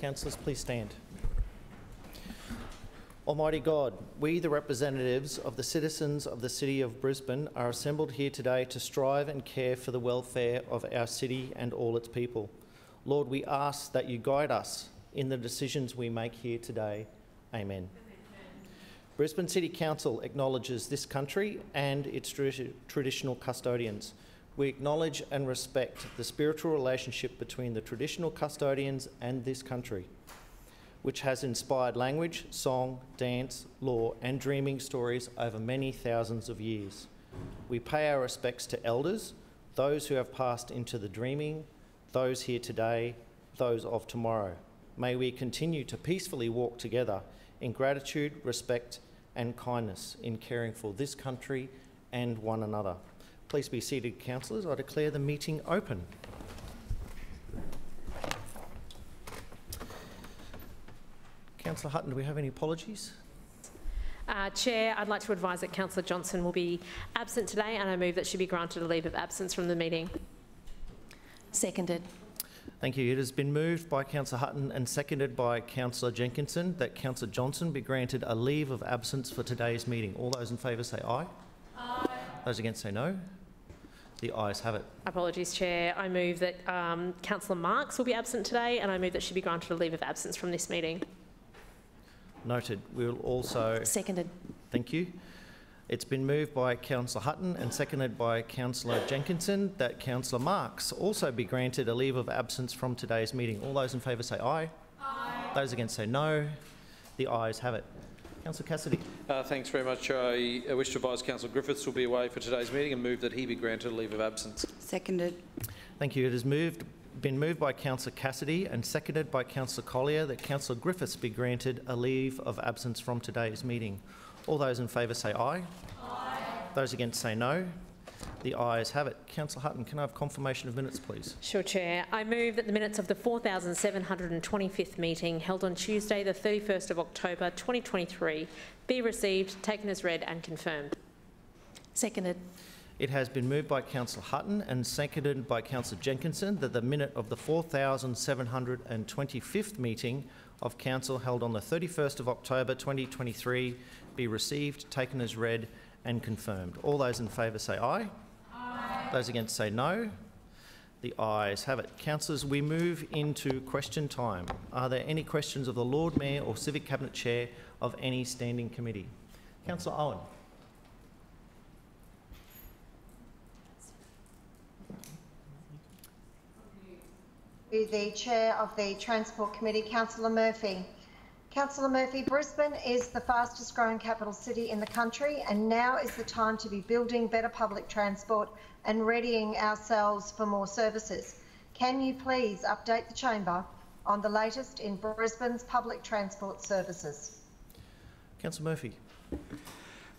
Councillors, please stand. Almighty God, we, the representatives of the citizens of the City of Brisbane, are assembled here today to strive and care for the welfare of our city and all its people. Lord, we ask that you guide us in the decisions we make here today. Amen. Brisbane City Council acknowledges this country and its tradi- traditional custodians. We acknowledge and respect the spiritual relationship between the traditional custodians and this country, which has inspired language, song, dance, law, and dreaming stories over many thousands of years. We pay our respects to elders, those who have passed into the dreaming, those here today, those of tomorrow. May we continue to peacefully walk together in gratitude, respect, and kindness in caring for this country and one another. Please be seated, councillors. I declare the meeting open. Councillor Hutton, do we have any apologies? Uh, Chair, I'd like to advise that Councillor Johnson will be absent today and I move that she be granted a leave of absence from the meeting. Seconded. Thank you. It has been moved by Councillor Hutton and seconded by Councillor Jenkinson that Councillor Johnson be granted a leave of absence for today's meeting. All those in favour say aye. Aye. Those against say no. The ayes have it. Apologies, Chair. I move that um, Councillor Marx will be absent today and I move that she be granted a leave of absence from this meeting. Noted. We will also Seconded. Thank you. It's been moved by Councillor Hutton and seconded by Councillor Jenkinson that Councillor Marx also be granted a leave of absence from today's meeting. All those in favour say aye. Aye. Those against say no. The ayes have it. Councillor Cassidy. Uh, thanks very much. I wish to advise Councillor Griffiths will be away for today's meeting and move that he be granted a leave of absence. Seconded. Thank you. It has moved, been moved by Councillor Cassidy and seconded by Councillor Collier that Councillor Griffiths be granted a leave of absence from today's meeting. All those in favour say aye. Aye. Those against say no. The ayes have it. Councillor Hutton, can I have confirmation of minutes, please? Sure, Chair. I move that the minutes of the 4,725th meeting held on Tuesday, the 31st of October 2023 be received, taken as read and confirmed. Seconded. It has been moved by Councillor Hutton and seconded by Councillor Jenkinson that the minute of the 4,725th meeting of Council held on the 31st of October 2023 be received, taken as read and confirmed. All those in favour say aye. Aye. Those against say no. The ayes have it. Councillors, we move into question time. Are there any questions of the Lord Mayor or Civic Cabinet Chair of any standing committee? Councillor Owen. the Chair of the Transport Committee, Councillor Murphy. Councillor Murphy, Brisbane is the fastest growing capital city in the country and now is the time to be building better public transport and readying ourselves for more services. Can you please update the Chamber on the latest in Brisbane's public transport services? Councillor Murphy.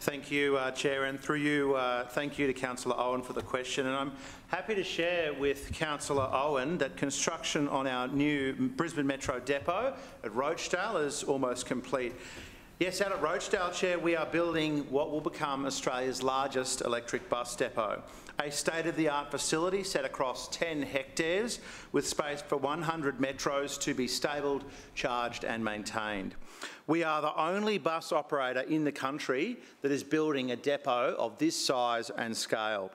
Thank you, uh, Chair, and through you, uh, thank you to Councillor Owen for the question. And I'm happy to share with Councillor Owen that construction on our new Brisbane Metro depot at Rochedale is almost complete. Yes, out at Rochedale, Chair, we are building what will become Australia's largest electric bus depot. A state-of-the-art facility set across 10 hectares with space for 100 metros to be stabled, charged and maintained. We are the only bus operator in the country that is building a depot of this size and scale.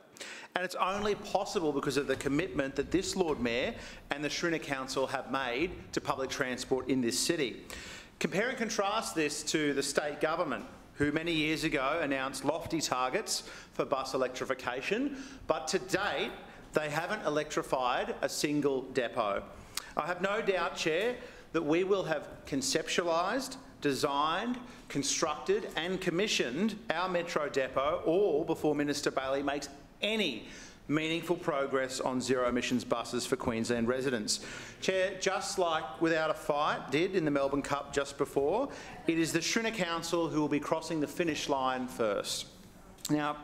And it's only possible because of the commitment that this Lord Mayor and the Schrinner Council have made to public transport in this city. Compare and contrast this to the state government, who many years ago announced lofty targets for bus electrification, but to date, they haven't electrified a single depot. I have no doubt, Chair, that we will have conceptualised, designed, constructed and commissioned our Metro depot all before Minister Bailey makes any meaningful progress on zero emissions buses for Queensland residents. Chair, just like Without a Fight did in the Melbourne Cup just before, it is the Schrinner Council who will be crossing the finish line first. Now,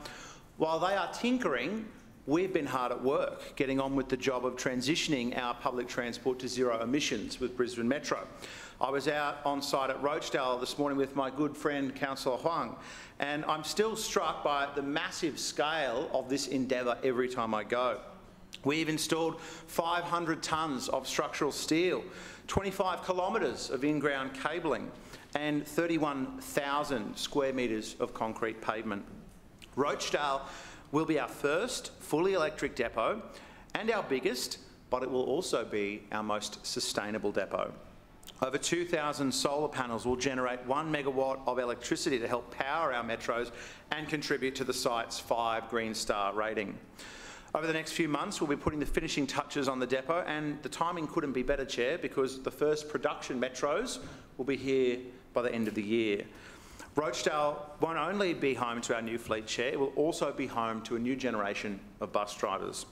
while they are tinkering, we've been hard at work getting on with the job of transitioning our public transport to zero emissions with Brisbane Metro. I was out on site at Rochedale this morning with my good friend Councillor Huang, and I'm still struck by the massive scale of this endeavour every time I go. We've installed 500 tonnes of structural steel, 25 kilometres of in-ground cabling and 31,000 square metres of concrete pavement. Rochedale will be our first fully electric depot and our biggest, but it will also be our most sustainable depot. Over 2,000 solar panels will generate one megawatt of electricity to help power our metros and contribute to the site's five Green Star rating. Over the next few months, we'll be putting the finishing touches on the depot, and the timing couldn't be better, Chair, because the first production metros will be here by the end of the year. Rochedale won't only be home to our new fleet chair, it will also be home to a new generation of bus drivers.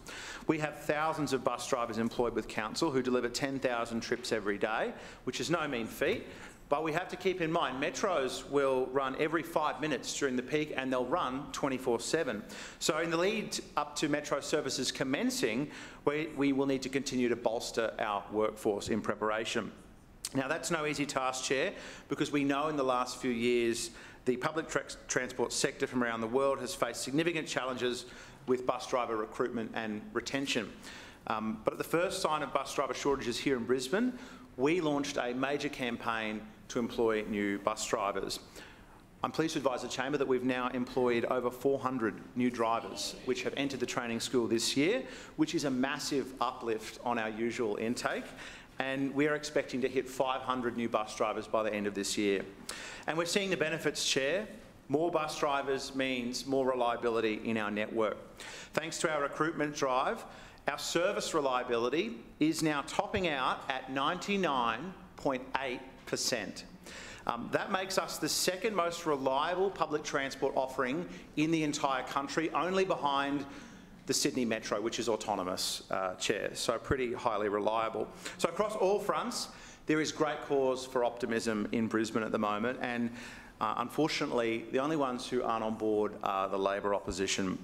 We have thousands of bus drivers employed with Council who deliver 10,000 trips every day, which is no mean feat. But we have to keep in mind, metros will run every five minutes during the peak and they'll run 24-7. So in the lead up to metro services commencing, we, we will need to continue to bolster our workforce in preparation. Now, that's no easy task, Chair, because we know in the last few years the public tra transport sector from around the world has faced significant challenges with bus driver recruitment and retention. Um, but at the first sign of bus driver shortages here in Brisbane, we launched a major campaign to employ new bus drivers. I'm pleased to advise the Chamber that we've now employed over 400 new drivers which have entered the training school this year, which is a massive uplift on our usual intake and we are expecting to hit 500 new bus drivers by the end of this year. And we're seeing the benefits, Chair. More bus drivers means more reliability in our network. Thanks to our recruitment drive, our service reliability is now topping out at 99.8%. Um, that makes us the second most reliable public transport offering in the entire country, only behind the Sydney Metro, which is autonomous, uh, Chair, so pretty highly reliable. So across all fronts, there is great cause for optimism in Brisbane at the moment, and uh, unfortunately, the only ones who aren't on board are the Labor opposition.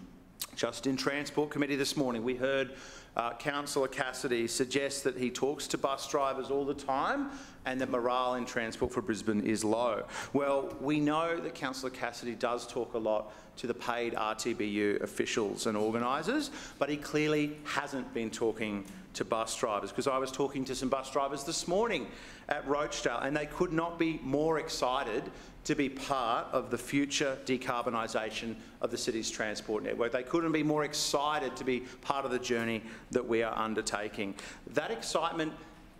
Just in Transport Committee this morning, we heard uh, Councillor Cassidy suggests that he talks to bus drivers all the time and that morale in Transport for Brisbane is low. Well, we know that Councillor Cassidy does talk a lot to the paid RTBU officials and organisers, but he clearly hasn't been talking to bus drivers because I was talking to some bus drivers this morning at Rochedale and they could not be more excited to be part of the future decarbonisation of the city's transport network. They couldn't be more excited to be part of the journey that we are undertaking. That excitement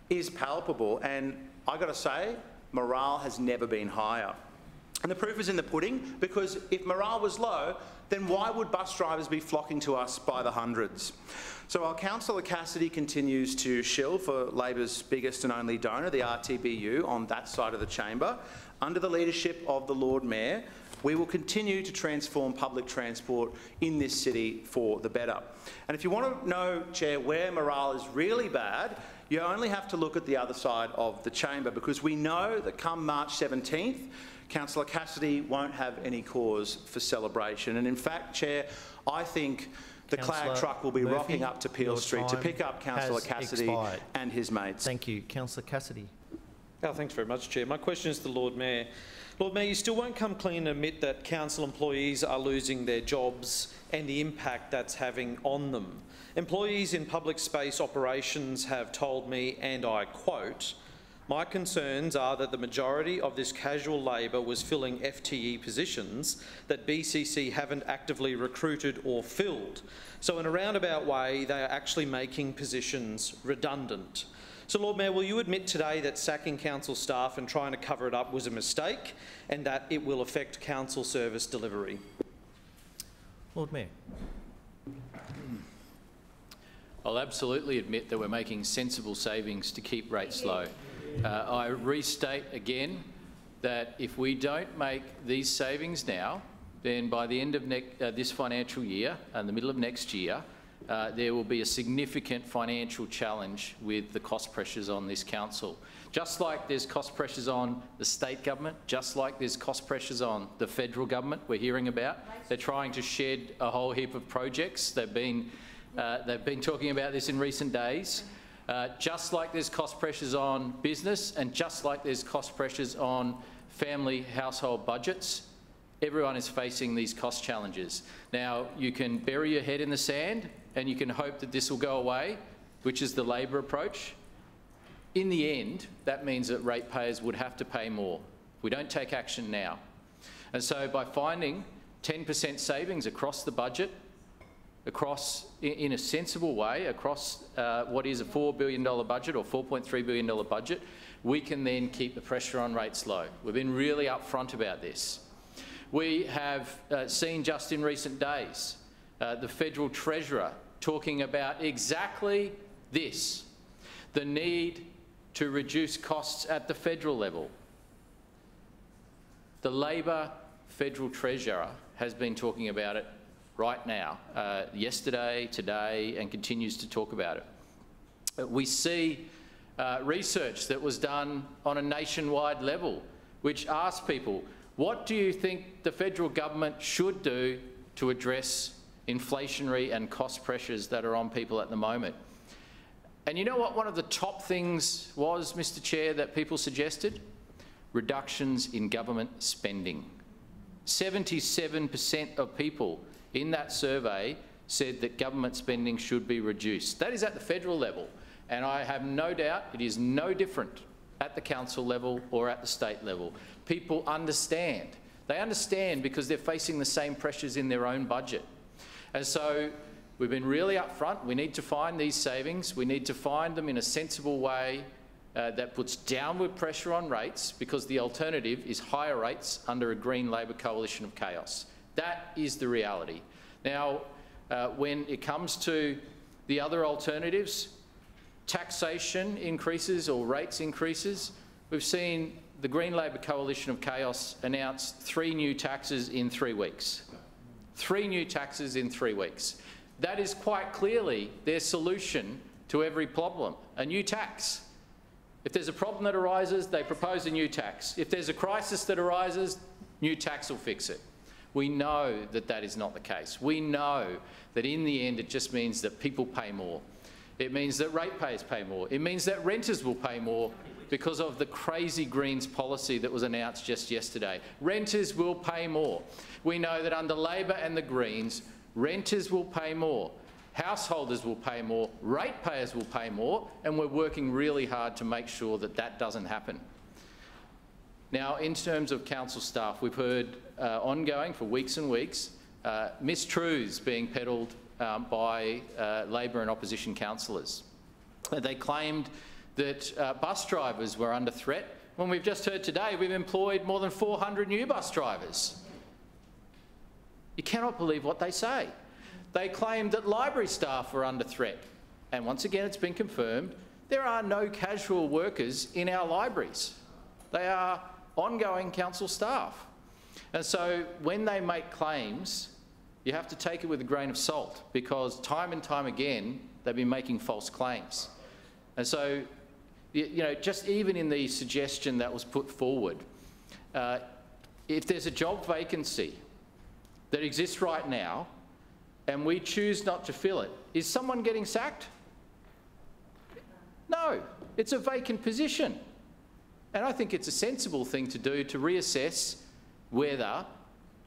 is palpable and I got to say, morale has never been higher. And the proof is in the pudding because if morale was low, then why would bus drivers be flocking to us by the hundreds? So while Councillor Cassidy continues to shill for Labor's biggest and only donor, the RTBU, on that side of the chamber, under the leadership of the Lord Mayor, we will continue to transform public transport in this city for the better. And if you want to know, Chair, where morale is really bad, you only have to look at the other side of the chamber because we know that come March 17th, Councillor Cassidy won't have any cause for celebration. And in fact, Chair, I think the Councillor Clag truck will be Murphy, rocking up to Peel Street to pick up Councillor Cassidy expired. and his mates. Thank you. Councillor Cassidy. Oh, thanks very much, Chair. My question is to the Lord Mayor. Lord Mayor, you still won't come clean and admit that council employees are losing their jobs and the impact that's having on them. Employees in public space operations have told me, and I quote, my concerns are that the majority of this casual labour was filling FTE positions that BCC haven't actively recruited or filled. So in a roundabout way, they are actually making positions redundant. So Lord Mayor, will you admit today that sacking council staff and trying to cover it up was a mistake and that it will affect council service delivery? Lord Mayor. I'll absolutely admit that we're making sensible savings to keep rates low. Uh, I restate again that if we don't make these savings now, then by the end of uh, this financial year and the middle of next year, uh, there will be a significant financial challenge with the cost pressures on this council. Just like there's cost pressures on the state government, just like there's cost pressures on the federal government we're hearing about. They're trying to shed a whole heap of projects. They've been, uh, they've been talking about this in recent days. Uh, just like there's cost pressures on business and just like there's cost pressures on family household budgets, everyone is facing these cost challenges. Now, you can bury your head in the sand and you can hope that this will go away, which is the Labor approach. In the end, that means that ratepayers would have to pay more. We don't take action now. And so by finding 10% savings across the budget, across in a sensible way across uh, what is a $4 billion budget or $4.3 billion budget, we can then keep the pressure on rates low. We've been really upfront about this. We have uh, seen just in recent days uh, the Federal Treasurer talking about exactly this, the need to reduce costs at the federal level. The Labor Federal Treasurer has been talking about it right now, uh, yesterday, today, and continues to talk about it. Uh, we see uh, research that was done on a nationwide level, which asked people, what do you think the federal government should do to address inflationary and cost pressures that are on people at the moment? And you know what one of the top things was, Mr Chair, that people suggested? Reductions in government spending. 77% of people in that survey said that government spending should be reduced. That is at the federal level, and I have no doubt it is no different at the council level or at the state level. People understand. They understand because they're facing the same pressures in their own budget. And so we've been really upfront. We need to find these savings. We need to find them in a sensible way uh, that puts downward pressure on rates because the alternative is higher rates under a Green Labor coalition of chaos. That is the reality. Now, uh, when it comes to the other alternatives, taxation increases or rates increases, we've seen the Green Labor Coalition of Chaos announce three new taxes in three weeks. Three new taxes in three weeks. That is quite clearly their solution to every problem, a new tax. If there's a problem that arises, they propose a new tax. If there's a crisis that arises, new tax will fix it. We know that that is not the case. We know that in the end it just means that people pay more. It means that ratepayers pay more. It means that renters will pay more because of the crazy Greens policy that was announced just yesterday. Renters will pay more. We know that under Labor and the Greens, renters will pay more, householders will pay more, ratepayers will pay more, and we're working really hard to make sure that that doesn't happen. Now, in terms of council staff, we've heard uh, ongoing for weeks and weeks uh, mistruths being peddled um, by uh, Labor and opposition councillors. They claimed that uh, bus drivers were under threat when we've just heard today we've employed more than 400 new bus drivers. You cannot believe what they say. They claimed that library staff were under threat. And once again, it's been confirmed, there are no casual workers in our libraries. They are ongoing council staff. And so when they make claims, you have to take it with a grain of salt because time and time again, they've been making false claims. And so, you know, just even in the suggestion that was put forward, uh, if there's a job vacancy that exists right now and we choose not to fill it, is someone getting sacked? No, it's a vacant position. And I think it's a sensible thing to do to reassess whether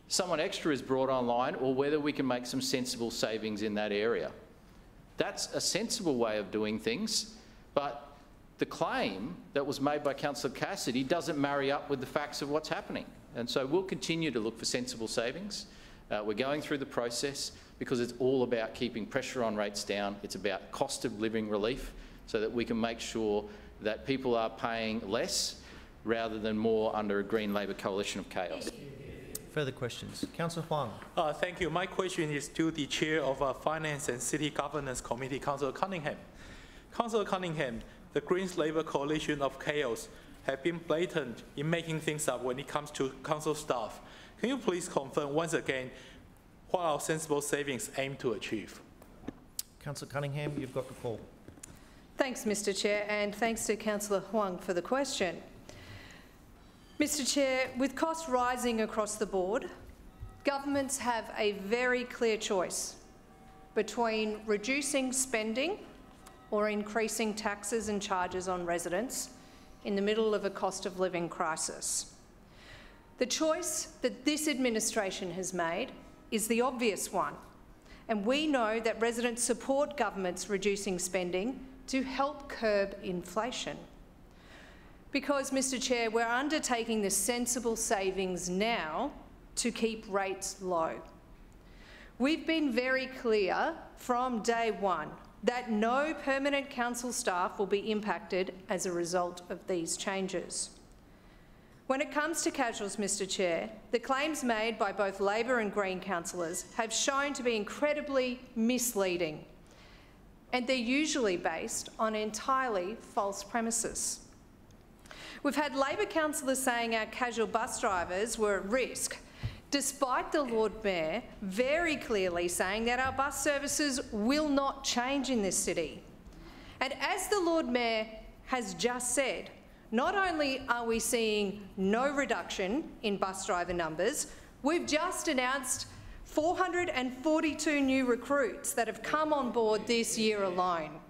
someone extra is brought online or whether we can make some sensible savings in that area. That's a sensible way of doing things, but the claim that was made by Councillor Cassidy doesn't marry up with the facts of what's happening. And so we'll continue to look for sensible savings. Uh, we're going through the process because it's all about keeping pressure on rates down. It's about cost of living relief so that we can make sure that people are paying less rather than more under a Green Labor coalition of chaos. Further questions? Councillor Huang. Uh, thank you. My question is to the Chair of uh, Finance and City Governance Committee, Councillor Cunningham. Councillor Cunningham, the Greens Labor coalition of chaos have been blatant in making things up when it comes to council staff. Can you please confirm once again what our sensible savings aim to achieve? Councillor Cunningham, you've got the call. Thanks, Mr Chair, and thanks to Councillor Huang for the question. Mr Chair, with costs rising across the board, governments have a very clear choice between reducing spending or increasing taxes and charges on residents in the middle of a cost of living crisis. The choice that this administration has made is the obvious one, and we know that residents support governments reducing spending to help curb inflation. Because, Mr Chair, we're undertaking the sensible savings now to keep rates low. We've been very clear from day one that no permanent council staff will be impacted as a result of these changes. When it comes to casuals, Mr Chair, the claims made by both Labor and Green councillors have shown to be incredibly misleading and they're usually based on entirely false premises. We've had Labor councillors saying our casual bus drivers were at risk, despite the Lord Mayor very clearly saying that our bus services will not change in this city. And as the Lord Mayor has just said, not only are we seeing no reduction in bus driver numbers, we've just announced 442 new recruits that have come on board this year alone.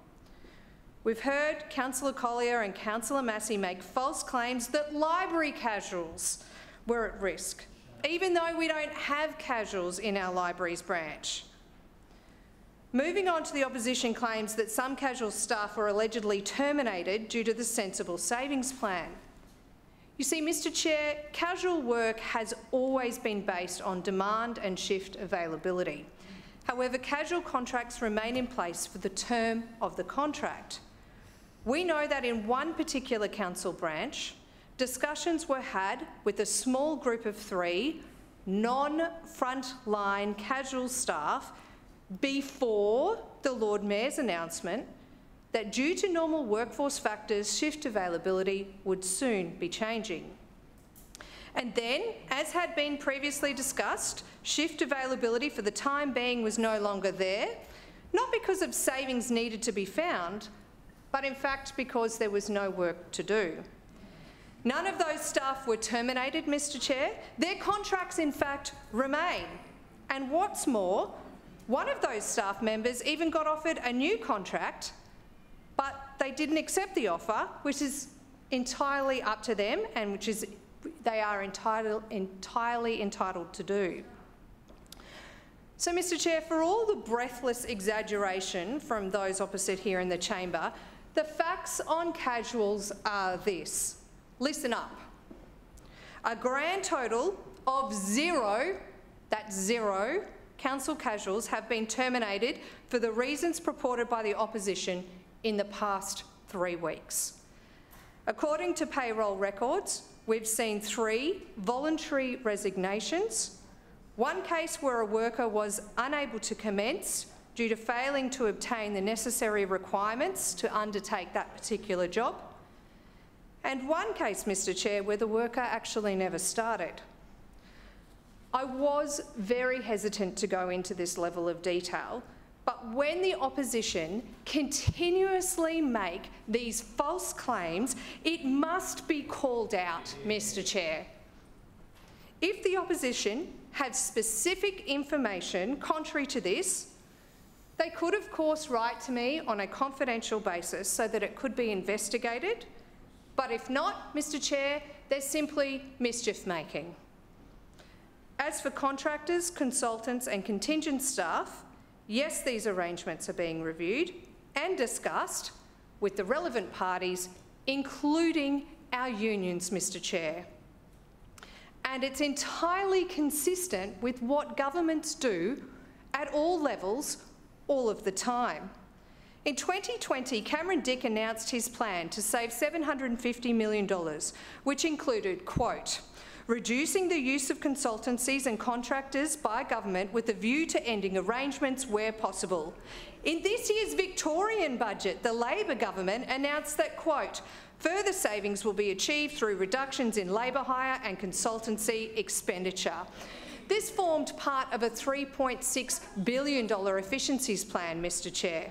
We've heard Councillor Collier and Councillor Massey make false claims that library casuals were at risk, even though we don't have casuals in our libraries branch. Moving on to the opposition claims that some casual staff were allegedly terminated due to the sensible savings plan. You see, Mr Chair, casual work has always been based on demand and shift availability. However, casual contracts remain in place for the term of the contract. We know that in one particular council branch, discussions were had with a small group of three non-frontline casual staff before the Lord Mayor's announcement that due to normal workforce factors, shift availability would soon be changing. And then, as had been previously discussed, shift availability for the time being was no longer there, not because of savings needed to be found, but in fact because there was no work to do. None of those staff were terminated, Mr Chair. Their contracts, in fact, remain. And what's more, one of those staff members even got offered a new contract, but they didn't accept the offer, which is entirely up to them and which is they are entitled, entirely entitled to do. So, Mr Chair, for all the breathless exaggeration from those opposite here in the chamber, the facts on casuals are this. Listen up. A grand total of zero, that's zero, council casuals have been terminated for the reasons purported by the opposition in the past three weeks. According to payroll records, we've seen three voluntary resignations, one case where a worker was unable to commence due to failing to obtain the necessary requirements to undertake that particular job, and one case, Mr Chair, where the worker actually never started. I was very hesitant to go into this level of detail, but when the opposition continuously make these false claims, it must be called out, Mr Chair. If the opposition had specific information contrary to this, they could, of course, write to me on a confidential basis so that it could be investigated. But if not, Mr Chair, they're simply mischief making. As for contractors, consultants and contingent staff, yes, these arrangements are being reviewed and discussed with the relevant parties, including our unions, Mr Chair. And it's entirely consistent with what governments do at all levels all of the time. In 2020, Cameron Dick announced his plan to save $750 million, which included, quote, reducing the use of consultancies and contractors by government with a view to ending arrangements where possible. In this year's Victorian budget, the Labor government announced that, quote, further savings will be achieved through reductions in labour hire and consultancy expenditure. This formed part of a $3.6 billion efficiencies plan, Mr Chair.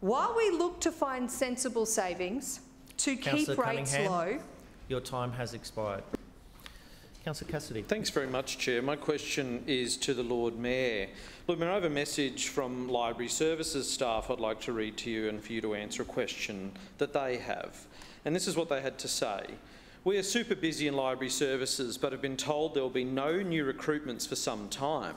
While we look to find sensible savings to Councillor keep rates Cunningham, low, Your time has expired. Councillor Cassidy. Thanks very much, Chair. My question is to the Lord Mayor. Lord Mayor, I have a message from Library Services staff I'd like to read to you and for you to answer a question that they have. And this is what they had to say. We are super busy in library services but have been told there will be no new recruitments for some time.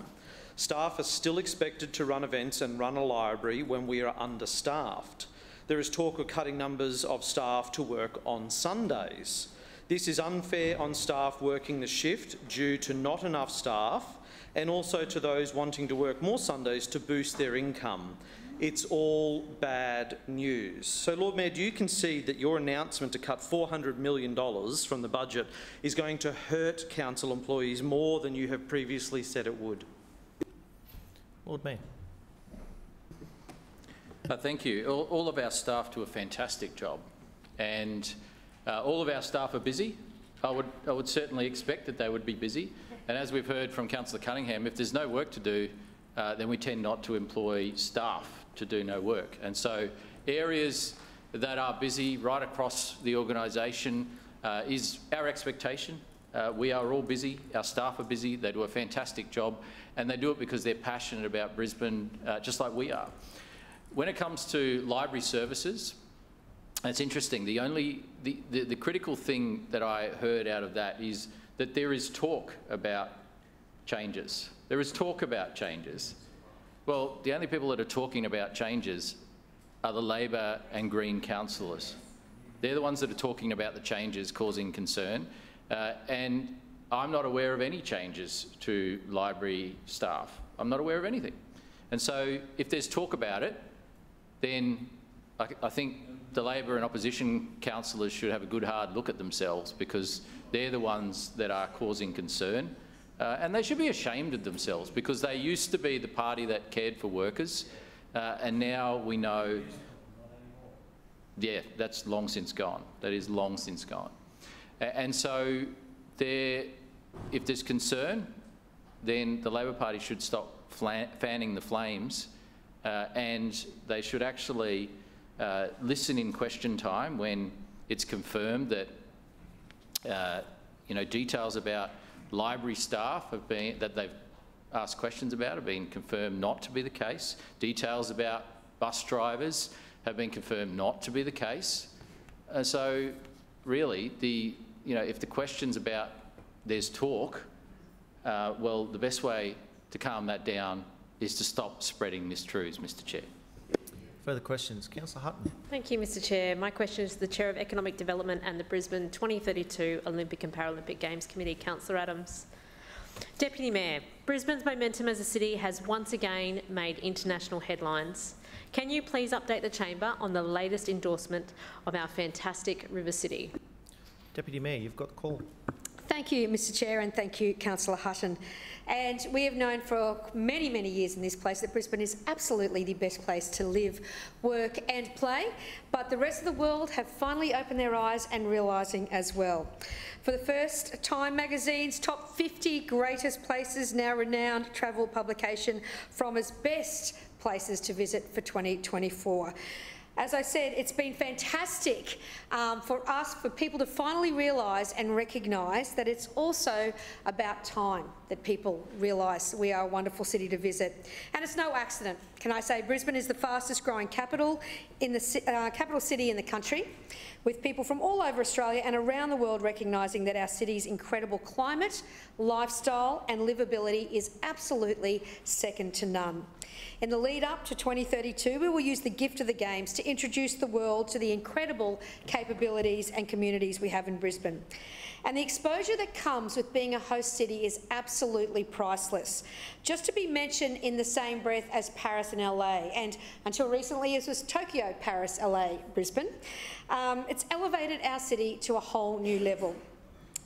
Staff are still expected to run events and run a library when we are understaffed. There is talk of cutting numbers of staff to work on Sundays. This is unfair on staff working the shift due to not enough staff and also to those wanting to work more Sundays to boost their income. It's all bad news. So, Lord Mayor, do you concede that your announcement to cut $400 million from the budget is going to hurt council employees more than you have previously said it would? Lord Mayor. Uh, thank you. All, all of our staff do a fantastic job, and uh, all of our staff are busy. I would, I would certainly expect that they would be busy. And as we've heard from Councillor Cunningham, if there's no work to do, uh, then we tend not to employ staff to do no work. And so areas that are busy right across the organisation uh, is our expectation. Uh, we are all busy, our staff are busy, they do a fantastic job, and they do it because they're passionate about Brisbane, uh, just like we are. When it comes to library services, it's interesting. The only the, the, the, critical thing that I heard out of that is that there is talk about changes. There is talk about changes. Well, the only people that are talking about changes are the Labor and Green councillors. They're the ones that are talking about the changes causing concern. Uh, and I'm not aware of any changes to library staff. I'm not aware of anything. And so if there's talk about it, then I, I think the Labor and opposition councillors should have a good hard look at themselves because they're the ones that are causing concern. Uh, and they should be ashamed of themselves because they used to be the party that cared for workers, uh, and now we know, yeah, that's long since gone. That is long since gone. And so, there, if there's concern, then the Labor Party should stop fanning the flames uh, and they should actually uh, listen in question time when it's confirmed that uh, you know details about library staff have been, that they've asked questions about have been confirmed not to be the case. Details about bus drivers have been confirmed not to be the case. So really, the, you know, if the questions about there's talk, uh, well, the best way to calm that down is to stop spreading mistruths, Mr Chair. Further questions? Councillor Hutton. Thank you, Mr Chair. My question is to the Chair of Economic Development and the Brisbane 2032 Olympic and Paralympic Games Committee, Councillor Adams. Deputy Mayor, Brisbane's momentum as a city has once again made international headlines. Can you please update the chamber on the latest endorsement of our fantastic river city? Deputy Mayor, you've got the call. Thank you, Mr Chair, and thank you, Councillor Hutton. And we have known for many, many years in this place that Brisbane is absolutely the best place to live, work and play. But the rest of the world have finally opened their eyes and realising as well. For the first time, magazine's top 50 greatest places, now renowned travel publication, from its best places to visit for 2024. As I said, it's been fantastic um, for us, for people to finally realise and recognise that it's also about time that people realise we are a wonderful city to visit. And it's no accident, can I say, Brisbane is the fastest growing capital in the uh, capital city in the country, with people from all over Australia and around the world recognising that our city's incredible climate, lifestyle and livability is absolutely second to none. In the lead up to 2032, we will use the gift of the Games to introduce the world to the incredible capabilities and communities we have in Brisbane. And the exposure that comes with being a host city is absolutely priceless. Just to be mentioned in the same breath as Paris and LA, and until recently it was Tokyo, Paris, LA, Brisbane, um, it's elevated our city to a whole new level.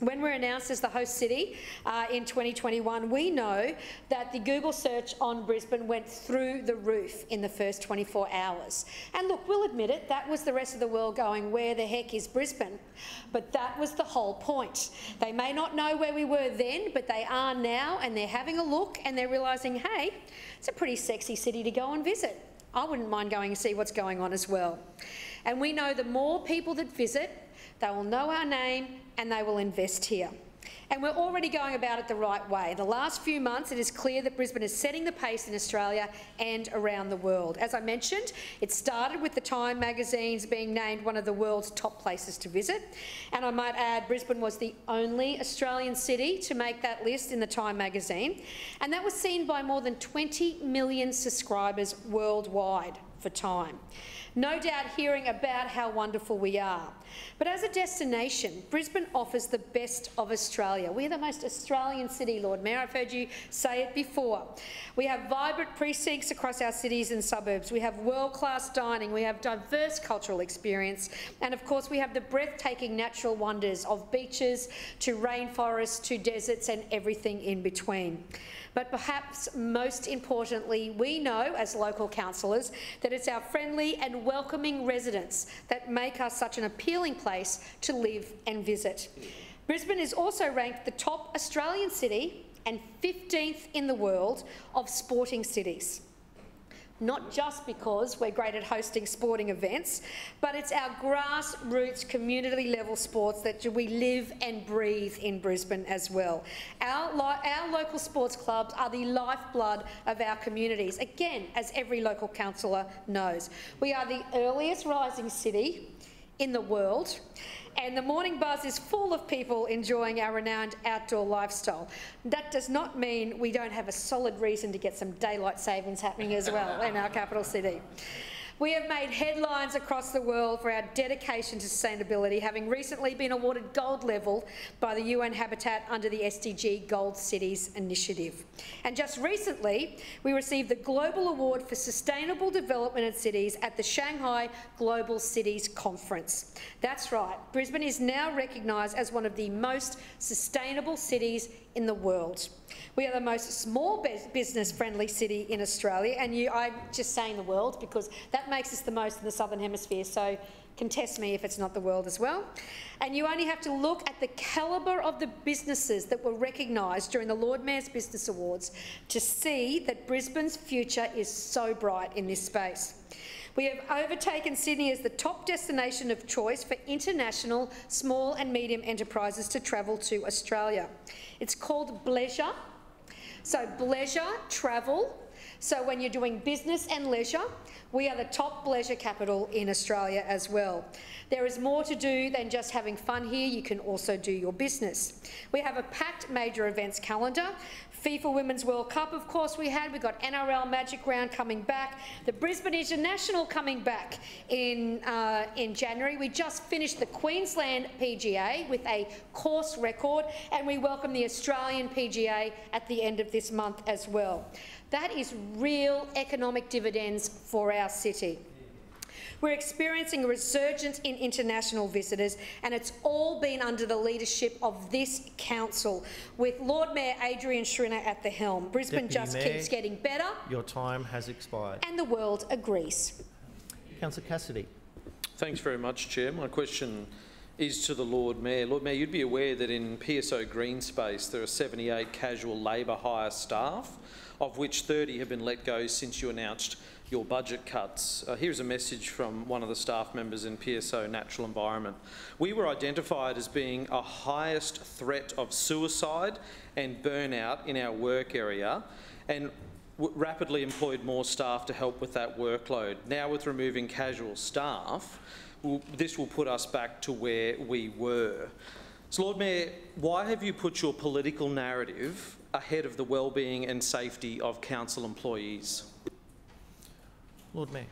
When we're announced as the host city uh, in 2021, we know that the Google search on Brisbane went through the roof in the first 24 hours. And look, we'll admit it, that was the rest of the world going, where the heck is Brisbane? But that was the whole point. They may not know where we were then, but they are now, and they're having a look and they're realising, hey, it's a pretty sexy city to go and visit. I wouldn't mind going and see what's going on as well. And we know the more people that visit, they will know our name and they will invest here. And we're already going about it the right way. The last few months, it is clear that Brisbane is setting the pace in Australia and around the world. As I mentioned, it started with the Time magazines being named one of the world's top places to visit. And I might add, Brisbane was the only Australian city to make that list in the Time magazine. And that was seen by more than 20 million subscribers worldwide for Time. No doubt hearing about how wonderful we are. But as a destination, Brisbane offers the best of Australia. We're the most Australian city, Lord Mayor. I've heard you say it before. We have vibrant precincts across our cities and suburbs. We have world-class dining. We have diverse cultural experience. And of course, we have the breathtaking natural wonders of beaches to rainforests to deserts and everything in between. But perhaps most importantly, we know as local councillors that it's our friendly and welcoming residents that make us such an appealing place to live and visit. Brisbane is also ranked the top Australian city and 15th in the world of sporting cities not just because we're great at hosting sporting events, but it's our grassroots community level sports that we live and breathe in Brisbane as well. Our, our local sports clubs are the lifeblood of our communities, again, as every local councillor knows. We are the earliest rising city in the world and the morning buzz is full of people enjoying our renowned outdoor lifestyle. That does not mean we don't have a solid reason to get some daylight savings happening as well in our capital city. We have made headlines across the world for our dedication to sustainability, having recently been awarded gold level by the UN Habitat under the SDG Gold Cities Initiative. And just recently, we received the Global Award for Sustainable Development in Cities at the Shanghai Global Cities Conference. That's right, Brisbane is now recognised as one of the most sustainable cities in the world. We are the most small business friendly city in Australia, and you, I'm just saying the world because that makes us the most in the Southern Hemisphere. So contest me if it's not the world as well. And you only have to look at the calibre of the businesses that were recognised during the Lord Mayor's Business Awards to see that Brisbane's future is so bright in this space. We have overtaken Sydney as the top destination of choice for international small and medium enterprises to travel to Australia. It's called Bleisure. So Bleisure, travel. So when you're doing business and leisure, we are the top leisure capital in Australia as well. There is more to do than just having fun here. You can also do your business. We have a packed major events calendar FIFA Women's World Cup, of course, we had. We've got NRL Magic Round coming back. The Brisbane International coming back in, uh, in January. We just finished the Queensland PGA with a course record, and we welcome the Australian PGA at the end of this month as well. That is real economic dividends for our city. We're experiencing a resurgence in international visitors, and it's all been under the leadership of this council, with Lord Mayor Adrian Schrinner at the helm. Brisbane Deputy just Mayor, keeps getting better. Your time has expired. And the world agrees. Councillor Cassidy. Thanks very much, Chair. My question is to the Lord Mayor. Lord Mayor, you'd be aware that in PSO Green Space there are 78 casual labour hire staff, of which 30 have been let go since you announced your budget cuts. Uh, here's a message from one of the staff members in PSO Natural Environment. We were identified as being a highest threat of suicide and burnout in our work area and rapidly employed more staff to help with that workload. Now with removing casual staff, this will put us back to where we were. So Lord Mayor, why have you put your political narrative ahead of the well-being and safety of council employees? Lord Mayor.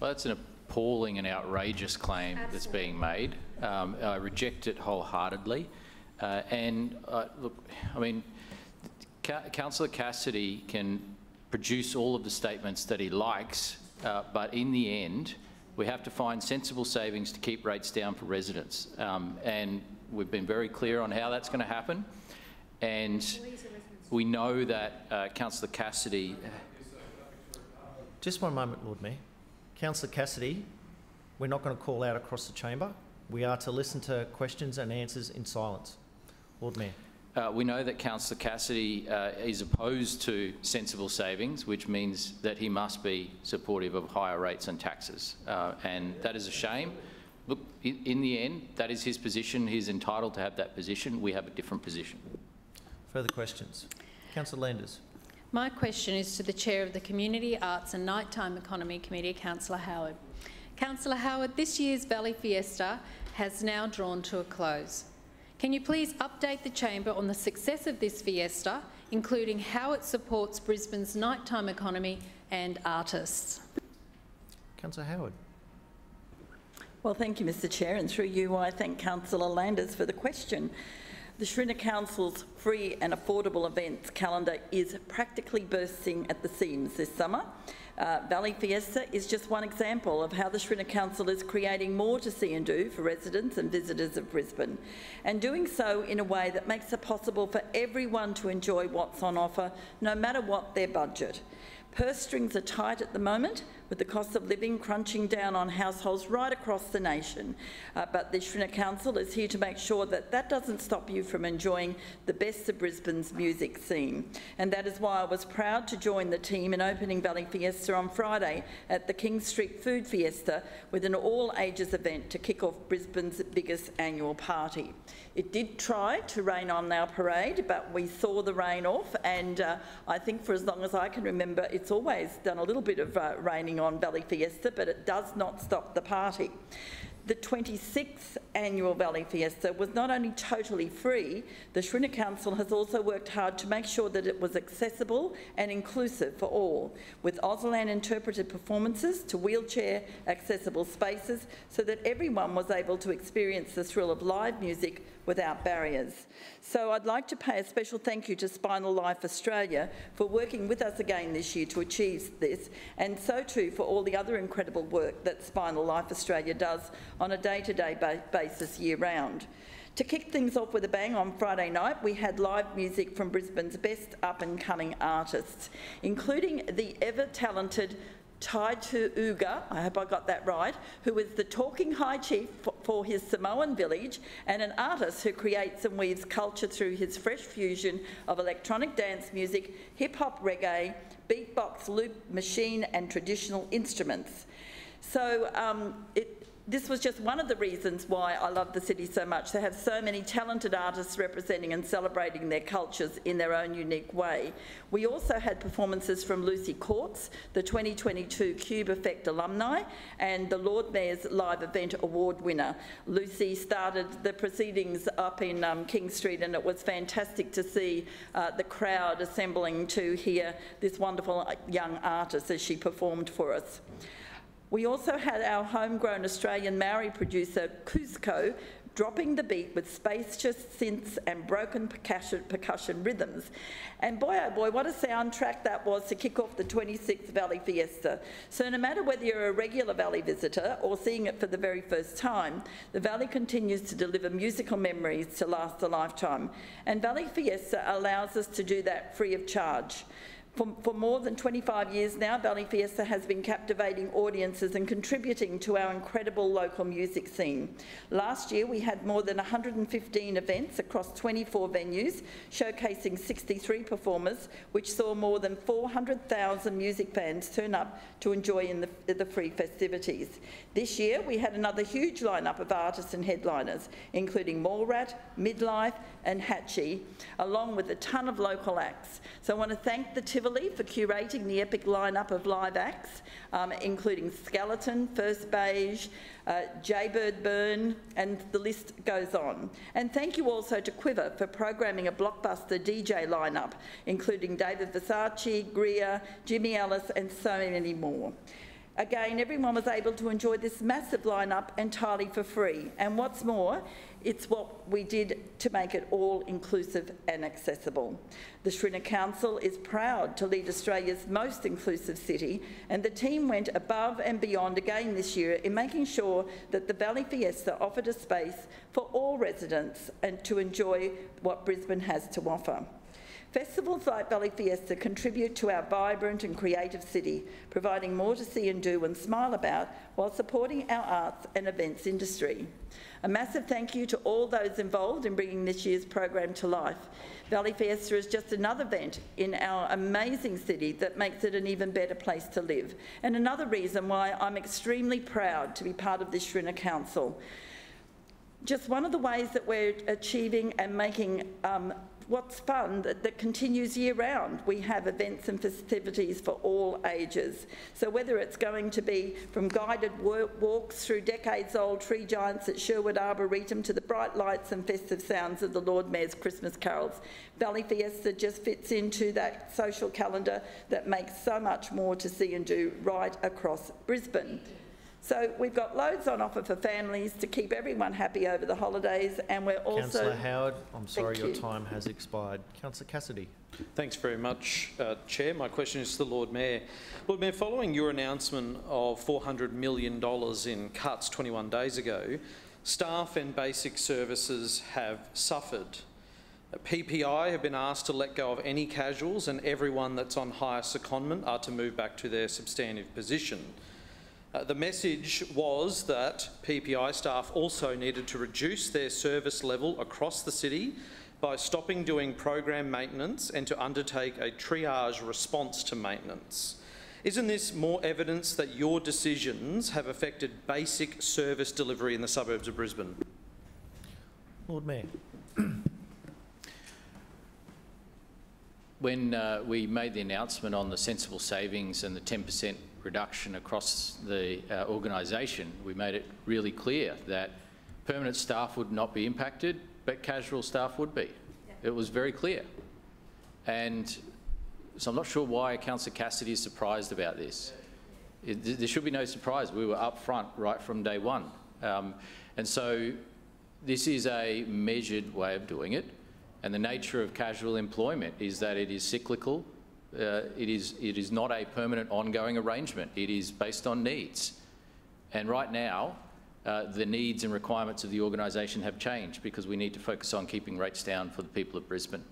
Well, that's an appalling and outrageous claim Absolutely. that's being made. Um, I reject it wholeheartedly. Uh, and uh, look, I mean, Ca Councillor Cassidy can produce all of the statements that he likes, uh, but in the end, we have to find sensible savings to keep rates down for residents. Um, and we've been very clear on how that's going to happen. And we know that uh, Councillor Cassidy just one moment, Lord Mayor. Councillor Cassidy, we're not going to call out across the chamber. We are to listen to questions and answers in silence. Lord Mayor. Uh, we know that Councillor Cassidy uh, is opposed to sensible savings, which means that he must be supportive of higher rates and taxes. Uh, and that is a shame. Look, in, in the end, that is his position. He's entitled to have that position. We have a different position. Further questions? Councillor Landers. My question is to the Chair of the Community Arts and Nighttime Economy Committee, Councillor Howard. Councillor Howard, this year's Valley Fiesta has now drawn to a close. Can you please update the Chamber on the success of this fiesta, including how it supports Brisbane's nighttime economy and artists? Councillor Howard. Well, thank you, Mr Chair, and through you I thank Councillor Landers for the question. The Schrinner Council's free and affordable events calendar is practically bursting at the seams this summer. Uh, Valley Fiesta is just one example of how the Schrinner Council is creating more to see and do for residents and visitors of Brisbane, and doing so in a way that makes it possible for everyone to enjoy what's on offer, no matter what their budget. Purse strings are tight at the moment, with the cost of living crunching down on households right across the nation. Uh, but the Schrinner Council is here to make sure that that doesn't stop you from enjoying the best of Brisbane's music scene. And that is why I was proud to join the team in opening Valley Fiesta on Friday at the King Street Food Fiesta with an all-ages event to kick off Brisbane's biggest annual party. It did try to rain on our parade, but we saw the rain off, and uh, I think for as long as I can remember, it's always done a little bit of uh, raining on Valley Fiesta, but it does not stop the party. The 26th annual Valley Fiesta was not only totally free, the Schrinner Council has also worked hard to make sure that it was accessible and inclusive for all, with Auslan interpreted performances to wheelchair accessible spaces so that everyone was able to experience the thrill of live music without barriers. So I'd like to pay a special thank you to Spinal Life Australia for working with us again this year to achieve this, and so too for all the other incredible work that Spinal Life Australia does on a day-to-day -day ba basis year-round. To kick things off with a bang on Friday night, we had live music from Brisbane's best up-and-coming artists, including the ever-talented tied to Uga, I hope I got that right, who is the talking high chief for his Samoan village and an artist who creates and weaves culture through his fresh fusion of electronic dance music, hip-hop reggae, beatbox, loop, machine and traditional instruments. So um, it, this was just one of the reasons why I love the city so much. They have so many talented artists representing and celebrating their cultures in their own unique way. We also had performances from Lucy Courts, the 2022 Cube Effect alumni, and the Lord Mayor's Live Event Award winner. Lucy started the proceedings up in um, King Street and it was fantastic to see uh, the crowd assembling to hear this wonderful uh, young artist as she performed for us. We also had our homegrown Australian Maori producer, Kuzco, dropping the beat with spacious synths and broken percussion, percussion, rhythms. And boy, oh boy, what a soundtrack that was to kick off the 26th Valley Fiesta. So no matter whether you're a regular Valley visitor or seeing it for the very first time, the Valley continues to deliver musical memories to last a lifetime. And Valley Fiesta allows us to do that free of charge. For, for, more than 25 years now, Valley Fiesta has been captivating audiences and contributing to our incredible local music scene. Last year, we had more than 115 events across 24 venues, showcasing 63 performers, which saw more than 400,000 music fans turn up to enjoy in the, the free festivities. This year, we had another huge lineup of artists and headliners, including Mallrat, Midlife and Hatchie, along with a ton of local acts. So I want to thank the Tivoli for curating the epic lineup of live acts, um, including Skeleton, First Beige, uh, Jaybird Burn, and the list goes on. And thank you also to Quiver for programming a blockbuster DJ lineup, including David Versace, Greer, Jimmy Ellis, and so many more. Again, everyone was able to enjoy this massive lineup entirely for free. And what's more, it's what we did to make it all inclusive and accessible. The Schrinner Council is proud to lead Australia's most inclusive city, and the team went above and beyond again this year in making sure that the Valley Fiesta offered a space for all residents and to enjoy what Brisbane has to offer. Festivals like Valley Fiesta contribute to our vibrant and creative city, providing more to see and do and smile about while supporting our arts and events industry. A massive thank you to all those involved in bringing this year's program to life. Valley Fiesta is just another event in our amazing city that makes it an even better place to live, and another reason why I'm extremely proud to be part of the Schrinner Council. Just one of the ways that we're achieving and making um, what's fun that, that, continues year round. We have events and festivities for all ages. So whether it's going to be from guided walks through decades old tree giants at Sherwood Arboretum to the bright lights and festive sounds of the Lord Mayor's Christmas carols, Valley Fiesta just fits into that social calendar that makes so much more to see and do right across Brisbane. So we've got loads on offer for families to keep everyone happy over the holidays, and we're also. Councillor Howard, I'm sorry your you. time has expired. Councillor Cassidy. Thanks very much, uh, Chair. My question is to the Lord Mayor. Lord Mayor, following your announcement of $400 million in cuts 21 days ago, staff and basic services have suffered. PPI have been asked to let go of any casuals and everyone that's on higher secondment are to move back to their substantive position. Uh, the message was that PPI staff also needed to reduce their service level across the city by stopping doing program maintenance and to undertake a triage response to maintenance. Isn't this more evidence that your decisions have affected basic service delivery in the suburbs of Brisbane? Lord Mayor. when uh, we made the announcement on the sensible savings and the 10% reduction across the uh, organisation, we made it really clear that permanent staff would not be impacted, but casual staff would be. It was very clear. And so I'm not sure why Councillor Cassidy is surprised about this. It, there should be no surprise. We were up front right from day one. Um, and so this is a measured way of doing it. And the nature of casual employment is that it is cyclical, uh, it, is, it is not a permanent ongoing arrangement. It is based on needs. And right now, uh, the needs and requirements of the organisation have changed because we need to focus on keeping rates down for the people of Brisbane.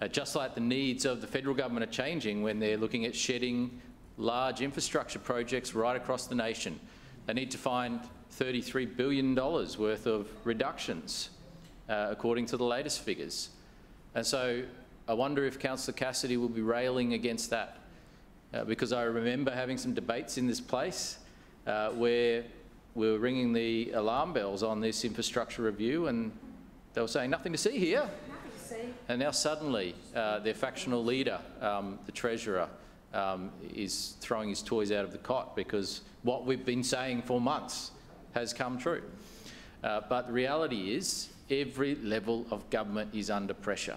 Uh, just like the needs of the federal government are changing when they're looking at shedding large infrastructure projects right across the nation. They need to find $33 billion worth of reductions, uh, according to the latest figures. And so I wonder if Councillor Cassidy will be railing against that uh, because I remember having some debates in this place uh, where we were ringing the alarm bells on this infrastructure review and they were saying nothing to see here. And now suddenly uh, their factional leader, um, the Treasurer, um, is throwing his toys out of the cot because what we've been saying for months has come true. Uh, but the reality is every level of government is under pressure.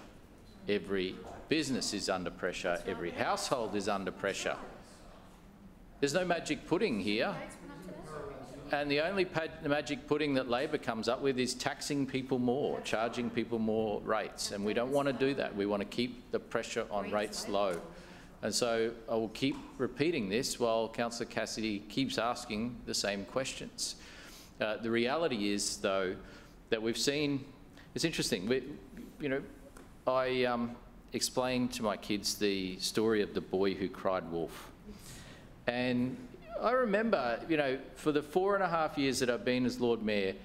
Every business is under pressure. Every household is under pressure. There's no magic pudding here. And the only magic pudding that Labor comes up with is taxing people more, charging people more rates. And we don't want to do that. We want to keep the pressure on rates low. And so I will keep repeating this while Councillor Cassidy keeps asking the same questions. Uh, the reality is, though, that we've seen, it's interesting, we, you know, I um, explained to my kids the story of the boy who cried wolf. And I remember, you know, for the four and a half years that I've been as Lord Mayor,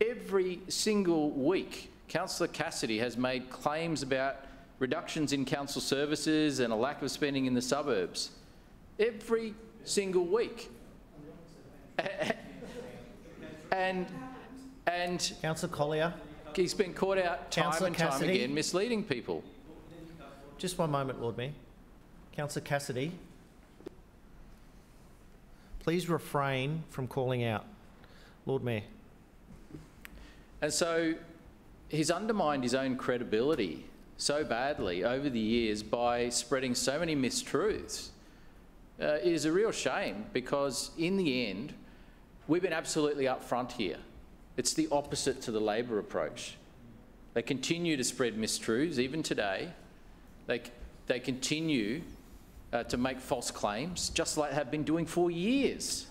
every single week, Councillor Cassidy has made claims about reductions in council services and a lack of spending in the suburbs. Every single week. and, and... Councillor Collier he's been caught out time Councillor and time Cassidy. again misleading people. Just one moment, Lord Mayor. Councillor Cassidy, please refrain from calling out. Lord Mayor. And so he's undermined his own credibility so badly over the years by spreading so many mistruths. Uh, it is a real shame because in the end, we've been absolutely upfront here. It's the opposite to the Labor approach. They continue to spread mistruths, even today. They, they continue uh, to make false claims, just like they have been doing for years.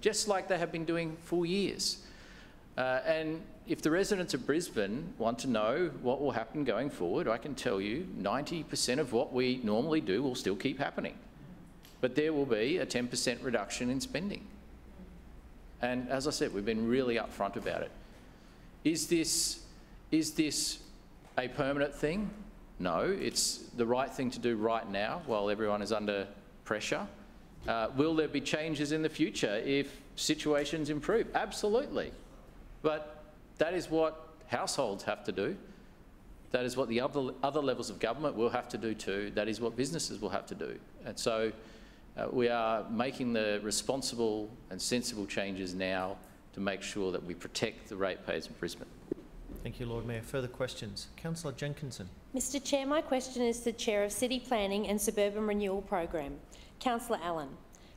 Just like they have been doing for years. Uh, and if the residents of Brisbane want to know what will happen going forward, I can tell you 90% of what we normally do will still keep happening. But there will be a 10% reduction in spending. And as I said, we've been really upfront about it. Is this, is this a permanent thing? No, it's the right thing to do right now while everyone is under pressure. Uh, will there be changes in the future if situations improve? Absolutely. But that is what households have to do. That is what the other, other levels of government will have to do too. That is what businesses will have to do. And so uh, we are making the responsible and sensible changes now to make sure that we protect the ratepayers of Brisbane. Thank you, Lord Mayor. Further questions? Councillor Jenkinson. Mr Chair, my question is to the Chair of City Planning and Suburban Renewal Program, Councillor Allen.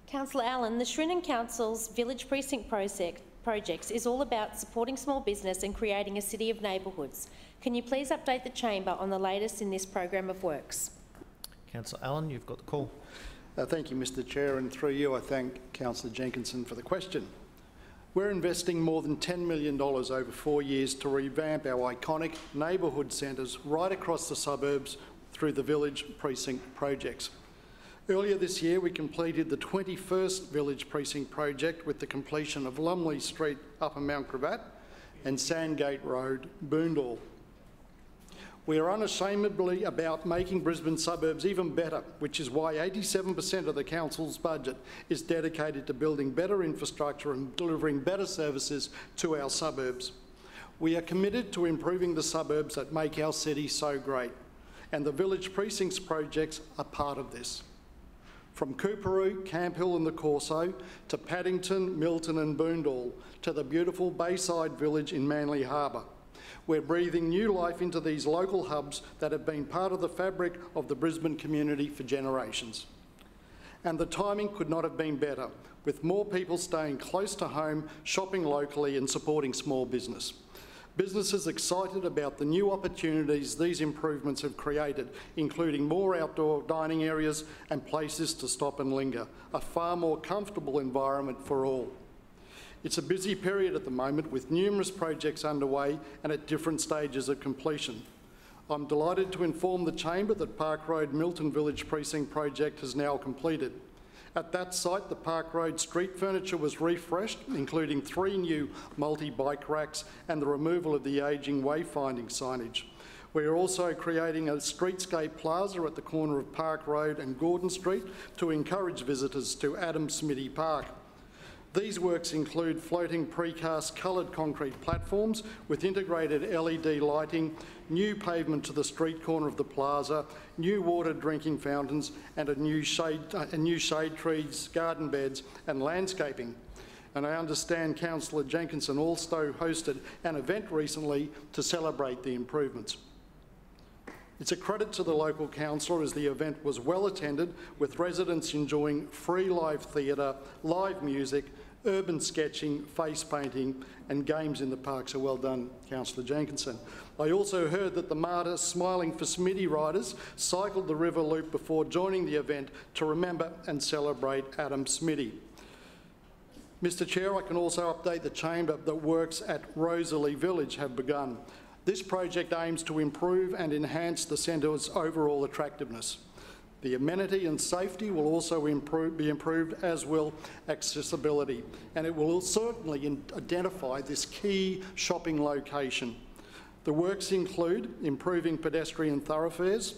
Councillor Allen, the Schrinner Council's Village Precinct project, projects is all about supporting small business and creating a city of neighbourhoods. Can you please update the chamber on the latest in this program of works? Councillor Allen, you've got the call. Uh, thank you, Mr Chair, and through you I thank Councillor Jenkinson for the question. We're investing more than $10 million over four years to revamp our iconic neighbourhood centres right across the suburbs through the village precinct projects. Earlier this year, we completed the 21st Village Precinct project with the completion of Lumley Street, Upper Mount Gravatt, and Sandgate Road, Boondall. We are unashamedly about making Brisbane suburbs even better, which is why 87% of the Council's budget is dedicated to building better infrastructure and delivering better services to our suburbs. We are committed to improving the suburbs that make our city so great, and the Village Precincts projects are part of this. From Coorparoo, Camp Hill and the Corso, to Paddington, Milton and Boondall, to the beautiful Bayside Village in Manly Harbour. We're breathing new life into these local hubs that have been part of the fabric of the Brisbane community for generations. And the timing could not have been better, with more people staying close to home, shopping locally and supporting small business. Businesses excited about the new opportunities these improvements have created, including more outdoor dining areas and places to stop and linger, a far more comfortable environment for all. It's a busy period at the moment with numerous projects underway and at different stages of completion. I'm delighted to inform the Chamber that Park Road Milton Village Precinct project has now completed. At that site, the Park Road street furniture was refreshed, including three new multi-bike racks and the removal of the ageing wayfinding signage. We are also creating a streetscape plaza at the corner of Park Road and Gordon Street to encourage visitors to Adam Smiddy Park. These works include floating precast coloured concrete platforms with integrated LED lighting, new pavement to the street corner of the plaza, new water drinking fountains and a new shade, a new shade trees, garden beds and landscaping. And I understand Councillor Jenkinson also hosted an event recently to celebrate the improvements. It's a credit to the local council as the event was well attended with residents enjoying free live theatre, live music urban sketching, face painting and games in the park. So well done, Councillor Jenkinson. I also heard that the Mater Smiling for Smiddy riders cycled the River Loop before joining the event to remember and celebrate Adam Smiddy. Mr Chair, I can also update the chamber that works at Rosalie Village have begun. This project aims to improve and enhance the centre's overall attractiveness. The amenity and safety will also improve, be improved, as will accessibility, and it will certainly identify this key shopping location. The works include improving pedestrian thoroughfares,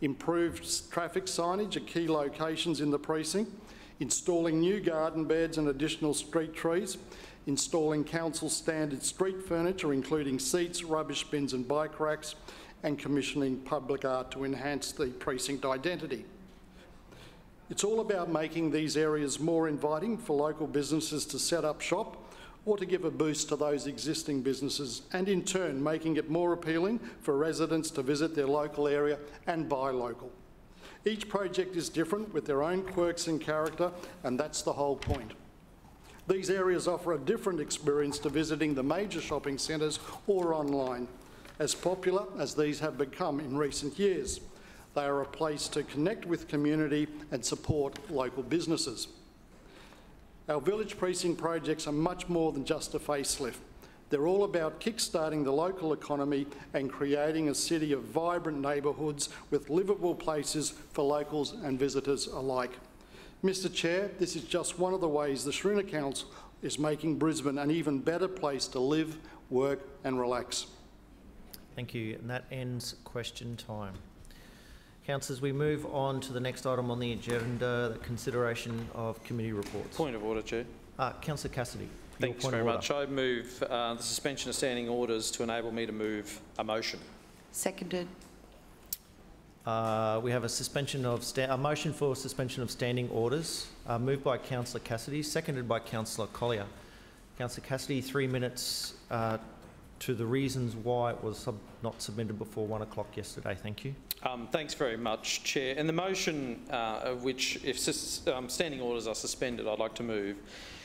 improved traffic signage at key locations in the precinct, installing new garden beds and additional street trees, installing council standard street furniture including seats, rubbish bins and bike racks, and commissioning public art to enhance the precinct identity. It's all about making these areas more inviting for local businesses to set up shop or to give a boost to those existing businesses and in turn making it more appealing for residents to visit their local area and buy local. Each project is different with their own quirks and character and that's the whole point. These areas offer a different experience to visiting the major shopping centres or online as popular as these have become in recent years. They are a place to connect with community and support local businesses. Our village precinct projects are much more than just a facelift. They're all about kickstarting the local economy and creating a city of vibrant neighbourhoods with livable places for locals and visitors alike. Mr Chair, this is just one of the ways the Schrinner Council is making Brisbane an even better place to live, work and relax. Thank you. And that ends question time. Councillors, we move on to the next item on the agenda, the consideration of committee reports. Point of order, Chair. Uh, Councillor Cassidy. your Thanks very much. I move uh, the suspension of standing orders to enable me to move a motion. Seconded. Uh, we have a suspension of a motion for suspension of standing orders, uh, moved by Councillor Cassidy, seconded by Councillor Collier. Councillor Cassidy, three minutes uh, to the reasons why it was sub- not submitted before one o'clock yesterday. Thank you. Um, thanks very much, Chair. And the motion, uh, of which if um, standing orders are suspended, I'd like to move,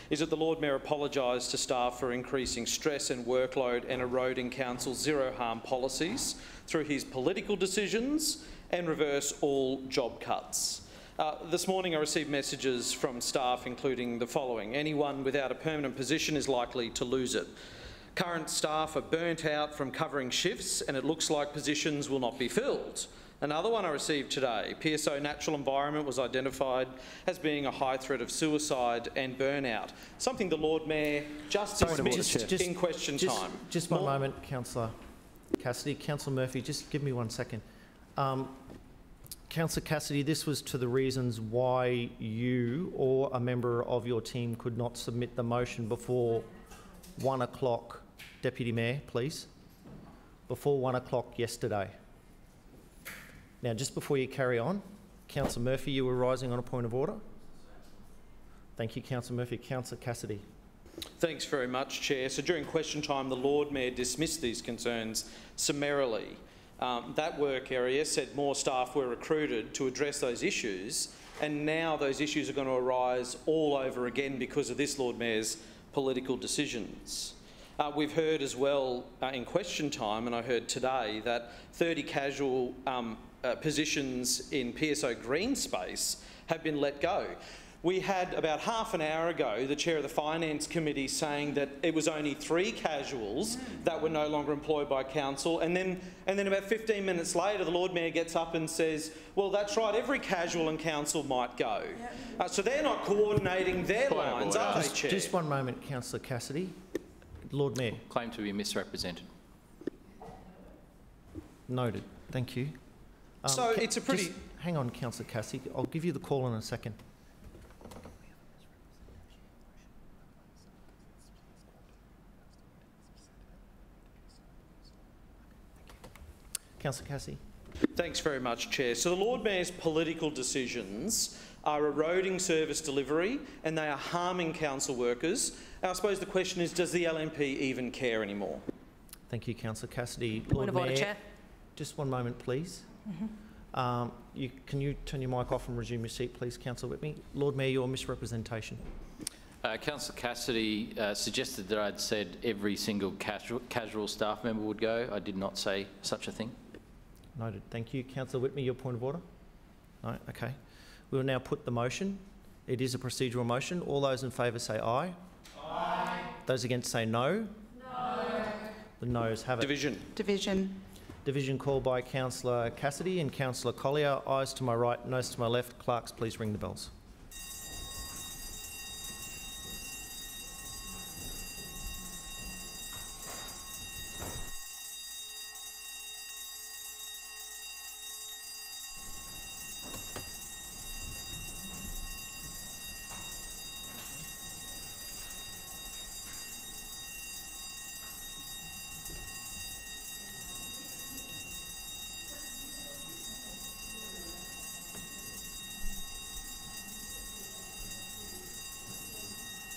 is that the Lord Mayor apologise to staff for increasing stress and workload and eroding Council's zero harm policies through his political decisions and reverse all job cuts. Uh, this morning I received messages from staff including the following. Anyone without a permanent position is likely to lose it. Current staff are burnt out from covering shifts and it looks like positions will not be filled. Another one I received today, PSO Natural Environment was identified as being a high threat of suicide and burnout, something the Lord Mayor just order, dismissed Chair. in question just, time. Just one More- moment, Councillor Cassidy. Councillor Murphy, just give me one second. Um, Councillor Cassidy, this was to the reasons why you or a member of your team could not submit the motion before one o'clock. Deputy Mayor, please. Before one o'clock yesterday. Now, just before you carry on, Councillor Murphy, you were rising on a point of order. Thank you, Councillor Murphy. Councillor Cassidy. Thanks very much, Chair. So during question time, the Lord Mayor dismissed these concerns summarily. Um, that work area said more staff were recruited to address those issues, and now those issues are going to arise all over again because of this Lord Mayor's political decisions. Uh, we've heard as well uh, in question time, and I heard today, that 30 casual um, uh, positions in PSO green space have been let go. We had about half an hour ago the chair of the finance committee saying that it was only three casuals that were no longer employed by council, and then and then about 15 minutes later, the Lord Mayor gets up and says, "Well, that's right, every casual in council might go." Uh, so they're not coordinating their Point lines, order. are they, Chair? just one moment, Councillor Cassidy. Lord Mayor. Claim to be misrepresented. Noted. Thank you. Um, So it's a pretty- just hang on, Councillor Cassidy. I'll give you the call in a second. Councillor Cassidy. Thanks very much, Chair. So the Lord Mayor's political decisions are eroding service delivery and they are harming council workers. And I suppose the question is, does the LNP even care anymore? Thank you, Councillor Cassidy. Point Lord of order, Chair. Just one moment, please. Um, you, can you turn your mic off and resume your seat, please, Councillor Whitney? Lord Mayor, your misrepresentation. Uh, Councillor Cassidy uh, suggested that I'd said every single casual, casual staff member would go. I did not say such a thing. Noted. Thank you. Councillor Whitney, your point of order? No? Okay. We will now put the motion. It is a procedural motion. All those in favour say aye. Aye. Those against say no. No. The noes have it. Division. Division. Division called by Councillor Cassidy and Councillor Collier. Eyes to my right, noes to my left. Clerks, please ring the bells.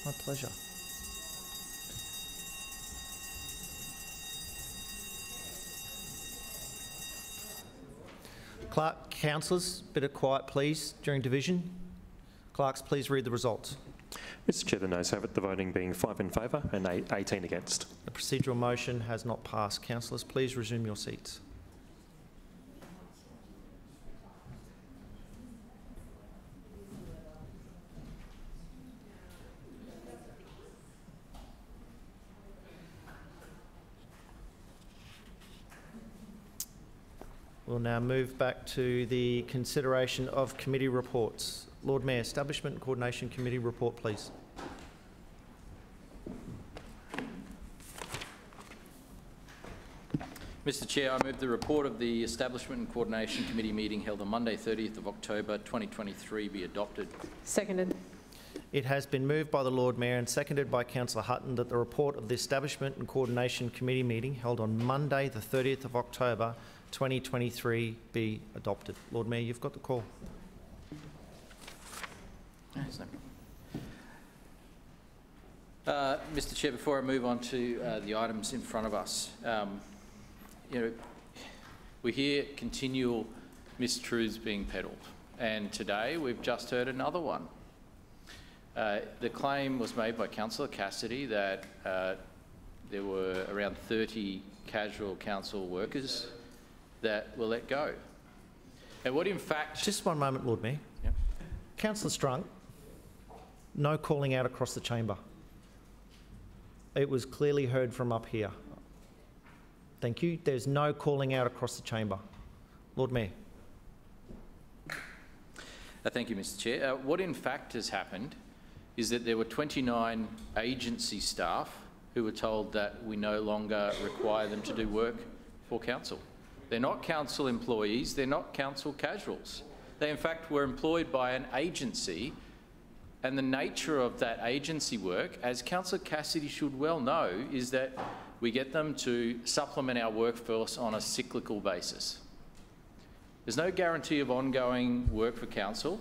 My pleasure. Clerk, councillors, bit of quiet please during division. Clerks, please read the results. Mr Chair, the noes have it, the voting being five in favour and eight- 18 against. The procedural motion has not passed. Councillors, please resume your seats. We'll now move back to the consideration of committee reports. Lord Mayor, Establishment and Coordination Committee report, please. Mr Chair, I move the report of the Establishment and Coordination Committee meeting held on Monday 30th of October 2023 be adopted. Seconded. It has been moved by the Lord Mayor and seconded by Councillor Hutton that the report of the Establishment and Coordination Committee meeting held on Monday, the 30th of October 2023 be adopted. Lord Mayor, you've got the call. Uh, Mr Chair, before I move on to uh, the items in front of us, um, you know, we hear continual mistruths being peddled, and today we've just heard another one. Uh, the claim was made by Councillor Cassidy that uh, there were around 30 casual council workers that were let go. And what in fact... Just one moment, Lord Mayor. Yep. Councillor Strunk, no calling out across the chamber. It was clearly heard from up here. Thank you. There's no calling out across the chamber. Lord Mayor. Uh, thank you, Mr Chair. Uh, what in fact has happened is that there were 29 agency staff who were told that we no longer require them to do work for council. They're not council employees, they're not council casuals. They in fact were employed by an agency and the nature of that agency work, as Councillor Cassidy should well know, is that we get them to supplement our workforce on a cyclical basis. There's no guarantee of ongoing work for council.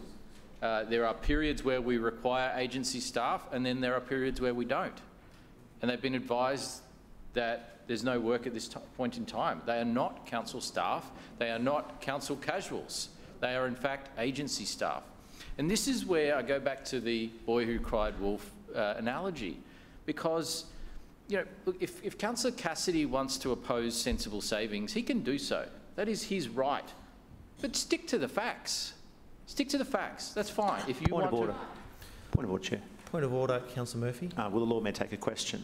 Uh, there are periods where we require agency staff and then there are periods where we don't. And they've been advised that there's no work at this point in time. They are not council staff. They are not council casuals. They are in fact agency staff. And this is where I go back to the boy who cried wolf uh, analogy, because you know, look, if, if Councillor Cassidy wants to oppose sensible savings, he can do so. That is his right. But stick to the facts. Stick to the facts. That's fine. If you Point want of order. to. Point of order, Chair. Point of order, Councillor Murphy. Uh, will the Lord Mayor take a question?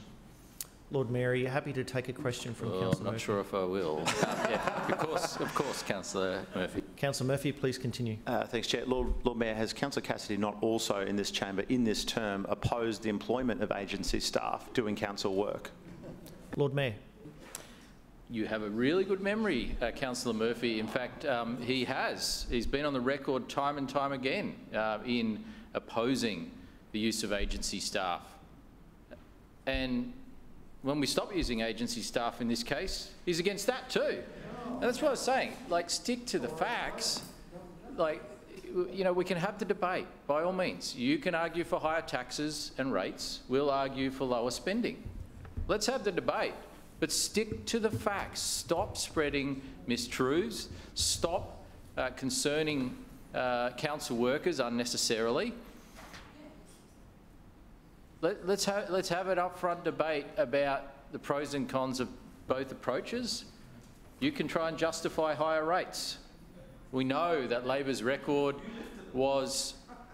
Lord Mayor, are you happy to take a question from Well, I'm not sure if I will. Um, yeah, of course, of course, Councillor Murphy. Councillor Murphy, please continue. Uh, thanks, Chair. Lord, Lord Mayor, has Councillor Cassidy not also in this chamber, in this term, opposed the employment of agency staff doing council work? Lord Mayor. You have a really good memory, uh, Councillor Murphy. In fact, um, he has. He's been on the record time and time again uh, in opposing the use of agency staff. And when we stop using agency staff in this case, he's against that too. And that's what I was saying. Like, stick to the facts. Like, you know, we can have the debate, by all means. You can argue for higher taxes and rates. We'll argue for lower spending. Let's have the debate, but stick to the facts. Stop spreading mistruths. Stop uh, concerning uh, council workers unnecessarily. Let, let's, ha let's have an upfront debate about the pros and cons of both approaches. You can try and justify higher rates. We know that Labor's record was...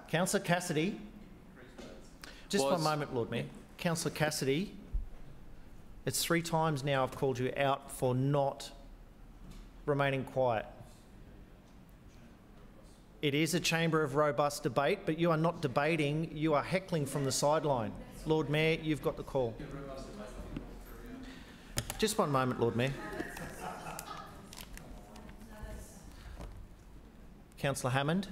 Councillor Cassidy. Just was- one moment, Lord Mayor. Councillor Cassidy, it's three times now I've called you out for not remaining quiet. It is a chamber of robust debate, but you are not debating, you are heckling from the sideline. Lord Mayor, you've got the call. Just one moment, Lord Mayor. Councillor Hammond.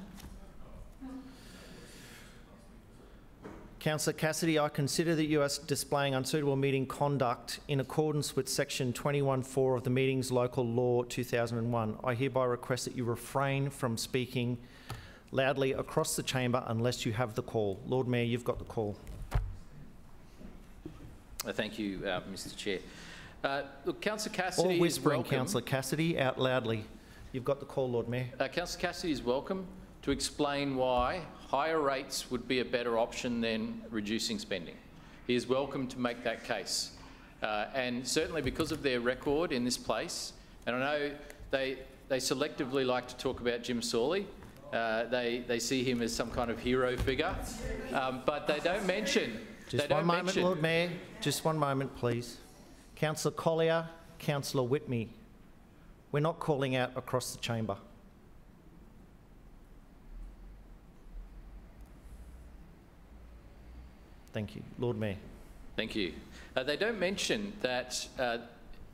Councillor Cassidy, I consider that you are displaying unsuitable meeting conduct in accordance with section 21.4 of the Meetings Local Law 2001. I hereby request that you refrain from speaking loudly across the chamber unless you have the call. Lord Mayor, you've got the call. Uh, thank you, uh, Mr Chair. Uh, look, Councillor Cassidy Or whispering. Councillor Cassidy, out loudly. You've got the call, Lord Mayor. Uh, Councillor Cassidy is welcome to explain why higher rates would be a better option than reducing spending. He is welcome to make that case. Uh, and certainly because of their record in this place, and I know they, they selectively like to talk about Jim Soorley, uh, they, they see him as some kind of hero figure, um, but they don't mention. Just they one don't moment, mention, Lord Mayor. Just one moment, please. Councillor Collier, Councillor Whitney. We're not calling out across the chamber. Thank you. Lord Mayor. Thank you. Uh, they don't mention that uh,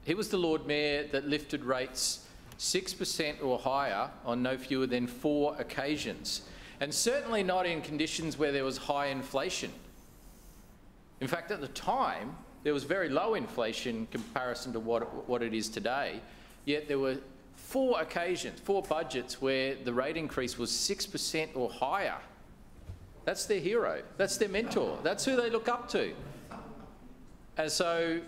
he was the Lord Mayor that lifted rates 6% or higher on no fewer than four occasions, and certainly not in conditions where there was high inflation. In fact, at the time, there was very low inflation in comparison to what, what it is today, yet there were four occasions, four budgets where the rate increase was 6% or higher. That's their hero. That's their mentor. That's who they look up to. And so,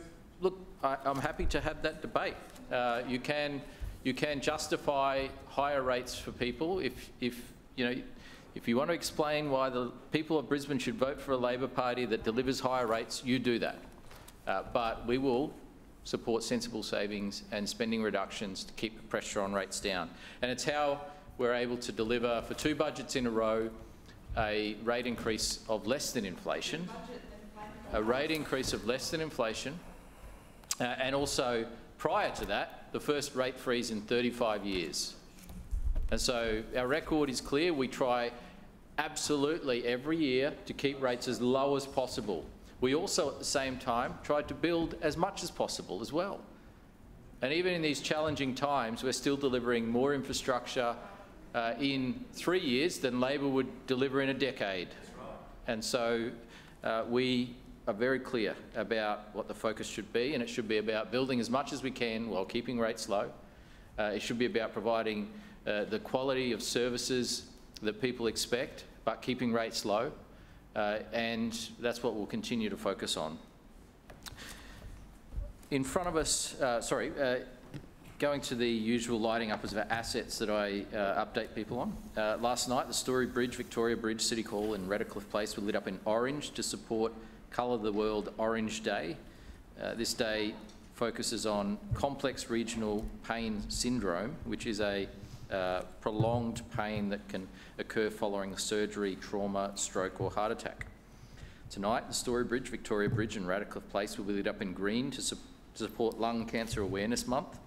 look, I, am happy to have that debate. Uh, you can you can justify higher rates for people if if you know if you want to explain why the people of Brisbane should vote for a Labor Party that delivers higher rates, you do that. Uh, but we will support sensible savings and spending reductions to keep the pressure on rates down. And it's how we're able to deliver for two budgets in a row a rate increase of less than inflation, a rate increase of less than inflation, uh, and also prior to that, the first rate freeze in 35 years. And so our record is clear. We try absolutely every year to keep rates as low as possible. We also, at the same time, tried to build as much as possible as well. And even in these challenging times, we're still delivering more infrastructure uh, in three years than Labor would deliver in a decade. And so uh, we are very clear about what the focus should be, and it should be about building as much as we can while keeping rates low. Uh, it should be about providing uh, the quality of services that people expect, but keeping rates low. Uh, and that's what we'll continue to focus on. In front of us, uh, sorry, uh, going to the usual lighting up of assets that I uh, update people on. Uh, last night, the Story Bridge, Victoria Bridge, City Hall and Reddacliff Place were lit up in orange to support Colour the World Orange Day. Uh, this day focuses on complex regional pain syndrome, which is a uh, prolonged pain that can occur following surgery, trauma, stroke or heart attack. Tonight, the Story Bridge, Victoria Bridge and Reddacliff Place will be lit up in green to, su to support Lung Cancer Awareness Month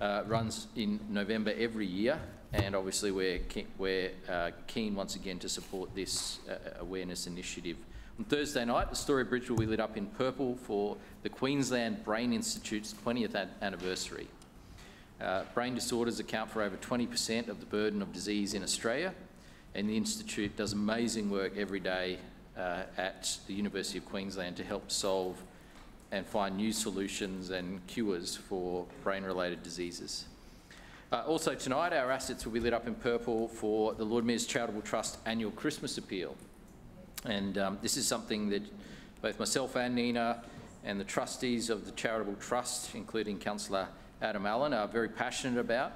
uh, runs in November every year, and obviously we're, ke we're uh, keen once again to support this uh, awareness initiative. On Thursday night, the Story Bridge will be lit up in purple for the Queensland Brain Institute's 20th anniversary. Uh, brain disorders account for over 20% of the burden of disease in Australia, and the Institute does amazing work every day uh, at the University of Queensland to help solve and find new solutions and cures for brain-related diseases. Uh, also tonight, our assets will be lit up in purple for the Lord Mayor's Charitable Trust annual Christmas appeal. And um, this is something that both myself and Nina and the trustees of the Charitable Trust, including Councillor Adam Allen, are very passionate about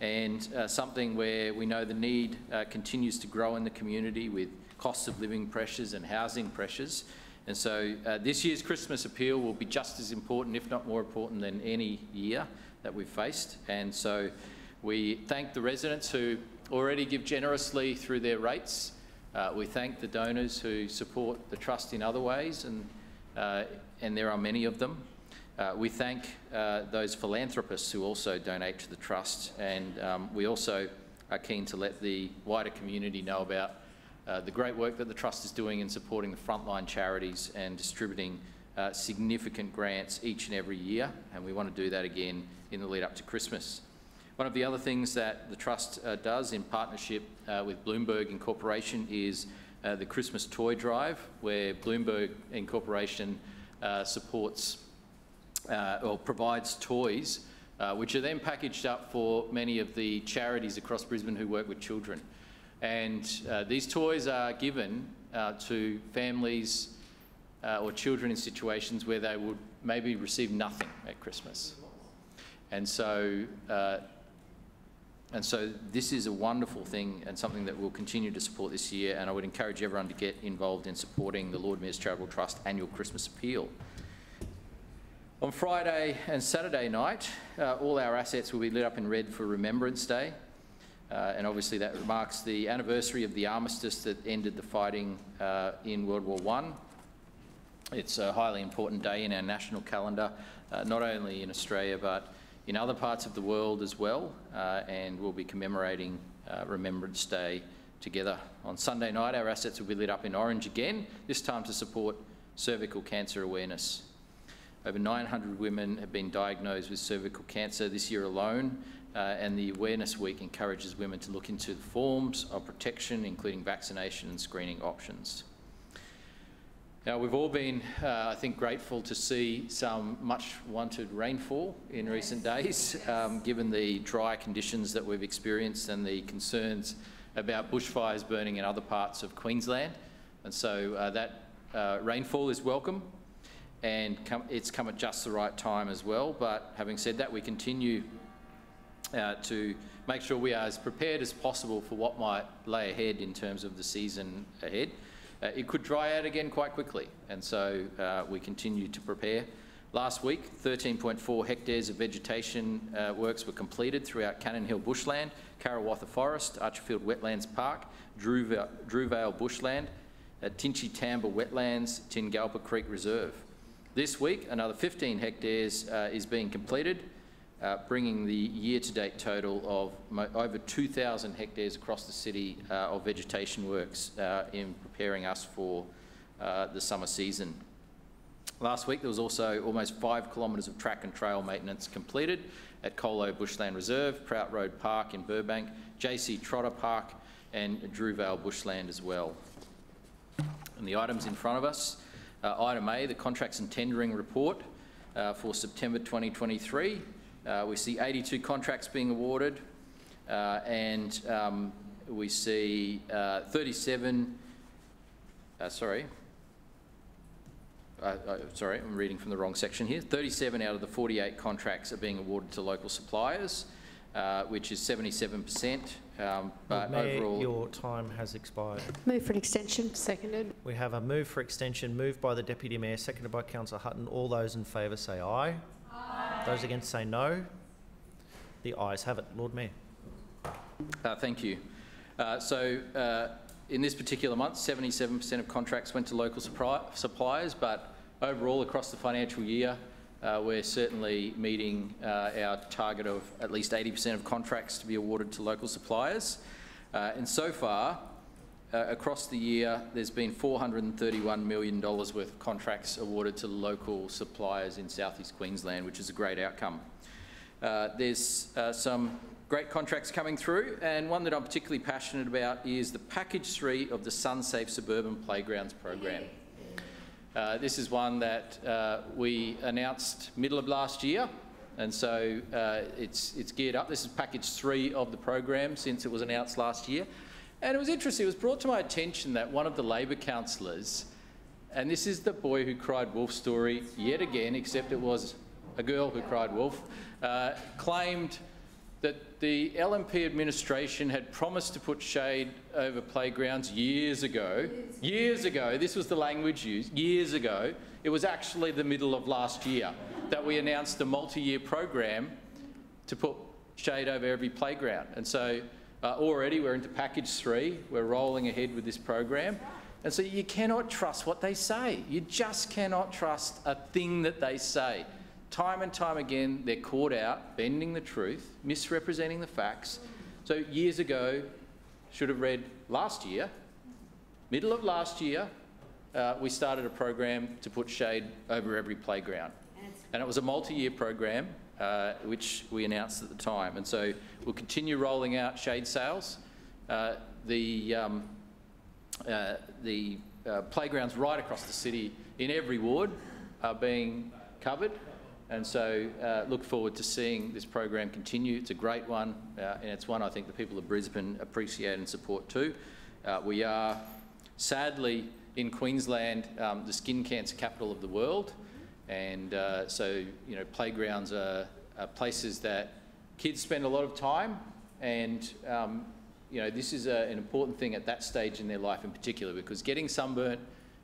and uh, something where we know the need uh, continues to grow in the community with cost of living pressures and housing pressures. And so uh, this year's Christmas appeal will be just as important, if not more important, than any year that we've faced. And so we thank the residents who already give generously through their rates. Uh, we thank the donors who support the trust in other ways, and, uh, and there are many of them. Uh, we thank uh, those philanthropists who also donate to the trust, and um, we also are keen to let the wider community know about uh, the great work that the Trust is doing in supporting the frontline charities and distributing uh, significant grants each and every year, and we want to do that again in the lead up to Christmas. One of the other things that the Trust uh, does in partnership uh, with Bloomberg Incorporation is uh, the Christmas Toy Drive, where Bloomberg Incorporation supports or provides toys which are then packaged up for many of the charities across Brisbane who work with children. And uh, these toys are given uh, to families uh, or children in situations where they would maybe receive nothing at Christmas. And so, uh, and so this is a wonderful thing and something that we'll continue to support this year. And I would encourage everyone to get involved in supporting the Lord Mayor's Charitable Trust annual Christmas appeal. On Friday and Saturday night, uh, all our assets will be lit up in red for Remembrance Day. Uh, and obviously that marks the anniversary of the armistice that ended the fighting uh, in World War One. It's a highly important day in our national calendar, uh, not only in Australia but in other parts of the world as well, and we'll be commemorating Remembrance Day together. On Sunday night, our assets will be lit up in orange again, this time to support cervical cancer awareness. Over 900 women have been diagnosed with cervical cancer this year alone, uh, and the Awareness Week encourages women to look into the forms of protection, including vaccination and screening options. Now, we've all been, uh, I think, grateful to see some much wanted rainfall in recent days, um, given the dry conditions that we've experienced and the concerns about bushfires burning in other parts of Queensland. And so uh, that uh, rainfall is welcome and come, it's come at just the right time as well. But having said that, we continue uh, to make sure we are as prepared as possible for what might lay ahead in terms of the season ahead. Uh, it could dry out again quite quickly, and so uh, we continue to prepare. Last week, 13.4 hectares of vegetation uh, works were completed throughout Cannon Hill Bushland, Karawatha Forest, Archerfield Wetlands Park, Drewvale, Bushland, uh, Tinchi Tamba Wetlands, Tingalpa Creek Reserve. This week, another 15 hectares uh, is being completed, uh, bringing the year-to-date total of over 2,000 hectares across the city uh, of vegetation works uh, in preparing us for uh, the summer season. Last week there was also almost five kilometres of track and trail maintenance completed at Colo Bushland Reserve, Prout Road Park in Burbank, JC Trotter Park and Drewvale Bushland as well. And the items in front of us, uh, item A, the contracts and tendering report uh, for September 2023. Uh, we see 82 contracts being awarded uh, and um, we see uh, 37, uh, sorry, uh, uh, sorry, I'm reading from the wrong section here. 37 out of the 48 contracts are being awarded to local suppliers, uh, which is 77%. Um, but Mayor, overall, your time has expired. Move for an extension. Seconded. We have a move for extension, moved by the Deputy Mayor, seconded by Councillor Hutton. All those in favour say aye. Those against say no. The ayes have it. Lord Mayor. Uh, thank you. Uh, so, uh, in this particular month, 77% of contracts went to local suppliers, but overall across the financial year, uh, we're certainly meeting uh, our target of at least 80% of contracts to be awarded to local suppliers. Uh, and so far, uh, across the year, there's been $431 million worth of contracts awarded to local suppliers in southeast Queensland, which is a great outcome. Uh, there's uh, some great contracts coming through, and one that I'm particularly passionate about is the package three of the SunSafe Suburban Playgrounds program. Uh, this is one that uh, we announced middle of last year, and so it's, it's geared up. This is package three of the program since it was announced last year. And it was interesting, it was brought to my attention that one of the Labor councillors, and this is the boy who cried wolf story yet again, except it was a girl who cried wolf, uh, claimed that the LNP administration had promised to put shade over playgrounds years ago. Years ago, this was the language used, years ago. It was actually the middle of last year that we announced a multi-year program to put shade over every playground. And so uh, already we're into package three. We're rolling ahead with this program. And so you cannot trust what they say. You just cannot trust a thing that they say time and time again, they're caught out bending the truth, misrepresenting the facts. So years ago, should have read last year, middle of last year, uh, we started a program to put shade over every playground. And it was a multi-year program, uh, which we announced at the time. And so we'll continue rolling out shade sails. Uh, the um, uh, the uh, playgrounds right across the city in every ward are being covered and so uh, look forward to seeing this program continue. It's a great one, uh, and it's one I think the people of Brisbane appreciate and support too. Uh, we are, sadly, in Queensland, um, the skin cancer capital of the world. And uh, so, you know, playgrounds are, are, places that kids spend a lot of time. And, um, you know, this is a, an important thing at that stage in their life in particular, because getting sunburnt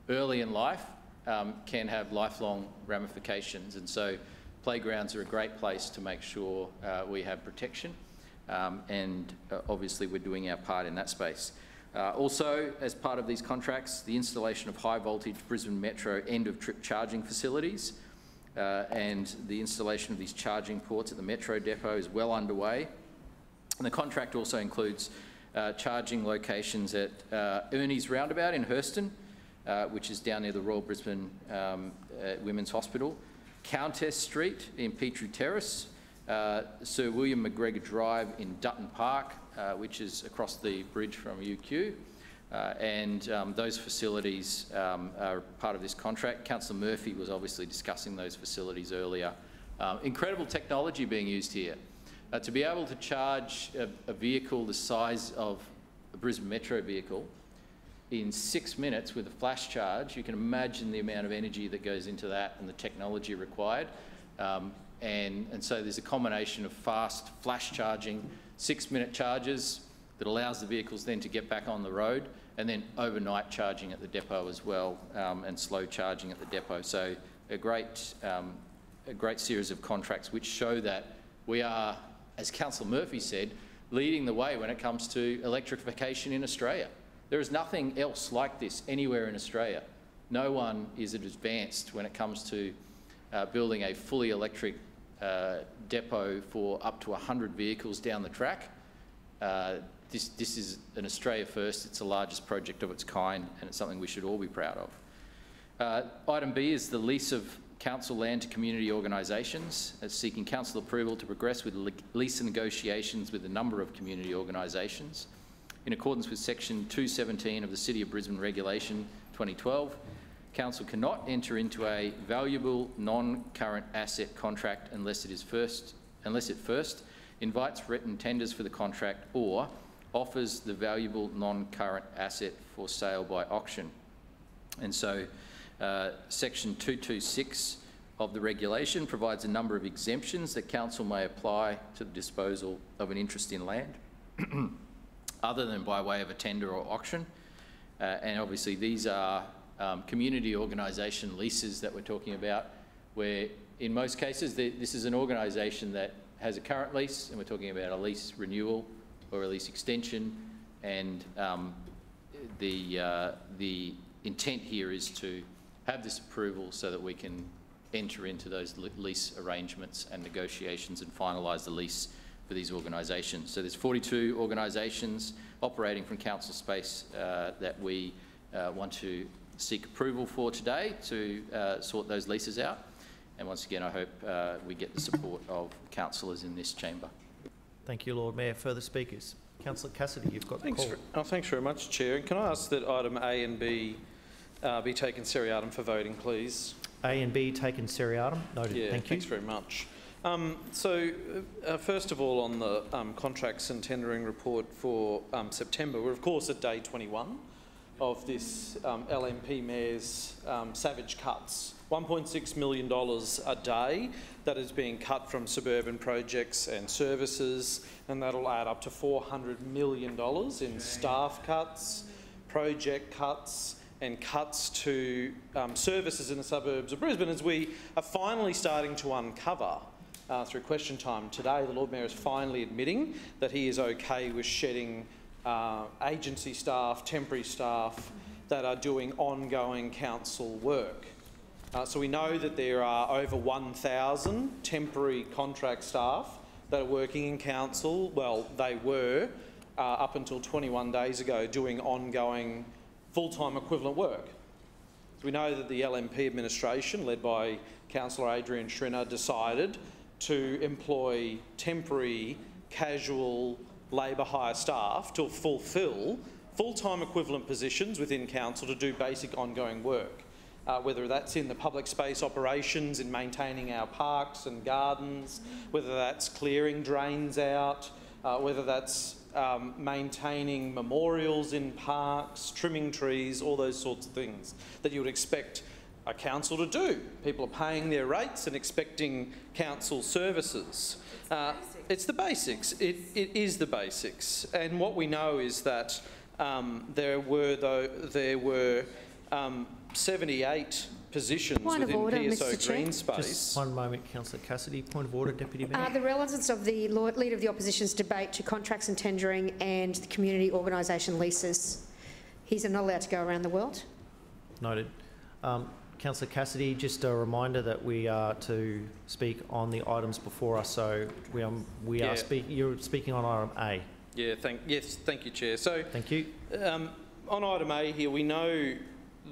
early in life um, can have lifelong ramifications. And so playgrounds are a great place to make sure uh, we have protection. Um, and uh, obviously we're doing our part in that space. Uh, also, as part of these contracts, the installation of high voltage Brisbane Metro end of trip charging facilities uh, and the installation of these charging ports at the Metro depot is well underway. And the contract also includes uh, charging locations at uh, Ernie's Roundabout in Herston, uh, which is down near the Royal Brisbane um, uh, Women's Hospital, Countess Street in Petrie Terrace, Sir William McGregor Drive in Dutton Park, uh, which is across the bridge from UQ. Uh, and um, those facilities um, are part of this contract. Councillor Murphy was obviously discussing those facilities earlier. Um, incredible technology being used here. Uh, to be able to charge a, a vehicle the size of a Brisbane Metro vehicle in six minutes with a flash charge, you can imagine the amount of energy that goes into that and the technology required. Um, and, and so there's a combination of fast flash charging, six minute charges that allows the vehicles then to get back on the road and then overnight charging at the depot as well um, and slow charging at the depot. So a great, um, a great series of contracts which show that we are, as Councillor Murphy said, leading the way when it comes to electrification in Australia. There is nothing else like this anywhere in Australia. No one is advanced when it comes to uh, building a fully electric depot for up to 100 vehicles down the track. Uh, this, this is an Australia first, it's the largest project of its kind and it's something we should all be proud of. Uh, item B is the lease of council land to community organisations, It's seeking council approval to progress with le lease negotiations with a number of community organisations. In accordance with section 217 of the City of Brisbane Regulation 2012, council cannot enter into a valuable non-current asset contract unless it is first unless it first invites written tenders for the contract or offers the valuable non-current asset for sale by auction. And so uh, section 226 of the regulation provides a number of exemptions that council may apply to the disposal of an interest in land other than by way of a tender or auction. Uh, and obviously these are um, community organisation leases that we're talking about, where in most cases the, this is an organisation that has a current lease, and we're talking about a lease renewal or a lease extension, and um, the, uh, the intent here is to have this approval so that we can enter into those lease arrangements and negotiations and finalise the lease for these organisations. So there's 42 organisations operating from council space uh, that we uh, want to seek approval for today to uh, sort those leases out. And once again, I hope uh, we get the support of councillors in this chamber. Thank you, Lord Mayor. Further speakers? Councillor Cassidy, you've got thanks the call. For, oh, thanks very much, Chair. And can I ask that item A and B uh, be taken seriatim for voting, please? A and B taken seriatim. Noted. Yeah, Thank you. thanks very much. Um, so, uh, first of all, on the um, contracts and tendering report for um, September, we're of course at day 21 of this um, LNP Mayor's um, savage cuts. $1.6 million a day that is being cut from suburban projects and services, and that'll add up to $400 million in staff cuts, project cuts, and cuts to um, services in the suburbs of Brisbane as we are finally starting to uncover uh, through question time today, the Lord Mayor is finally admitting that he is okay with shedding uh, agency staff, temporary staff that are doing ongoing council work. Uh, so we know that there are over 1,000 temporary contract staff that are working in council. Well, they were uh, up until 21 days ago doing ongoing full-time equivalent work. So we know that the LNP administration, led by Councillor Adrian Schrinner, decided to employ temporary, casual labour hire staff to fulfil full-time equivalent positions within council to do basic ongoing work. Uh, whether that's in the public space operations, in maintaining our parks and gardens, whether that's clearing drains out, uh, whether that's um, maintaining memorials in parks, trimming trees, all those sorts of things that you would expect a council to do. People are paying their rates and expecting council services. Uh, it's the basics. It, it is the basics. And what we know is that um, there were, though, there were um, 78 positions Point within order, PSO Mr. Green Chair. Space. Just one moment, Councillor Cassidy. Point of order, Deputy Mayor. Uh, the relevance of the Leader of the Opposition's debate to contracts and tendering and the community organisation leases. He's not allowed to go around the world. Noted. Um, Councillor Cassidy, just a reminder that we are to speak on the items before us, so we are, we Yeah. are speak, you're speaking on item A. Yeah, thank, yes, thank you, Chair. So Thank you. Um, on item A here, we know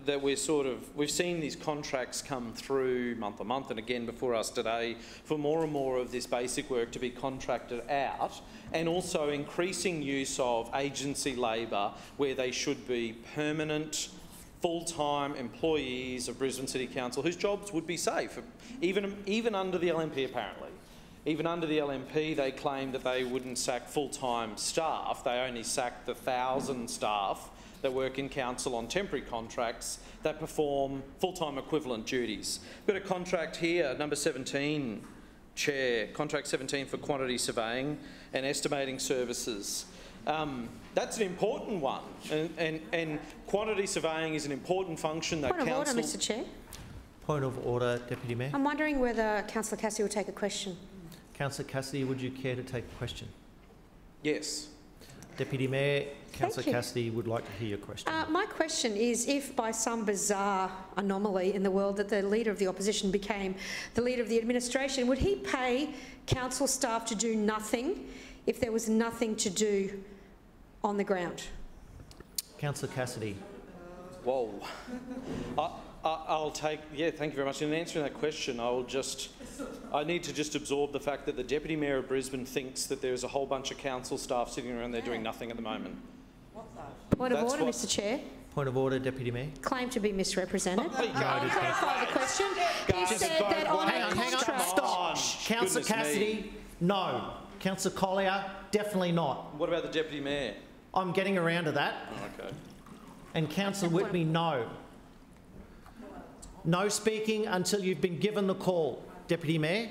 that we're sort of, we've seen these contracts come through month on month and again before us today for more and more of this basic work to be contracted out and also increasing use of agency labour where they should be permanent, full-time employees of Brisbane City Council whose jobs would be safe, even, even under the LNP apparently. Even under the LNP, they claim that they wouldn't sack full-time staff. They only sack the thousand staff that work in council on temporary contracts that perform full-time equivalent duties. Got a contract here, number 17, Chair, contract 17 for quantity surveying and estimating services. Um, that's an important one, and, and, and quantity surveying is an important function that Point of order. Mr Chair. Point of order, Deputy Mayor. I'm wondering whether Councillor Cassidy will take a question. Councillor Cassidy, would you care to take a question? Yes. Deputy Mayor, Councillor you. Cassidy would like to hear your question. Uh, my question is if by some bizarre anomaly in the world that the Leader of the Opposition became the Leader of the Administration, would he pay council staff to do nothing if there was nothing to do on the ground? Councillor Cassidy. Whoa. I, I, I'll take, yeah, thank you very much. In answering that question, I will just, I need to just absorb the fact that the Deputy Mayor of Brisbane thinks that there's a whole bunch of council staff sitting around there doing nothing at the moment. Point of That's order, Mr Chair. Point of order, Deputy Mayor. Claim to be misrepresented. Oh, there you. I'll clarify the question. He said that on Hang a on, hang on, contract... stop. Councillor Goodness me. Cassidy, no. Councillor Collier, definitely not. What about the Deputy Mayor? I'm getting around to that. Oh, okay. And Councillor Whitby, no. No speaking until you've been given the call, Deputy Mayor.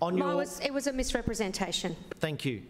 On No, your, it was, it was a misrepresentation. thank you.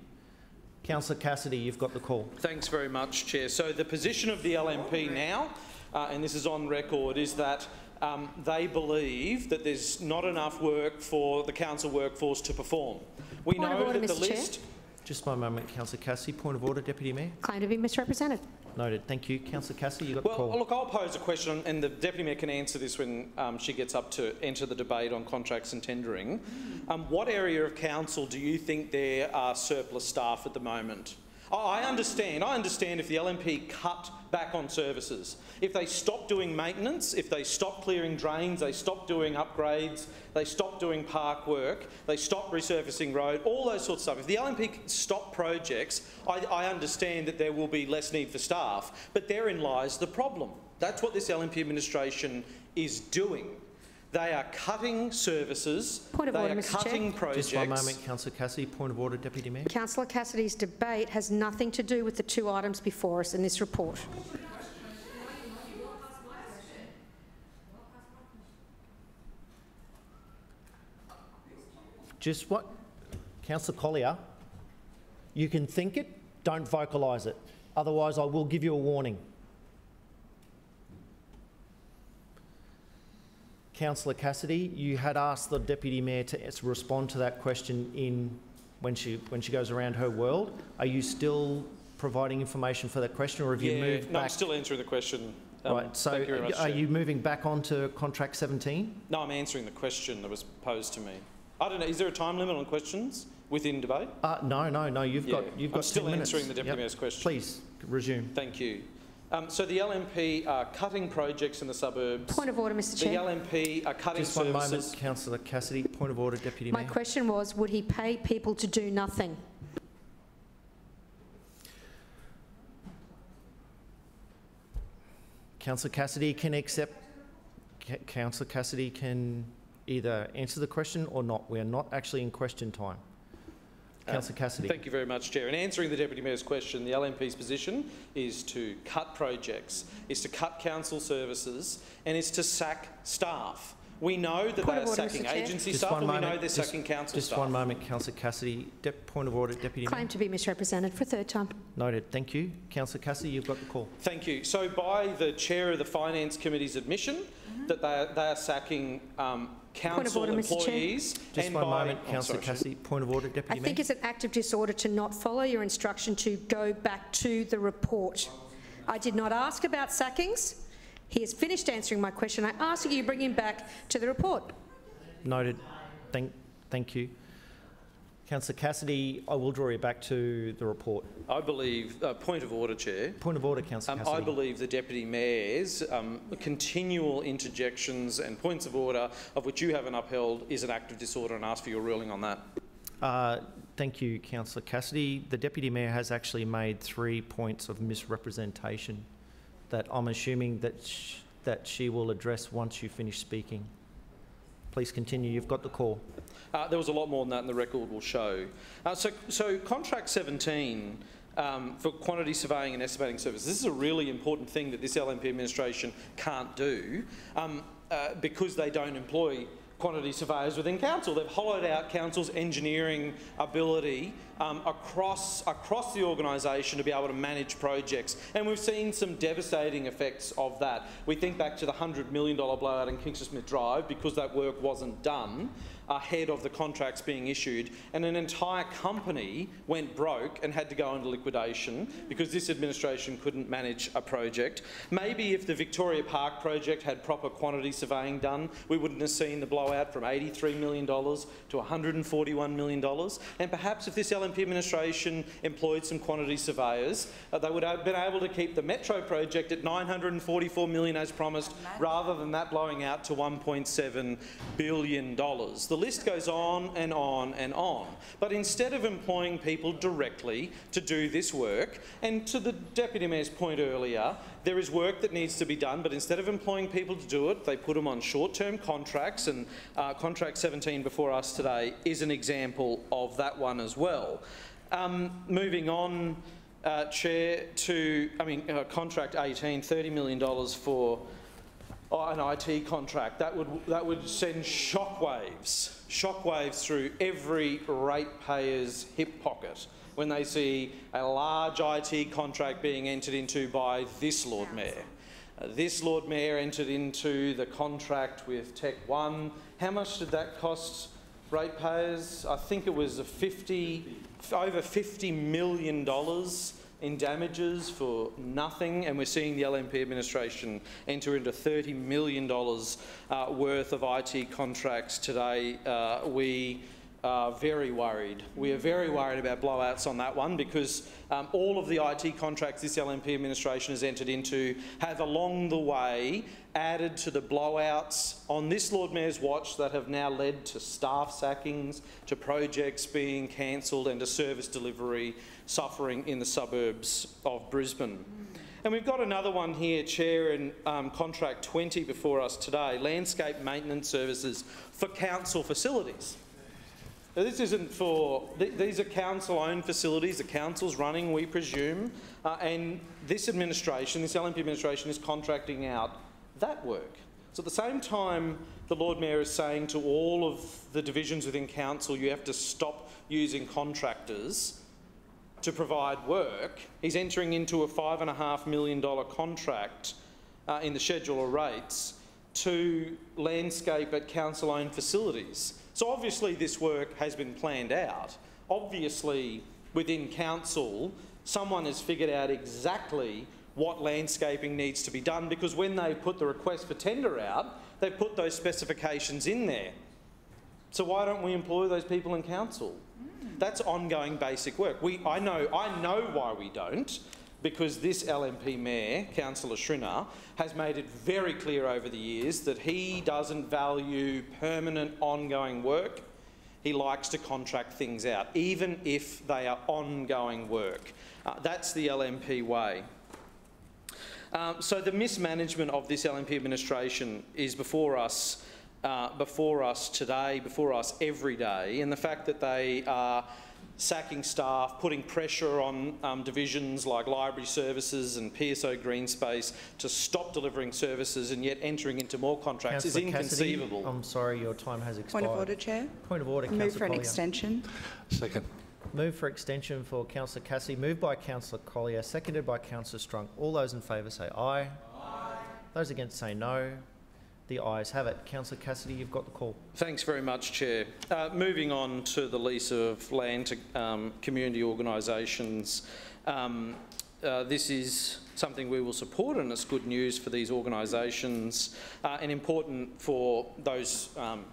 Councillor Cassidy, you've got the call. Thanks very much, Chair. So the position of the LNP now, uh, and this is on record, is that um, they believe that there's not enough work for the council workforce to perform. We Point know order, that the Mr. Chair. list... Just one moment, Councillor Cassidy. Point of order, Deputy Mayor. Claim to be misrepresented. Noted. Thank you. Councillor Cassidy, you've got the Well, call. look, I'll pose a question, and the Deputy Mayor can answer this when um, she gets up to enter the debate on contracts and tendering. Um, what area of council do you think there are surplus staff at the moment? Oh, I understand. I understand if the LNP cut back on services. If they stop doing maintenance, if they stop clearing drains, they stop doing upgrades, they stop doing park work, they stop resurfacing road, all those sorts of stuff. If the LNP stop projects, I, I understand that there will be less need for staff, but therein lies the problem. That's what this LNP administration is doing. They are cutting services, Point of they order, are Mr. Chair. cutting projects. Just one moment, Councillor Cassidy. Point of order, Deputy Mayor. Councillor Cassidy's debate has nothing to do with the two items before us in this report. Just what? Councillor Collier, you can think it, don't vocalise it. Otherwise, I will give you a warning. Councillor Cassidy, you had asked the Deputy Mayor to respond to that question in, when she, when she goes around her world. Are you still providing information for that question, or have you moved no, I'm still answering the question. Um, Right, so you much, are Chair. you moving back onto contract 17? No, I'm answering the question that was posed to me. I don't know, is there a time limit on questions within debate? Uh, no, no, no, you've got, Yeah, you've I'm got still 10 minutes. answering the Deputy Yep. Mayor's question. Please, resume. Thank you. Um, so the LNP are cutting projects in the suburbs. Point of order, Mr Chair. The LNP are cutting Just one moment, councillor Cassidy. Point of order, Deputy My Mayor. question was, would he pay people to do nothing? Councillor Cassidy can accept, Ca- councillor Cassidy can either answer the question or not. We are not actually in question time. Uh, Councillor Cassidy. Thank you very much, Chair. In answering the Deputy Mayor's question, the LNP's position is to cut projects, is to cut council services, and is to sack staff. We know that Point they are order, sacking Chair. agency Just staff, one and we know they're just- sacking council Just staff. one moment, councillor Cassidy. Dep- point of order, Deputy Mayor. Claim to be misrepresented for a third time. Noted. Thank you. Councillor Cassidy, you've got the call. Thank you. So by the Chair of the Finance Committee's admission that they are, they are sacking um. Point of council order, Mr Chair. employees Just one by... moment, councillor sorry, Cassidy. Point of order, Deputy I Deputy think Mayor. it's an act of disorder to not follow your instruction to go back to the report. I did not ask about sackings, He has finished answering my question. I ask that you bring him back to the report. Noted. Thank, thank you. Councillor Cassidy, I will draw you back to the report. I believe, uh, point of order, Chair. Point of order, Councillor Um, Cassidy. I believe the Deputy Mayor's um, continual interjections and points of order, of which you haven't upheld, is an act of disorder and ask for your ruling on that. Uh, Thank you, Councillor Cassidy. The Deputy Mayor has actually made three points of misrepresentation that I'm assuming that, sh- that she will address once you finish speaking. Please continue, you've got the call. Uh, there was a lot more than that, and the record will show. Uh, so, so contract 17 um, for quantity surveying and estimating services. This is a really important thing that this LNP administration can't do um, uh, because they don't employ quantity surveyors within council. They've hollowed out council's engineering ability um, across, across the organisation to be able to manage projects. And we've seen some devastating effects of that. We think back to the $100 million blowout in Kingsford Smith Drive because that work wasn't done ahead of the contracts being issued, and an entire company went broke and had to go into liquidation because this administration couldn't manage a project. Maybe if the Victoria Park project had proper quantity surveying done, we wouldn't have seen the blowout from $83 million to $141 million. And perhaps if this LNP administration employed some quantity surveyors, uh, they would have been able to keep the Metro project at 944 million as promised, rather than that blowing out to $1.7 billion. The list goes on and on and on. But instead of employing people directly to do this work, and to the Deputy Mayor's point earlier, there is work that needs to be done, but instead of employing people to do it, they put them on short-term contracts, and uh, contract 17 before us today is an example of that one as well. Um, moving on, uh, Chair, to, I mean, uh, contract 18, $30 million for oh, an IT contract. That would, that would send shockwaves, shockwaves through every ratepayer's hip pocket when they see a large IT contract being entered into by this Lord Mayor. Uh, this Lord Mayor entered into the contract with Tech One. How much did that cost ratepayers? I think it was a 50, over $50 million in damages for nothing, and we're seeing the LNP administration enter into $30 million uh, worth of IT contracts today. Uh, we are very worried. We are very worried about blowouts on that one because um, all of the IT contracts this LNP administration has entered into have along the way added to the blowouts on this Lord Mayor's watch that have now led to staff sackings, to projects being cancelled and to service delivery suffering in the suburbs of Brisbane. And we've got another one here, Chair, in um, contract 20 before us today, landscape maintenance services for council facilities. Now, this isn't for, th these are council-owned facilities, the council's running, we presume, uh, and this administration, this LNP administration is contracting out that work. So at the same time, the Lord Mayor is saying to all of the divisions within council, you have to stop using contractors to provide work, he's entering into a $5.5 million contract uh, in the schedule of rates to landscape at council-owned facilities. So obviously this work has been planned out. Obviously within council, someone has figured out exactly what landscaping needs to be done because when they put the request for tender out, they put those specifications in there. So why don't we employ those people in council? Mm. That's ongoing basic work. We, I, know, I know why we don't, because this LNP mayor, Councillor Schrinner, has made it very clear over the years that he doesn't value permanent ongoing work. He likes to contract things out, even if they are ongoing work. Uh, that's the LNP way. Um, so the mismanagement of this LNP administration is before us uh, before us today, before us every day, and the fact that they are sacking staff, putting pressure on um, divisions like library services and PSO Green Space to stop delivering services and yet entering into more contracts Councillor is Cassidy, inconceivable. I'm sorry, your time has expired. Point of order, Chair. Point of order, Move Councillor for an Collier. extension. Second. Move for extension for Councillor Cassidy, moved by Councillor Collier, seconded by Councillor Strunk. All those in favour say aye. Aye. Those against say no. The ayes have it. Councillor Cassidy, you've got the call. Thanks very much, Chair. Uh, moving on to the lease of land to um, community organisations. Um, uh, this is something we will support and it's good news for these organisations uh, and important for those um,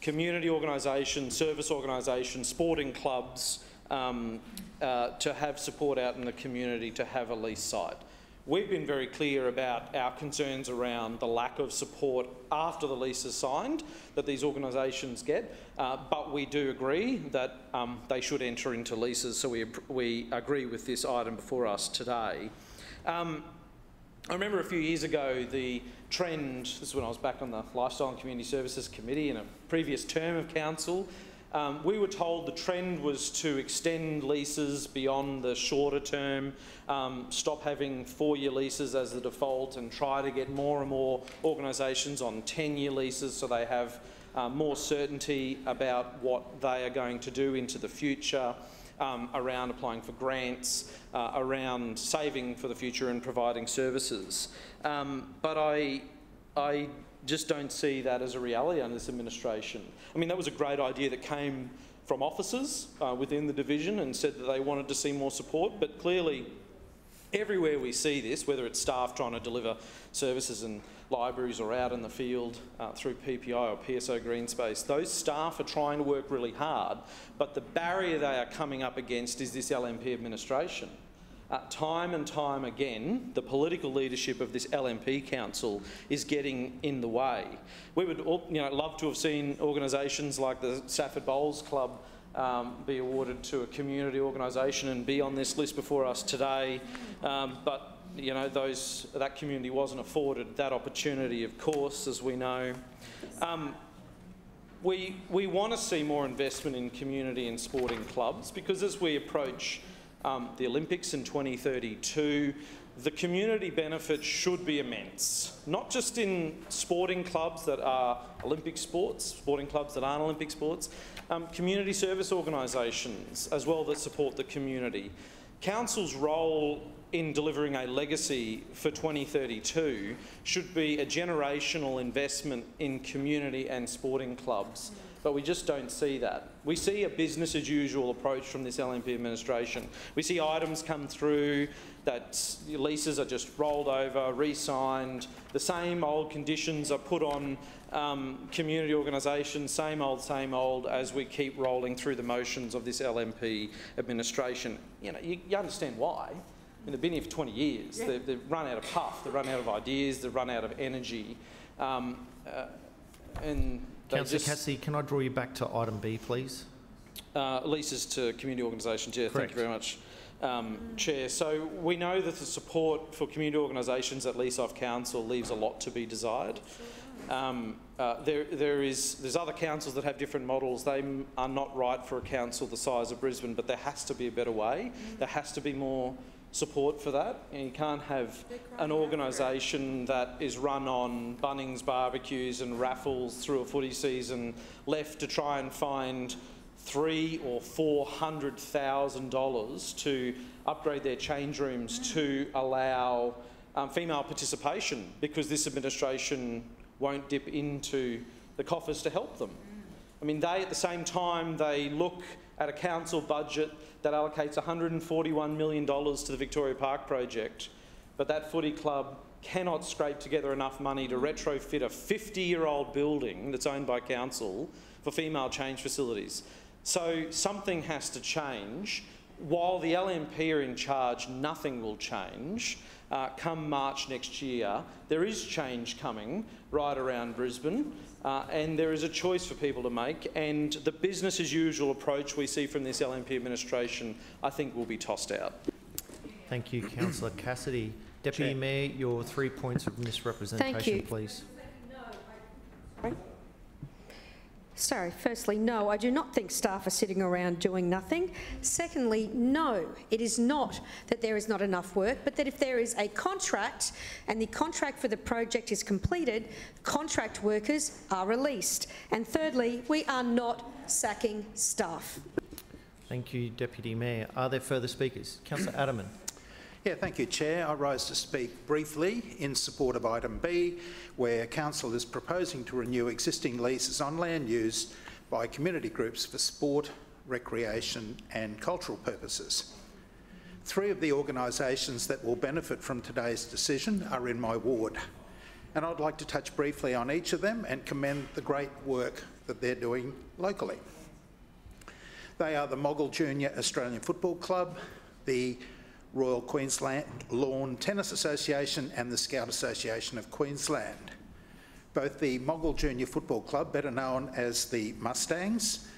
community organisations, service organisations, sporting clubs um, uh, to have support out in the community to have a lease site. We've been very clear about our concerns around the lack of support after the lease is signed that these organisations get, uh, but we do agree that um, they should enter into leases, so we, we agree with this item before us today. Um, I remember a few years ago the trend, this is when I was back on the Lifestyle and Community Services Committee in a previous term of council, um, we were told the trend was to extend leases beyond the shorter term, um, stop having four-year leases as the default and try to get more and more organisations on 10-year leases so they have uh, more certainty about what they are going to do into the future. Um, around applying for grants, uh, around saving for the future and providing services. Um, but I, I just don't see that as a reality under this administration. I mean, that was a great idea that came from officers uh, within the division and said that they wanted to see more support, but clearly everywhere we see this, whether it's staff trying to deliver services in libraries or out in the field uh, through PPI or PSO Green Space, those staff are trying to work really hard, but the barrier they are coming up against is this LNP administration. Uh, time and time again, the political leadership of this LNP council is getting in the way. We would all, you know, love to have seen organisations like the Stafford Bowls Club um, be awarded to a community organisation and be on this list before us today, um, but you know, those, that community wasn't afforded that opportunity, of course, as we know. Um, we, we want to see more investment in community and sporting clubs because as we approach um, the Olympics in 2032, the community benefits should be immense, not just in sporting clubs that are Olympic sports, sporting clubs that aren't Olympic sports, um, community service organisations as well that support the community. Council's role in delivering a legacy for 2032 should be a generational investment in community and sporting clubs but we just don't see that. We see a business as usual approach from this LNP administration. We see items come through that leases are just rolled over, re-signed, the same old conditions are put on um, community organisations, same old, same old, as we keep rolling through the motions of this LNP administration. You know, you, you understand why. I mean, they've been here for 20 years. Yeah. They've, they've, run out of puff, they've run out of ideas, they've run out of energy. Um, uh, and Councillor Cassidy, can I draw you back to item B, please? Uh, leases to community organisations. Yeah, Correct. thank you very much, um, Chair. So we know that the support for community organisations at lease off council leaves a lot to be desired. Um, uh, there, there is, there's other councils that have different models. They are not right for a council the size of Brisbane, but there has to be a better way. There has to be more support for that. And you can't have an organisation that is run on Bunnings barbecues and raffles through a footy season left to try and find three or four hundred thousand dollars to upgrade their change rooms to allow um, female participation because this administration won't dip into the coffers to help them. I mean, they at the same time they look at a council budget that allocates $141 million to the Victoria Park project, but that footy club cannot scrape together enough money to retrofit a 50-year-old building that's owned by council for female change facilities. So something has to change. While the LNP are in charge, nothing will change. Uh, come March next year, there is change coming right around Brisbane. Uh, and there is a choice for people to make, and the business as usual approach we see from this LNP administration, I think, will be tossed out. Thank you, Councillor Cassidy. Deputy Chair. Mayor, your three points of misrepresentation, please. Sorry, firstly, no, I do not think staff are sitting around doing nothing. Secondly, no, it is not that there is not enough work, but that if there is a contract and the contract for the project is completed, contract workers are released. And thirdly, we are not sacking staff. Thank you, Deputy Mayor. Are there further speakers? Councillor Adermann. Yeah, thank you, Chair. I rise to speak briefly in support of item B, where Council is proposing to renew existing leases on land used by community groups for sport, recreation and cultural purposes. Three of the organisations that will benefit from today's decision are in my ward. And I'd like to touch briefly on each of them and commend the great work that they're doing locally. They are the Moggill Junior Australian Football Club, the Royal Queensland Lawn Tennis Association and the Scout Association of Queensland. Both the Moggill Junior Football Club, better known as the Mustangs,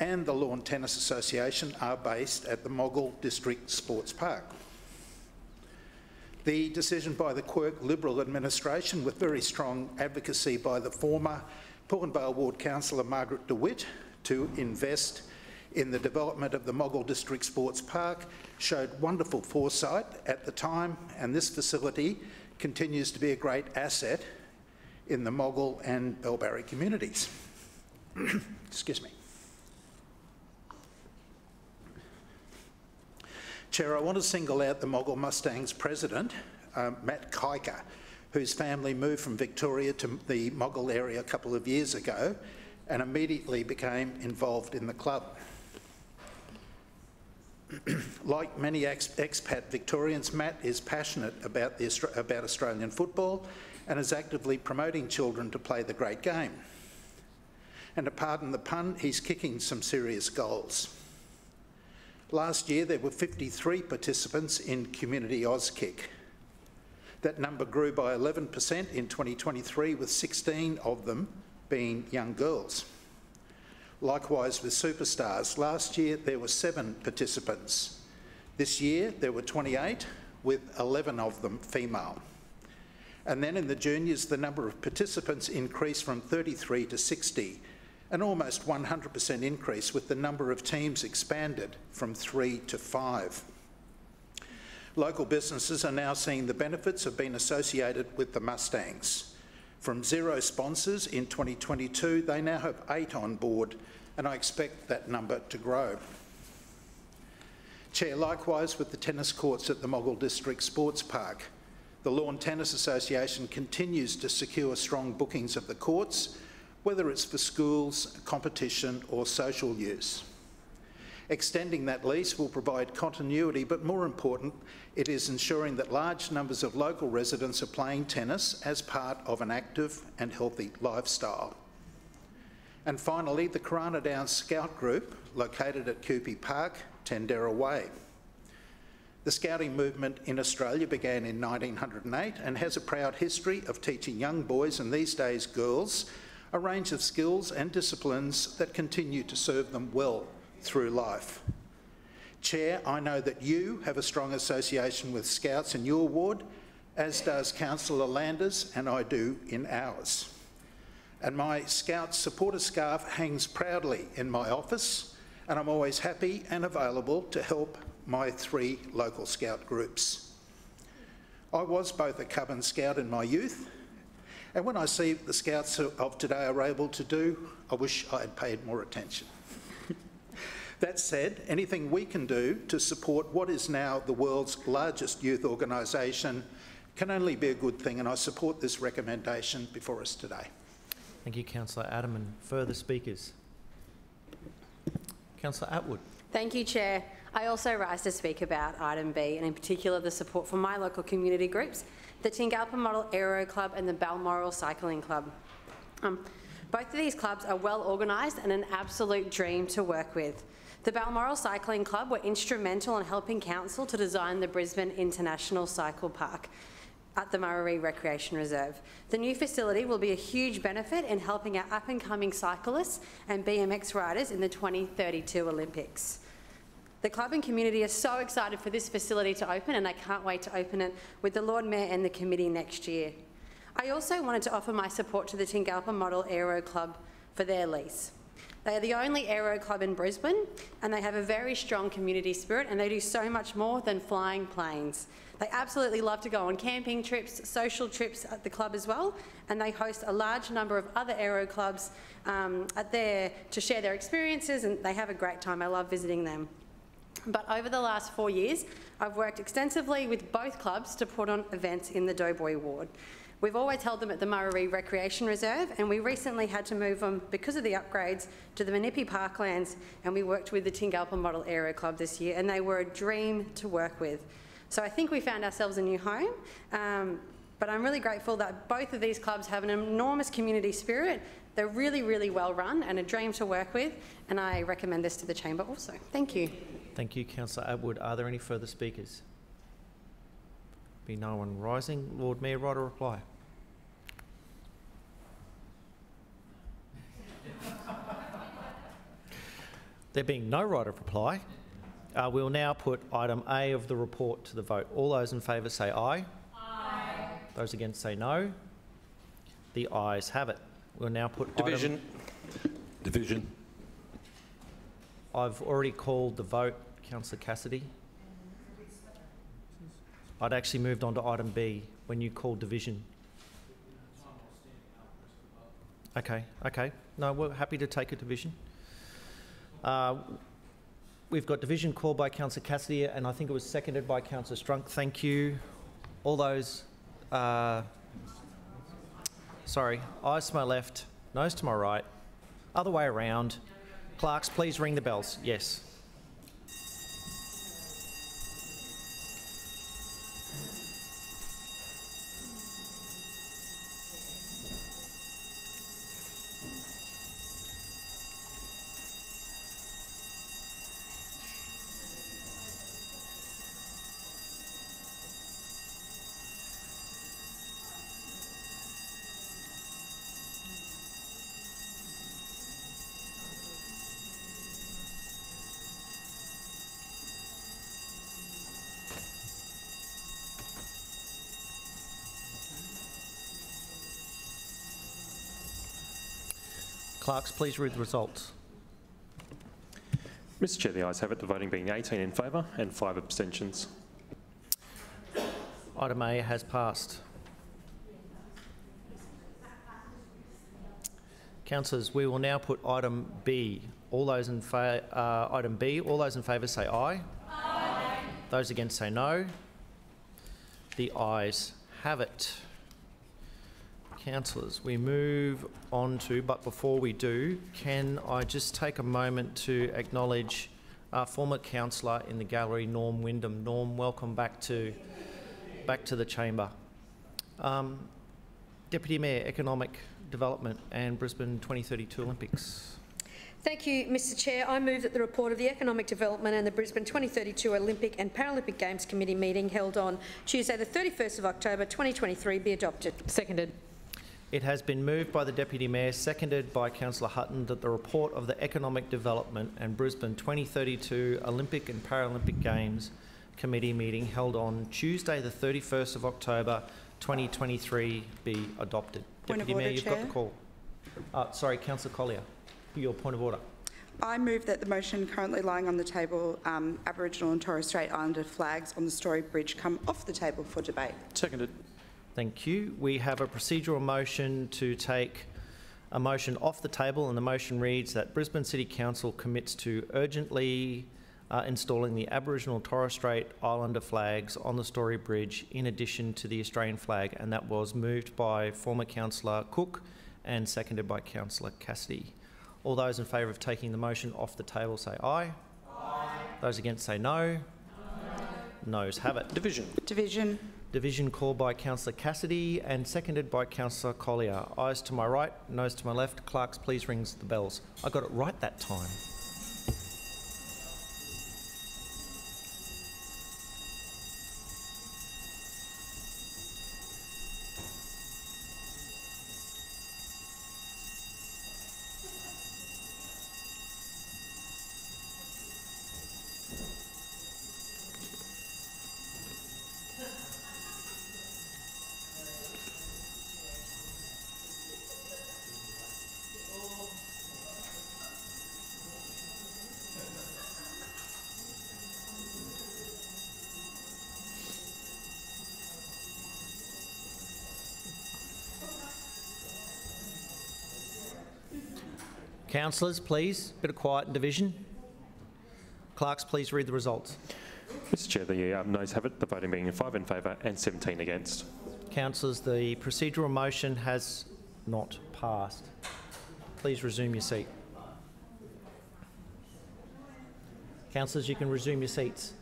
and the Lawn Tennis Association are based at the Moggill District Sports Park. The decision by the Quirk Liberal administration, with very strong advocacy by the former Pullenvale Ward Councillor Margaret de Wit to invest in the development of the Moggill District Sports Park, showed wonderful foresight at the time, and this facility continues to be a great asset in the Moggill and Bellbowrie communities. Excuse me. Chair, I want to single out the Moggill Mustangs president, um, Matt Kiker, whose family moved from Victoria to the Moggill area a couple of years ago and immediately became involved in the club. like many ex expat Victorians, Matt is passionate about, the, about Australian football and is actively promoting children to play the great game. And to pardon the pun, he's kicking some serious goals. Last year, there were 53 participants in Community Auskick. That number grew by 11% in 2023, with 16 of them being young girls. Likewise with Superstars, last year there were seven participants. This year there were 28, with 11 of them female. And then in the juniors, the number of participants increased from 33 to 60, an almost 100% increase with the number of teams expanded from three to five. Local businesses are now seeing the benefits of being associated with the Mustangs. From zero sponsors in 2022, they now have eight on board and I expect that number to grow. Chair, likewise with the tennis courts at the Moggill District Sports Park, the Lawn Tennis Association continues to secure strong bookings of the courts, whether it's for schools, competition or social use. Extending that lease will provide continuity, but more important, it is ensuring that large numbers of local residents are playing tennis as part of an active and healthy lifestyle. And finally, the Corona Downs Scout Group, located at Coopy Park, Tendera Way. The scouting movement in Australia began in 1908 and has a proud history of teaching young boys and these days girls a range of skills and disciplines that continue to serve them well through life. Chair, I know that you have a strong association with Scouts in your ward, as does Councillor Landers, and I do in ours and my Scout supporter scarf hangs proudly in my office and I'm always happy and available to help my three local Scout groups. I was both a Cub and Scout in my youth and when I see the Scouts of today are able to do, I wish I had paid more attention. that said, anything we can do to support what is now the world's largest youth organisation can only be a good thing and I support this recommendation before us today. Thank you, Councillor Adam. And further speakers? Councillor Atwood. Thank you, Chair. I also rise to speak about item B and in particular the support for my local community groups, the Tingalpa Model Aero Club and the Balmoral Cycling Club. Um, both of these clubs are well organised and an absolute dream to work with. The Balmoral Cycling Club were instrumental in helping Council to design the Brisbane International Cycle Park, at the Murarrie Recreation Reserve. The new facility will be a huge benefit in helping our up-and-coming cyclists and BMX riders in the 2032 Olympics. The club and community are so excited for this facility to open and I can't wait to open it with the Lord Mayor and the committee next year. I also wanted to offer my support to the Tingalpa Model Aero Club for their lease. They are the only aero club in Brisbane and they have a very strong community spirit and they do so much more than flying planes. They absolutely love to go on camping trips, social trips at the club as well, and they host a large number of other aero clubs um, at there to share their experiences, and they have a great time. I love visiting them. But over the last four years, I've worked extensively with both clubs to put on events in the Doboy ward. We've always held them at the Murarrie Recreation Reserve, and we recently had to move them, because of the upgrades, to the Minnippi Parklands, and we worked with the Tingalpa Model Aero Club this year, and they were a dream to work with. So I think we found ourselves a new home, um, but I'm really grateful that both of these clubs have an enormous community spirit. They're really, really well run and a dream to work with, and I recommend this to the Chamber also. Thank you. Thank you, Councillor Atwood. Are there any further speakers? Be no one rising. Lord Mayor, right a reply? There being no right of reply, uh, we'll now put item A of the report to the vote. All those in favour say aye. Aye. Those against say no. The ayes have it. We'll now put item- Division. Division. I've already called the vote, Councillor Cassidy. I'd actually moved on to item B when you called division. Okay, okay. No, we're happy to take a division. Uh, we've got division called by Councillor Cassidy, and I think it was seconded by Councillor Strunk. Thank you. All those, uh, sorry, ayes to my left, noes to my right, other way around. Clerks, please ring the bells. Yes. Clerks, please read the results. Mr Chair, the ayes have it, the voting being 18 in favour and 5 abstentions. Item A has passed. Councillors, we will now put item B. All those in fa- uh, item B, all those in favour say aye. Aye. Those against say no. The ayes have it. Councillors, we move on to, but before we do, can I just take a moment to acknowledge our former councillor in the gallery, Norm Wyndham. Norm, welcome back to back to the chamber. Um, Deputy Mayor, Economic Development and Brisbane 2032 Olympics. Thank you, Mr Chair. I move that the report of the Economic Development and the Brisbane 2032 Olympic and Paralympic Games Committee meeting held on Tuesday the 31st of October 2023 be adopted. Seconded. It has been moved by the Deputy Mayor, seconded by Councillor Hutton, that the report of the Economic Development and Brisbane 2032 Olympic and Paralympic Games Committee meeting held on Tuesday the 31st of October 2023 be adopted. Point of Deputy Mayor, order, you've got the call. Uh, sorry, Councillor Collier, your point of order. I move that the motion currently lying on the table, um, Aboriginal and Torres Strait Islander flags on the Story Bridge, come off the table for debate. Seconded. Thank you. We have a procedural motion to take a motion off the table, and the motion reads that Brisbane City Council commits to urgently uh, installing the Aboriginal Torres Strait Islander flags on the Story Bridge in addition to the Australian flag, and that was moved by former Councillor Cook and seconded by Councillor Cassidy. All those in favour of taking the motion off the table say aye. Aye. Those against say no. No. Noes have it. Division. Division. Division called by Councillor Cassidy and seconded by Councillor Collier. Eyes to my right, nose to my left. Clerks, please ring the bells. I got it right that time. Councillors, please, bit of quiet in division. Clerks, please read the results. Mr Chair, the uh, noes have it, the voting being 5 in favour and 17 against. Councillors, the procedural motion has not passed. Please resume your seat. Councillors, you can resume your seats.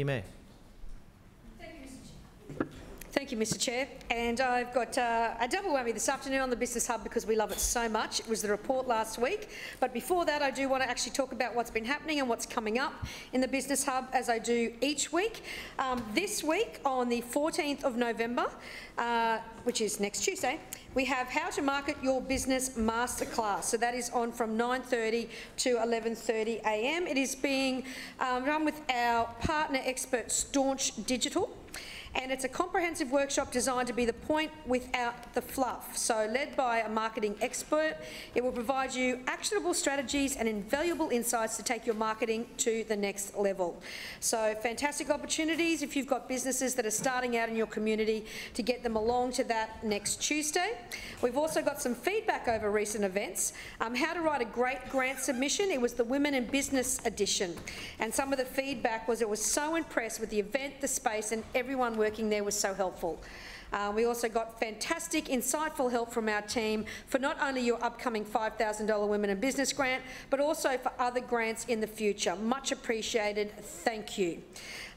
Deputy Mayor. Thank you, Mr Chair. And I've got uh, a double whammy this afternoon on the Business Hub because we love it so much. It was the report last week. But before that, I do want to actually talk about what's been happening and what's coming up in the Business Hub as I do each week. Um, this week, on the 14th of November, uh, which is next Tuesday, we have How to Market Your Business Masterclass. So that is on from 9.30 to 11.30am. It is being um, run with our partner expert, Staunch Digital and it's a comprehensive workshop designed to be the point without the fluff. So led by a marketing expert, it will provide you actionable strategies and invaluable insights to take your marketing to the next level. So fantastic opportunities if you've got businesses that are starting out in your community to get them along to that next Tuesday. We've also got some feedback over recent events. Um, how to write a great grant submission. It was the Women in Business edition. And some of the feedback was it was so impressed with the event, the space and everyone working there was so helpful. Uh, we also got fantastic, insightful help from our team for not only your upcoming $5,000 Women in Business grant, but also for other grants in the future. Much appreciated. Thank you.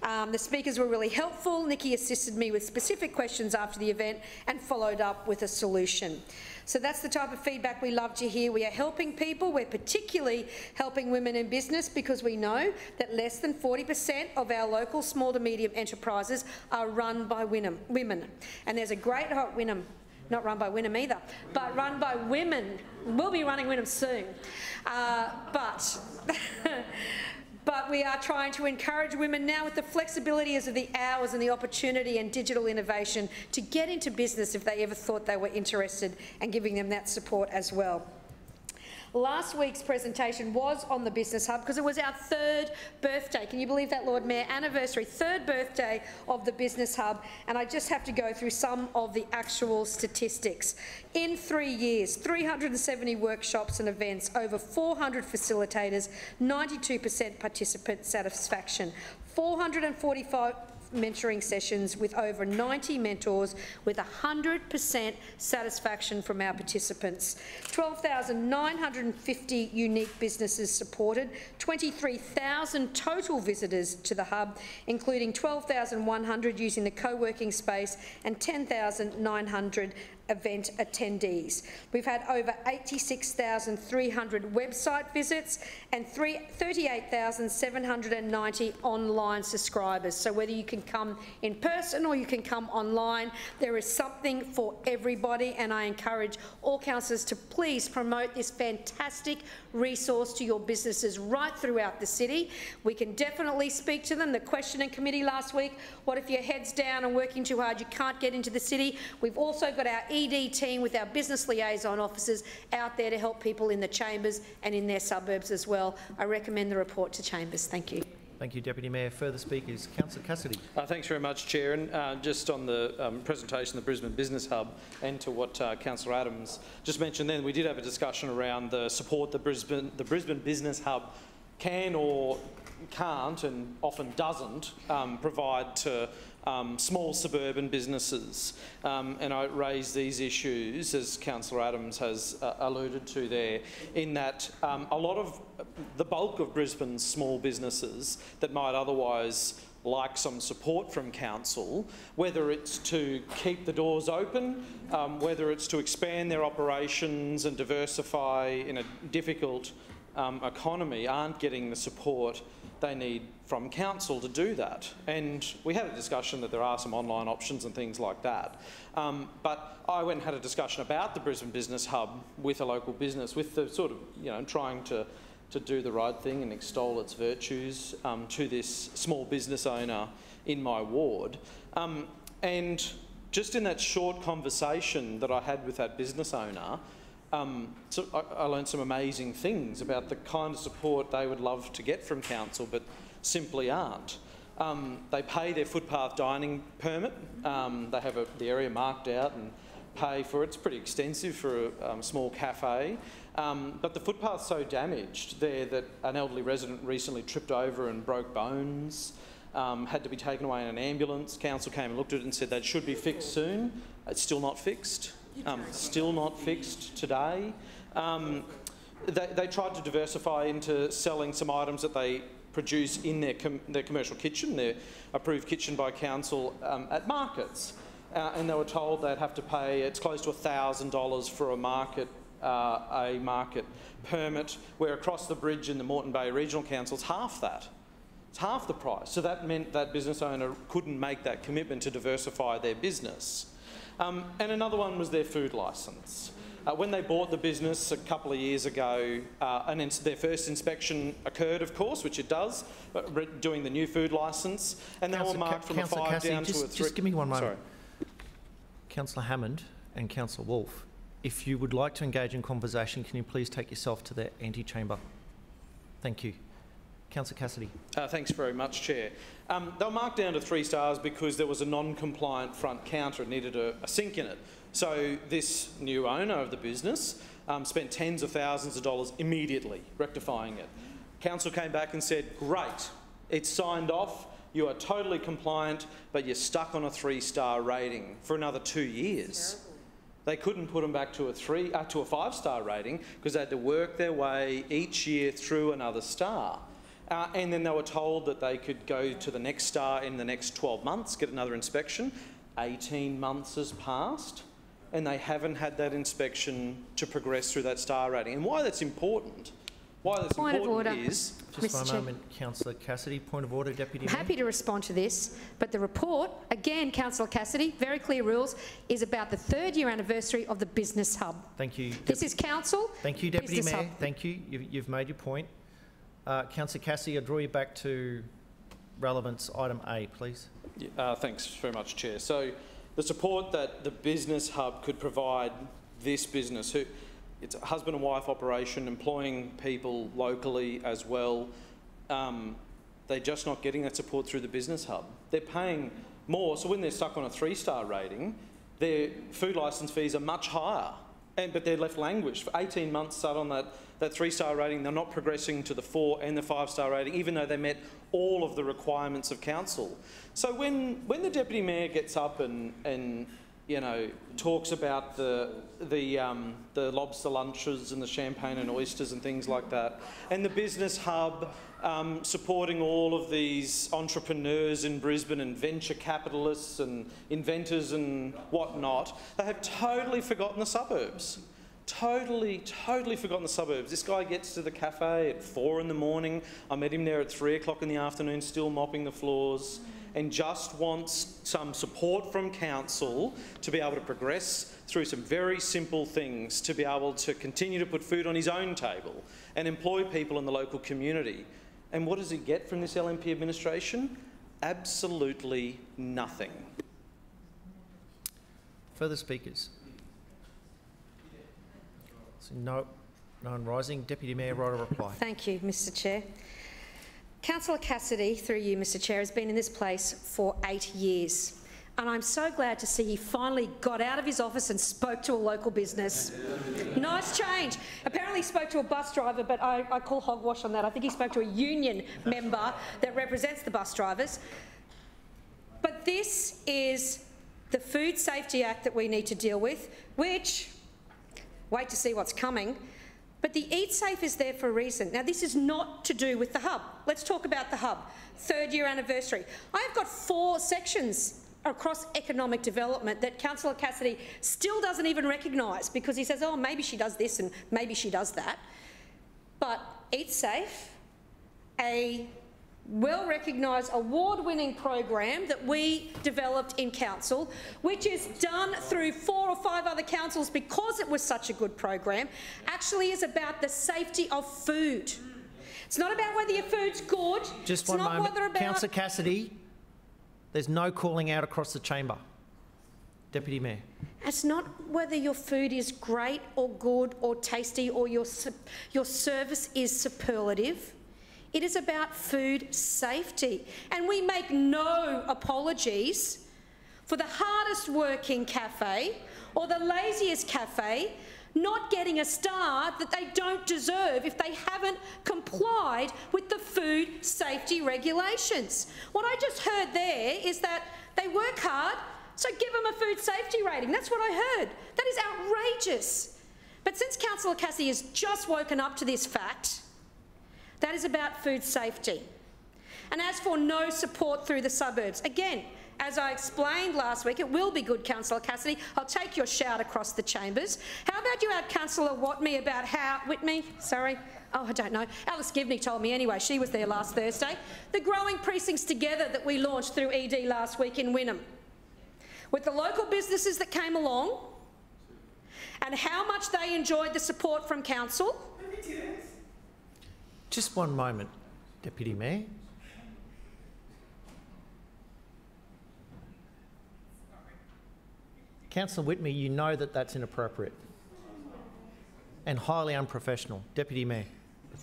Um, the speakers were really helpful. Nikki assisted me with specific questions after the event and followed up with a solution. So that's the type of feedback we love to hear. We are helping people. We're particularly helping women in business because we know that less than 40% of our local small to medium enterprises are run by women. And there's a great hot Wynnum not run by Wynnum either, but run by women. We'll be running Wynnum soon. Uh, but but we are trying to encourage women now with the flexibility of the hours and the opportunity and digital innovation to get into business if they ever thought they were interested and giving them that support as well. Last week's presentation was on the Business Hub because it was our third birthday. Can you believe that, Lord Mayor? Anniversary, third birthday of the Business Hub. And I just have to go through some of the actual statistics. In three years, 370 workshops and events, over 400 facilitators, 92% participant satisfaction, 445 mentoring sessions with over 90 mentors with 100% satisfaction from our participants. 12,950 unique businesses supported, 23,000 total visitors to the hub, including 12,100 using the co-working space and 10,900 event attendees. We've had over 86,300 website visits and 38,790 online subscribers. So whether you can come in person or you can come online, there is something for everybody and I encourage all councillors to please promote this fantastic resource to your businesses right throughout the city. We can definitely speak to them. The question questioning committee last week, what if your head's down and working too hard, you can't get into the city? We've also got our ED team with our business liaison officers out there to help people in the chambers and in their suburbs as well. I recommend the report to chambers. Thank you. Thank you, Deputy Mayor. Further speakers. Councillor Cassidy. Uh, thanks very much, Chair. And uh, just on the um, presentation of the Brisbane Business Hub and to what uh, Councillor Adams just mentioned then, we did have a discussion around the support the Brisbane, the Brisbane Business Hub can or can't and often doesn't um, provide to um, small suburban businesses. Um, and I raise these issues, as Councillor Adams has uh, alluded to there, in that um, a lot of the bulk of Brisbane's small businesses that might otherwise like some support from council, whether it's to keep the doors open, um, whether it's to expand their operations and diversify in a difficult um, economy, aren't getting the support they need from council to do that. And we had a discussion that there are some online options and things like that. Um, but I went and had a discussion about the Brisbane Business Hub with a local business, with the sort of, you know, trying to, to do the right thing and extol its virtues um, to this small business owner in my ward. Um, and just in that short conversation that I had with that business owner, um, so I, I, learned some amazing things about the kind of support they would love to get from council, but simply aren't. Um, they pay their footpath dining permit. Um, they have a, the area marked out and pay for it. It's pretty extensive for a um, small cafe. Um, but the footpath's so damaged there that an elderly resident recently tripped over and broke bones, um, had to be taken away in an ambulance. Council came and looked at it and said that should be fixed soon. It's still not fixed. Um, still not fixed today. Um, they, they tried to diversify into selling some items that they produce in their, com their commercial kitchen, their approved kitchen by council um, at markets. Uh, and they were told they'd have to pay, it's close to $1,000 for a market, uh, a market permit, where across the bridge in the Moreton Bay Regional Council, it's half that. It's half the price. So that meant that business owner couldn't make that commitment to diversify their business. Um, and another one was their food licence. Uh, when they bought the business a couple of years ago, uh, and their first inspection occurred, of course, which it does, but doing the new food licence, and they were marked from Councillor a five Cassidy, down just, to a three. Just give me one moment. Sorry. Councillor Hammond and Councillor Wolff, if you would like to engage in conversation, can you please take yourself to the antechamber? Thank you. Councillor Cassidy. Uh, thanks very much, Chair. Um, they were marked down to three stars because there was a non-compliant front counter. It needed a, a sink in it. So this new owner of the business um, spent tens of thousands of dollars immediately rectifying it. Council came back and said, great, it's signed off, you are totally compliant, but you're stuck on a three-star rating for another two years. They couldn't put them back to a three, uh, to a five-star rating because they had to work their way each year through another star. Uh, and then they were told that they could go to the next star in the next 12 months, get another inspection. 18 months has passed and they haven't had that inspection to progress through that star rating. And why that's important, why that's Point of order. is... Just Mr. one Chair. moment, Councillor Cassidy. Point of order, Deputy I'm happy to respond to this, but the report, again, councillor Cassidy, very clear rules, is about the third year anniversary of the Business Hub. Thank you. This is council. Thank you, Deputy Business Mayor. Hub. Thank you. You've, you've made your point. Uh, Councillor Cassie, I'll draw you back to relevance item A, please. Yeah, Uh, thanks very much, Chair. So the support that the Business Hub could provide this business, who it's a husband and wife operation, employing people locally as well, um, they're just not getting that support through the Business Hub. They're paying more, so when they're stuck on a three-star rating, their food licence fees are much higher. And, but they're left languished for 18 months sat on that, that three-star rating. They're not progressing to the four and the five-star rating, even though they met all of the requirements of council. So when, when the deputy mayor gets up and, and you know, talks about the, the, um, the lobster lunches and the champagne and oysters and things like that, and the business hub um, supporting all of these entrepreneurs in Brisbane and venture capitalists and inventors and whatnot, they have totally forgotten the suburbs. Totally, totally forgotten the suburbs. This guy gets to the cafe at four in the morning. I met him there at three o'clock in the afternoon, still mopping the floors, and just wants some support from council to be able to progress through some very simple things, to be able to continue to put food on his own table and employ people in the local community. And what does he get from this LNP administration? Absolutely nothing. Further speakers? No, no one rising. Deputy Mayor, right a reply. Thank you, Mr Chair. Councillor Cassidy, through you, Mr Chair, has been in this place for eight years. And I'm so glad to see he finally got out of his office and spoke to a local business. nice change. Apparently he spoke to a bus driver, but I, I call hogwash on that. I think he spoke to a union member that represents the bus drivers. But this is the Food Safety Act that we need to deal with, which, wait to see what's coming, but the Eat Safe is there for a reason. Now, this is not to do with the hub. Let's talk about the hub. Third year anniversary. I've got four sections across economic development that Councillor Cassidy still doesn't even recognise because he says, oh, maybe she does this and maybe she does that. But Eat Safe, a well recognised award winning program that we developed in council, which is done through four or five other councils because it was such a good program, actually is about the safety of food. It's not about whether your food's good. Just it's one not moment. about Councillor Cassidy, there's no calling out across the chamber. Deputy Mayor. It's not whether your food is great or good or tasty or your, your service is superlative. It is about food safety. And we make no apologies for the hardest working cafe or the laziest cafe not getting a star that they don't deserve if they haven't complied with the food safety regulations. What I just heard there is that they work hard, so give them a food safety rating. That's what I heard. That is outrageous. But since Councillor Cassie has just woken up to this fact, that is about food safety. And as for no support through the suburbs, again, as I explained last week, it will be good, Councillor Cassidy. I'll take your shout across the chambers. How about you add Councillor Watme about how... Whitney, sorry. Oh, I don't know. Alex Givney told me anyway. She was there last Thursday. The Growing Precincts Together that we launched through ED last week in Wynnum. With the local businesses that came along and how much they enjoyed the support from council. Just one moment, Deputy Mayor. Councillor Whitney, you know that that's inappropriate and highly unprofessional. Deputy Mayor.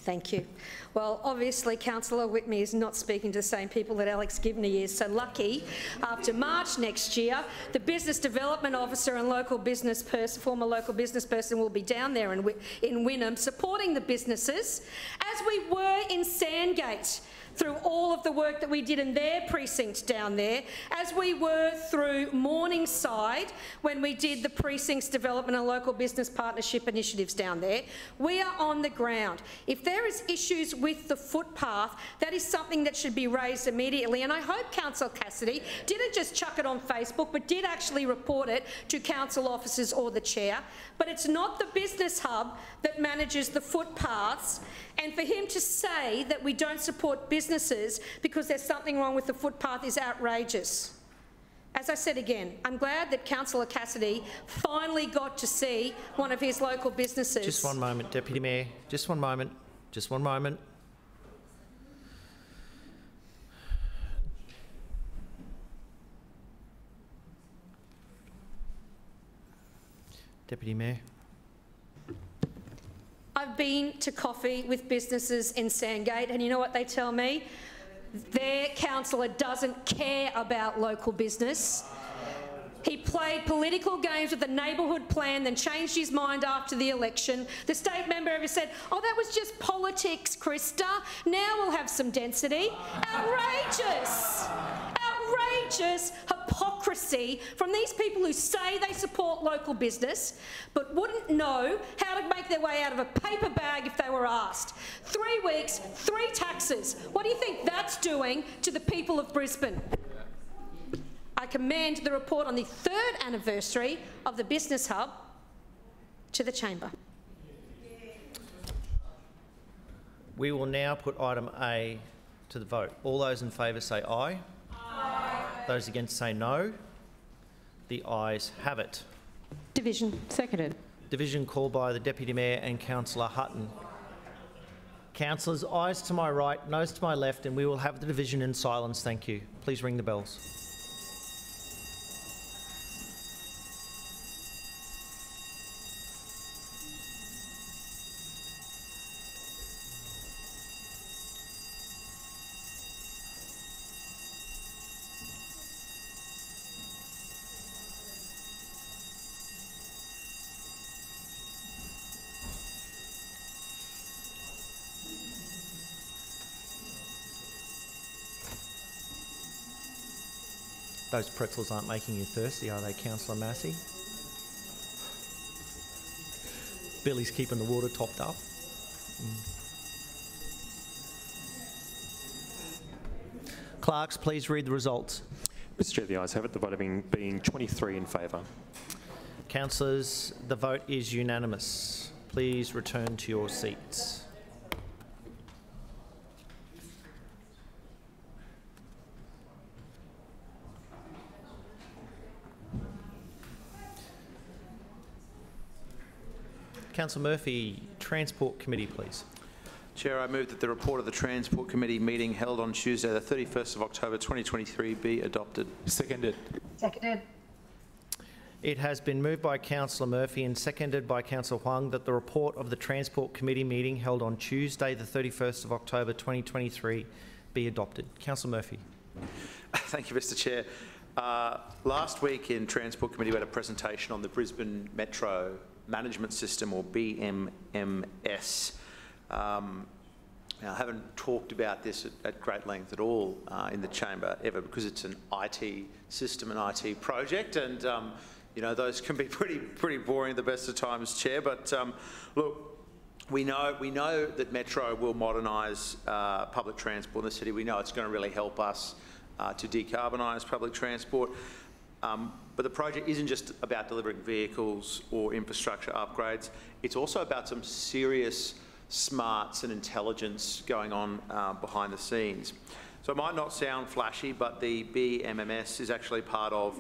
Thank you. Well, obviously, Councillor Whitney is not speaking to the same people that Alex Givney is. So lucky, after March next year, the Business Development Officer and local business person, former local business person will be down there in, in Wynnum supporting the businesses, as we were in Sandgate through all of the work that we did in their precinct down there, as we were through Morningside when we did the precincts development and local business partnership initiatives down there. We are on the ground. If there is issues with the footpath, that is something that should be raised immediately. And I hope Council Cassidy didn't just chuck it on Facebook, but did actually report it to council officers or the chair. But it's not the business hub that manages the footpaths. And for him to say that we don't support businesses because there's something wrong with the footpath is outrageous. As I said again, I'm glad that Councillor Cassidy finally got to see one of his local businesses. Just one moment, Deputy Mayor. Just one moment. Just one moment. Deputy Mayor. I've been to coffee with businesses in Sandgate, and you know what they tell me? Their councillor doesn't care about local business. He played political games with the neighbourhood plan, then changed his mind after the election. The state member ever said, oh, that was just politics, Krista. Now we'll have some density. Outrageous! Outrageous hypocrisy from these people who say they support local business, but wouldn't know how to make their way out of a paper bag if they were asked. Three weeks, three taxes. What do you think that's doing to the people of Brisbane? I commend the report on the third anniversary of the Business Hub to the Chamber. We will now put item A to the vote. All those in favour say aye. Aye. Those against say no. The ayes have it. Division. Seconded. Division called by the Deputy Mayor and Councillor Hutton. Councillors, eyes to my right, nose to my left, and we will have the division in silence. Thank you. Please ring the bells. Those pretzels aren't making you thirsty, are they, Councillor Massey? Billy's keeping the water topped up. Mm. Clerks, please read the results. Mr Chair, the ayes have it, the vote being, being 23 in favour. Councillors, the vote is unanimous. Please return to your seats. Councillor Murphy, Transport Committee, please. Chair, I move that the report of the Transport Committee meeting held on Tuesday, the 31st of October 2023 be adopted. Seconded. Seconded. It has been moved by Councillor Murphy and seconded by Councillor Huang that the report of the Transport Committee meeting held on Tuesday, the 31st of October 2023 be adopted. Councillor Murphy. Thank you, Mr Chair. Uh, last week in Transport Committee, we had a presentation on the Brisbane Metro Management System, or BMMS. Um, now, I haven't talked about this at, at great length at all uh, in the chamber ever because it's an IT system, an IT project, and um, you know those can be pretty pretty boring at the best of times, Chair. But um, look, we know we know that Metro will modernise uh, public transport in the city. We know it's going to really help us uh, to decarbonise public transport. Um, but the project isn't just about delivering vehicles or infrastructure upgrades. It's also about some serious smarts and intelligence going on uh, behind the scenes. So it might not sound flashy, but the BMMS is actually part of,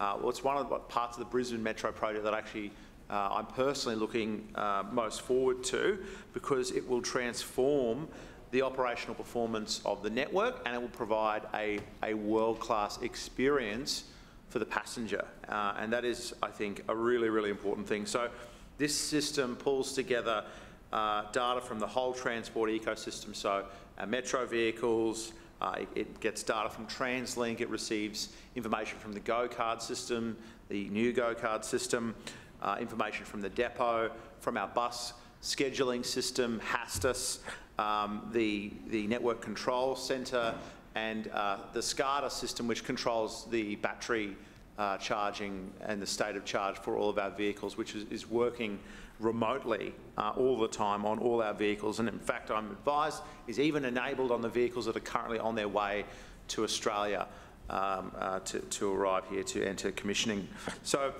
uh, well, it's one of the parts of the Brisbane Metro project that actually uh, I'm personally looking uh, most forward to because it will transform the operational performance of the network and it will provide a, a world-class experience for the passenger. Uh, and that is, I think, a really, really important thing. So this system pulls together uh, data from the whole transport ecosystem. So our metro vehicles, uh, it, it, gets data from TransLink, it receives information from the Go card system, the new Go card system, uh, information from the depot, from our bus scheduling system, HASTUS, um, the, the network control centre, and uh, the SCADA system, which controls the battery uh, charging and the state of charge for all of our vehicles, which is, is working remotely uh, all the time on all our vehicles. And in fact, I'm advised is even enabled on the vehicles that are currently on their way to Australia um, uh, to, to arrive here to enter commissioning. So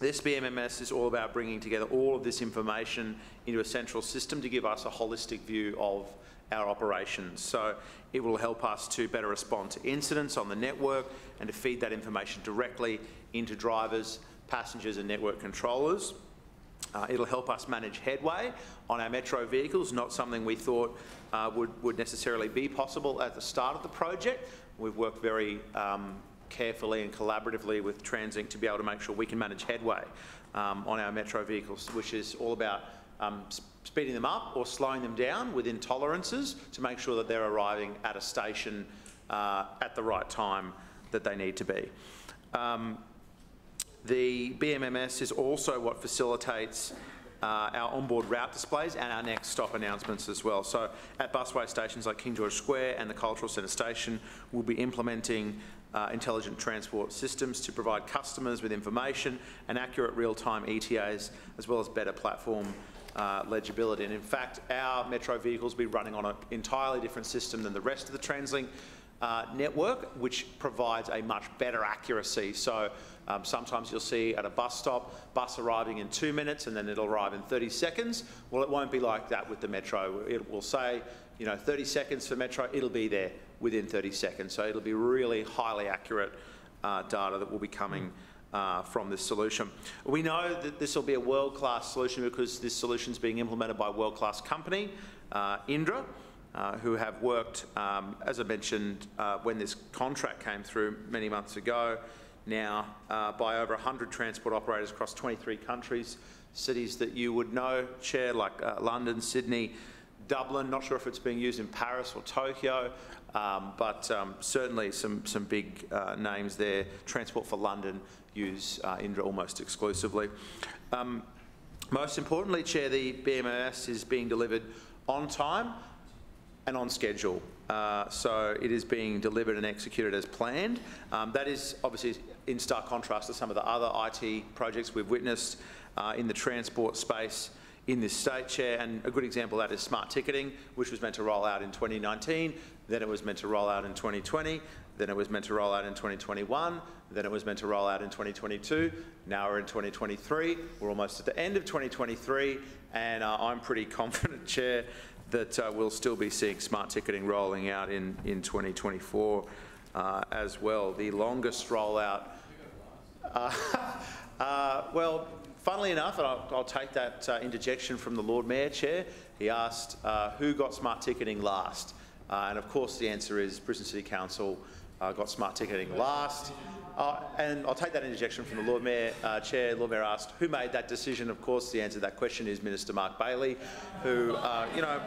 this BMMS is all about bringing together all of this information into a central system to give us a holistic view of our operations. So it will help us to better respond to incidents on the network and to feed that information directly into drivers, passengers and network controllers. Uh, it'll help us manage headway on our metro vehicles, not something we thought uh, would, would necessarily be possible at the start of the project. We've worked very um, carefully and collaboratively with TransLink to be able to make sure we can manage headway um, on our metro vehicles, which is all about um, speeding them up or slowing them down within tolerances to make sure that they're arriving at a station uh, at the right time that they need to be. Um, the BMMS is also what facilitates uh, our onboard route displays and our next stop announcements as well. So at busway stations like King George Square and the Cultural Centre Station, we'll be implementing uh, intelligent transport systems to provide customers with information and accurate real-time ETAs, as well as better platform uh, legibility. And in fact, our metro vehicles will be running on an entirely different system than the rest of the TransLink uh, network, which provides a much better accuracy. So um, sometimes you'll see at a bus stop, bus arriving in two minutes and then it'll arrive in 30 seconds. Well, it won't be like that with the Metro. It will say, you know, 30 seconds for Metro, it'll be there within 30 seconds. So it'll be really highly accurate uh, data that will be coming uh, from this solution. We know that this will be a world-class solution because this solution is being implemented by a world-class company, uh, Indra, uh, who have worked, um, as I mentioned, uh, when this contract came through many months ago, now uh, by over 100 transport operators across 23 countries, cities that you would know, Chair, like uh, London, Sydney, Dublin, not sure if it's being used in Paris or Tokyo, um, but um, certainly some, some big uh, names there. Transport for London use uh, Indra almost exclusively. Um, most importantly, Chair, the BMS is being delivered on time and on schedule. Uh, so it is being delivered and executed as planned. Um, that is obviously in stark contrast to some of the other IT projects we've witnessed uh, in the transport space in this state chair and a good example of that is smart ticketing which was meant to roll out in 2019 then it was meant to roll out in 2020 then it was meant to roll out in 2021 then it was meant to roll out in 2022 now we're in 2023 we're almost at the end of 2023 and uh, I'm pretty confident chair that uh, we'll still be seeing smart ticketing rolling out in, in 2024 uh, as well. The longest rollout, uh, uh, well, funnily enough, and I'll, I'll take that uh, interjection from the Lord Mayor Chair, he asked who got smart ticketing last. and of course the answer is Brisbane City Council got smart ticketing last. Uh, and I'll take that interjection from the Lord Mayor uh, Chair. Lord Mayor asked who made that decision. Of course, the answer to that question is Minister Mark Bailey, who, uh, you know,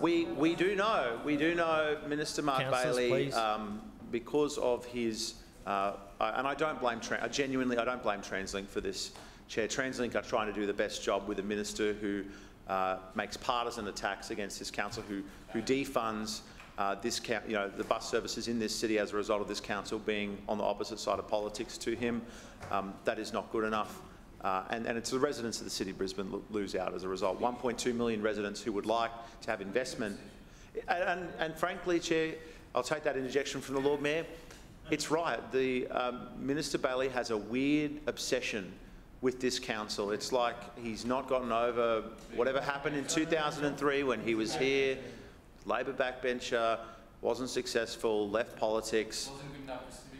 we we do know we do know Minister Mark Bailey um, because of his uh, and I don't blame, I genuinely, I don't blame TransLink for this, Chair. TransLink are trying to do the best job with a minister who uh, makes partisan attacks against this council, who, who defunds uh, this, you know, the bus services in this city as a result of this council being on the opposite side of politics to him. Um, that is not good enough. Uh, and, and, it's the residents of the city of Brisbane lo lose out as a result. 1.2 million residents who would like to have investment. And, and, and, frankly, Chair, I'll take that interjection from the Lord Mayor. It's right. The um, Minister Bailey has a weird obsession with this council. It's like he's not gotten over whatever happened in 2003 when he was here, Labor backbencher, wasn't successful, left politics,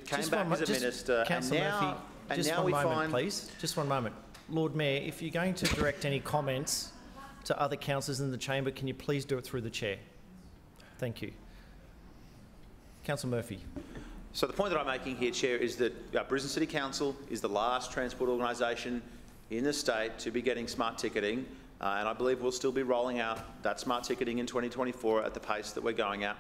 came Just back one as a just- minister, and now, Murphy, and just now one we moment, find please. Just one moment. Lord Mayor, if you're going to direct any comments to other councillors in the chamber, can you please do it through the chair? Thank you. Councillor Murphy. So the point that I'm making here, Chair, is that uh, Brisbane City Council is the last transport organisation in the state to be getting smart ticketing, uh, and I believe we'll still be rolling out that smart ticketing in 2024 at the pace that we're going at.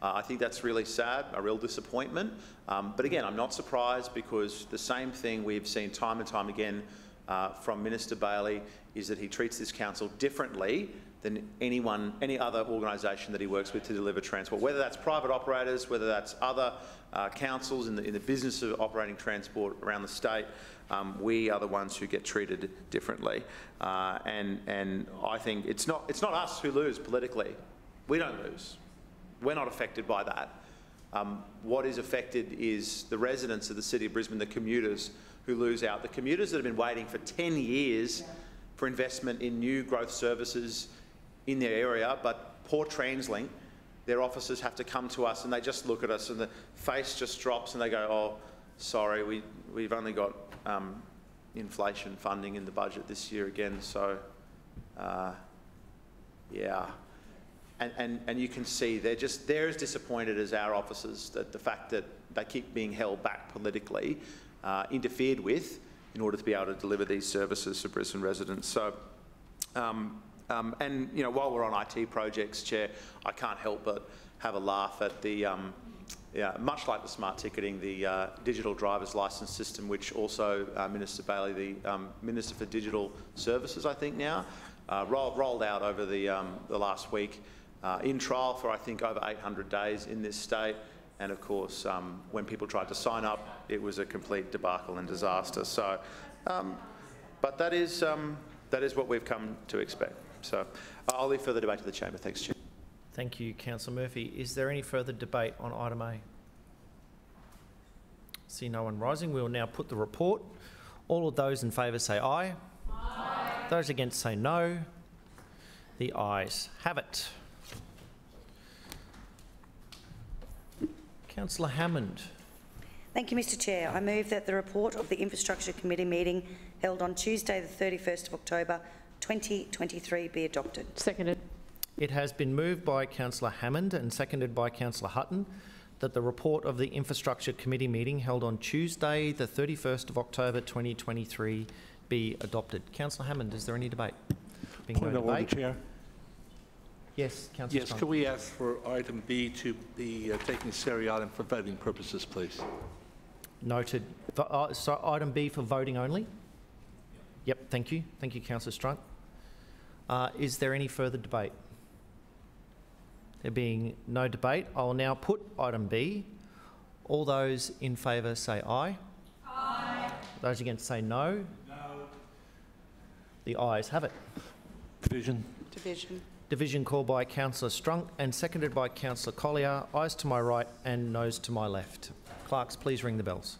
Uh, I think that's really sad, a real disappointment. Um, but again, I'm not surprised because the same thing we've seen time and time again uh, from Minister Bailey is that he treats this council differently than anyone, any other organisation that he works with to deliver transport, whether that's private operators, whether that's other uh, councils in the, in the business of operating transport around the state. Um, we are the ones who get treated differently, uh, and and I think it's not it's not us who lose politically. We don't lose. We're not affected by that. Um, what is affected is the residents of the city of Brisbane, the commuters who lose out. The commuters that have been waiting for 10 years for investment in new growth services in their area, but poor TransLink, their officers have to come to us and they just look at us and the face just drops and they go, oh, sorry, we, we've only got um, inflation funding in the budget this year again, so uh, yeah. And, and, and you can see they're just, they're as disappointed as our officers that the fact that they keep being held back politically, uh, interfered with in order to be able to deliver these services to Brisbane residents. So, um, um, and you know, while we're on IT projects, Chair, I can't help but have a laugh at the, um, yeah, much like the smart ticketing, the uh, digital driver's license system, which also uh, Minister Bailey, the um, Minister for Digital Services, I think now, uh, rolled, rolled out over the, um, the last week uh, in trial for I think over 800 days in this state. And of course, um, when people tried to sign up, it was a complete debacle and disaster. So, um, but that is, um, that is what we've come to expect. So I'll leave further debate to the chamber. Thanks, Chair. Thank you, Councillor Murphy. Is there any further debate on item A? See no one rising. We will now put the report. All of those in favour say aye. Aye. Those against say no. The ayes have it. Councillor Hammond. Thank you, Mr Chair. I move that the report of the Infrastructure Committee meeting held on Tuesday the 31st of October 2023 be adopted. Seconded. It has been moved by Councillor Hammond and seconded by Councillor Hutton that the report of the Infrastructure Committee meeting held on Tuesday the 31st of October 2023 be adopted. Councillor Hammond, is there any debate? Being Point no of debate. Chair. Yes, Councillor Yes, Strunk. could we ask for item B to be uh, taken seriatim for voting purposes, please? Noted. Vo- uh, So item B for voting only? Yep, thank you. Thank you, Councillor Strunk. Uh, Is there any further debate? There being no debate, I will now put item B. All those in favour say aye. Aye. Those against say no. No. The ayes have it. Division. Division. Division called by Councillor Strunk and seconded by Councillor Collier. Ayes to my right and noes to my left. Clerks, please ring the bells.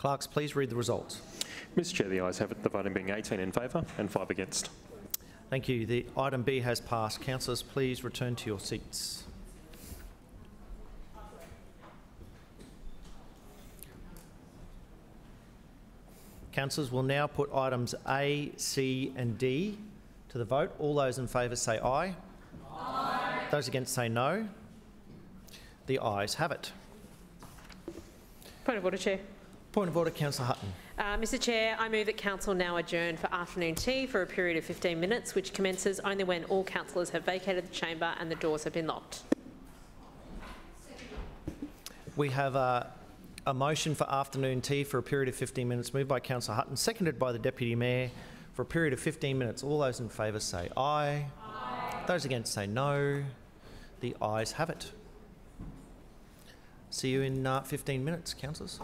Clerks, please read the results. Mr Chair, the ayes have it, the voting being 18 in favour and 5 against. Thank you. The item B has passed. Councillors, please return to your seats. Councillors will now put items A, C and D to the vote. All those in favour say aye. Aye. Those against say no. The ayes have it. Point of order, Chair. Point of order, Councillor Hutton. Uh, Mr Chair, I move that council now adjourn for afternoon tea for a period of 15 minutes, which commences only when all councillors have vacated the chamber and the doors have been locked. We have a, a motion for afternoon tea for a period of 15 minutes, moved by Councillor Hutton, seconded by the Deputy Mayor for a period of 15 minutes. All those in favour say aye. aye. Those against say no. The ayes have it. See you in uh, 15 minutes, councillors.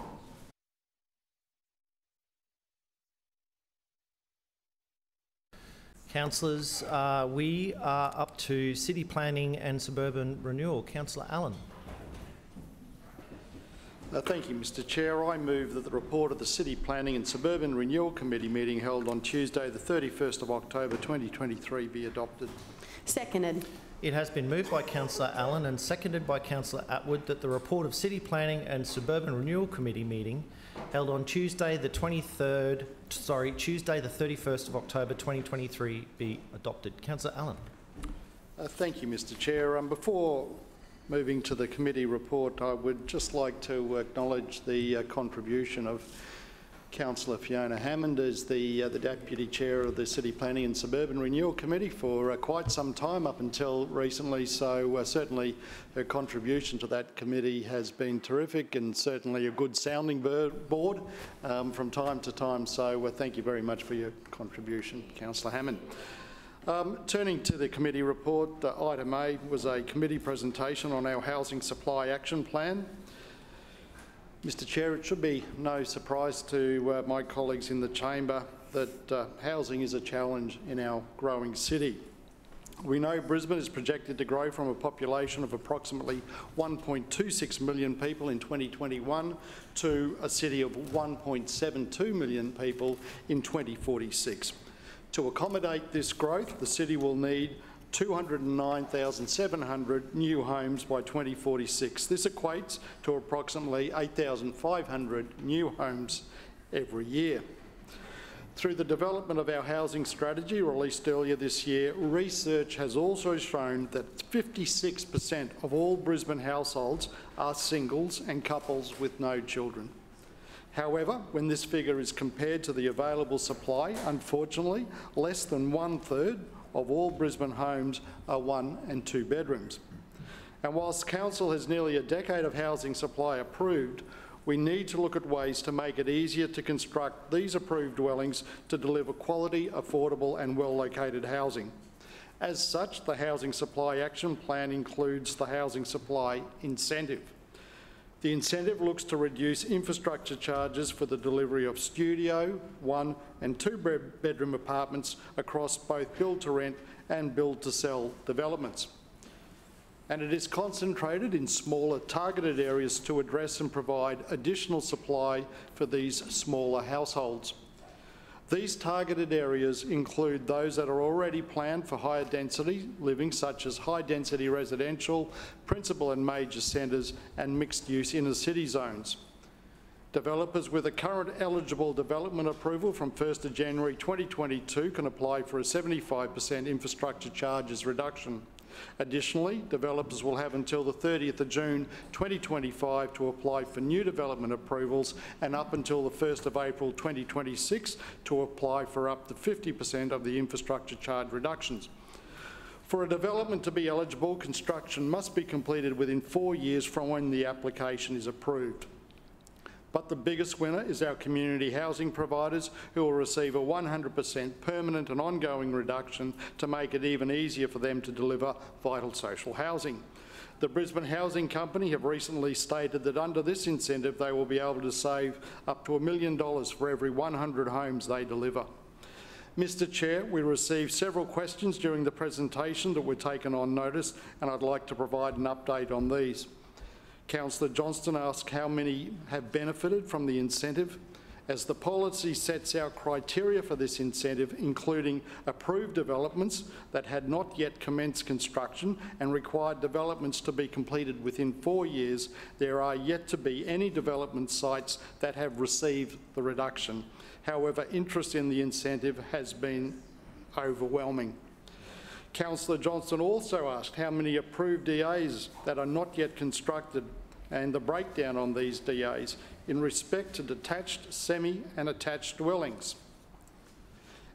Councillors, uh, we are up to City Planning and Suburban Renewal. Councillor Allen. Uh, thank you, Mr Chair. I move that the report of the City Planning and Suburban Renewal Committee meeting held on Tuesday the 31st of October 2023 be adopted. Seconded. It has been moved by Councillor Allen and seconded by Councillor Atwood that the report of City Planning and Suburban Renewal Committee meeting held on Tuesday the 23rd, sorry, Tuesday the 31st of October 2023 be adopted. Councillor Allen. Uh, thank you, Mr Chair. Um, before moving to the committee report, I would just like to acknowledge the uh, contribution of Councillor Fiona Hammond is the, uh, the Deputy Chair of the City Planning and Suburban Renewal Committee for uh, quite some time up until recently. So uh, certainly her contribution to that committee has been terrific and certainly a good sounding board um, from time to time. So uh, thank you very much for your contribution, Councillor Hammond. Um, turning to the committee report, uh, item A was a committee presentation on our Housing Supply Action Plan. Mr Chair, it should be no surprise to uh, my colleagues in the chamber that uh, housing is a challenge in our growing city. We know Brisbane is projected to grow from a population of approximately 1.26 million people in 2021 to a city of 1.72 million people in 2046. To accommodate this growth, the city will need 209,700 new homes by 2046. This equates to approximately 8,500 new homes every year. Through the development of our housing strategy released earlier this year, research has also shown that 56% of all Brisbane households are singles and couples with no children. However, when this figure is compared to the available supply, unfortunately, less than one third of all Brisbane homes are one and two bedrooms. And whilst Council has nearly a decade of housing supply approved, we need to look at ways to make it easier to construct these approved dwellings to deliver quality, affordable and well-located housing. As such, the Housing Supply Action Plan includes the Housing Supply Incentive. The incentive looks to reduce infrastructure charges for the delivery of studio, one and two bedroom apartments across both build to rent and build to sell developments. And it is concentrated in smaller targeted areas to address and provide additional supply for these smaller households. These targeted areas include those that are already planned for higher density living, such as high density residential, principal and major centres, and mixed use inner city zones. Developers with a current eligible development approval from 1st January 2022 can apply for a 75% infrastructure charges reduction. Additionally, developers will have until the 30th of June 2025 to apply for new development approvals and up until the 1st of April 2026 to apply for up to 50% of the infrastructure charge reductions. For a development to be eligible, construction must be completed within four years from when the application is approved. But the biggest winner is our community housing providers who will receive a 100% permanent and ongoing reduction to make it even easier for them to deliver vital social housing. The Brisbane Housing Company have recently stated that under this incentive they will be able to save up to a million dollars for every 100 homes they deliver. Mr Chair, we received several questions during the presentation that were taken on notice and I'd like to provide an update on these. Councillor Johnston asked how many have benefited from the incentive. as the policy sets out criteria for this incentive, including approved developments that had not yet commenced construction and required developments to be completed within four years, there are yet to be any development sites that have received the reduction. However, interest in the incentive has been overwhelming. Councillor Johnston also asked how many approved DAs that are not yet constructed and the breakdown on these DAs in respect to detached, semi and attached dwellings.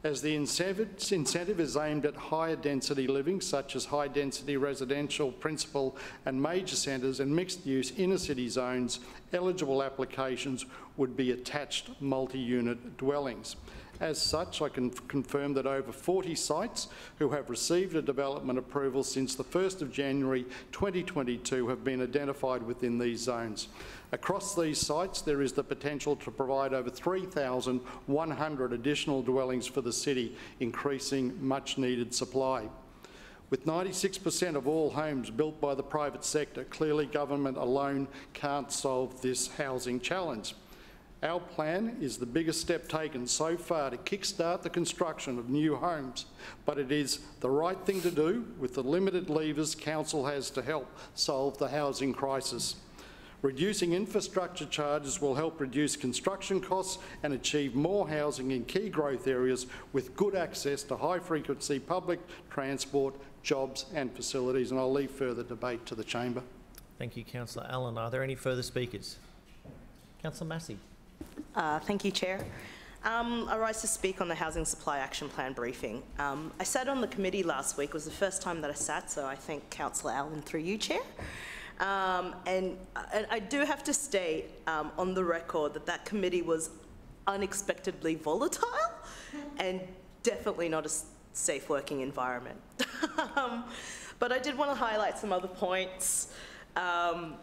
As the incentive, incentive is aimed at higher density living, such as high density residential, principal and major centres and mixed use inner city zones, eligible applications would be attached multi-unit dwellings. As such, I can confirm that over 40 sites who have received a development approval since the 1st of January 2022 have been identified within these zones. Across these sites, there is the potential to provide over 3,100 additional dwellings for the city, increasing much needed supply. With 96% of all homes built by the private sector, clearly government alone can't solve this housing challenge. Our plan is the biggest step taken so far to kickstart the construction of new homes, but it is the right thing to do with the limited levers Council has to help solve the housing crisis. Reducing infrastructure charges will help reduce construction costs and achieve more housing in key growth areas with good access to high-frequency public transport, jobs and facilities. And I'll leave further debate to the chamber. Thank you, Councillor Allen. Are there any further speakers? Councillor Massey. Uh, thank you, Chair. Um, I rise to speak on the Housing Supply Action Plan briefing. Um, I sat on the committee last week. It was the first time that I sat, so I thank Councillor Allen through you, Chair. Um, and, and, I do have to state um, on the record that that committee was unexpectedly volatile and definitely not a safe working environment. Um, but I did want to highlight some other points um,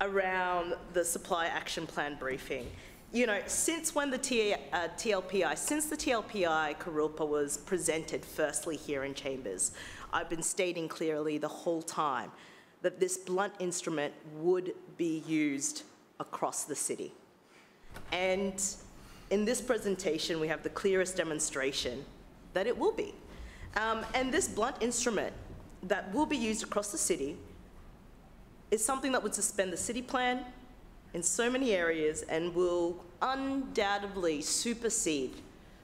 around the Supply Action Plan briefing you know, since when the T, uh, TLPI, since the TLPI Kurilpa was presented firstly here in Chambers, I've been stating clearly the whole time that this blunt instrument would be used across the city. And in this presentation, we have the clearest demonstration that it will be. Um, and this blunt instrument that will be used across the city is something that would suspend the city plan, in so many areas and will undoubtedly supersede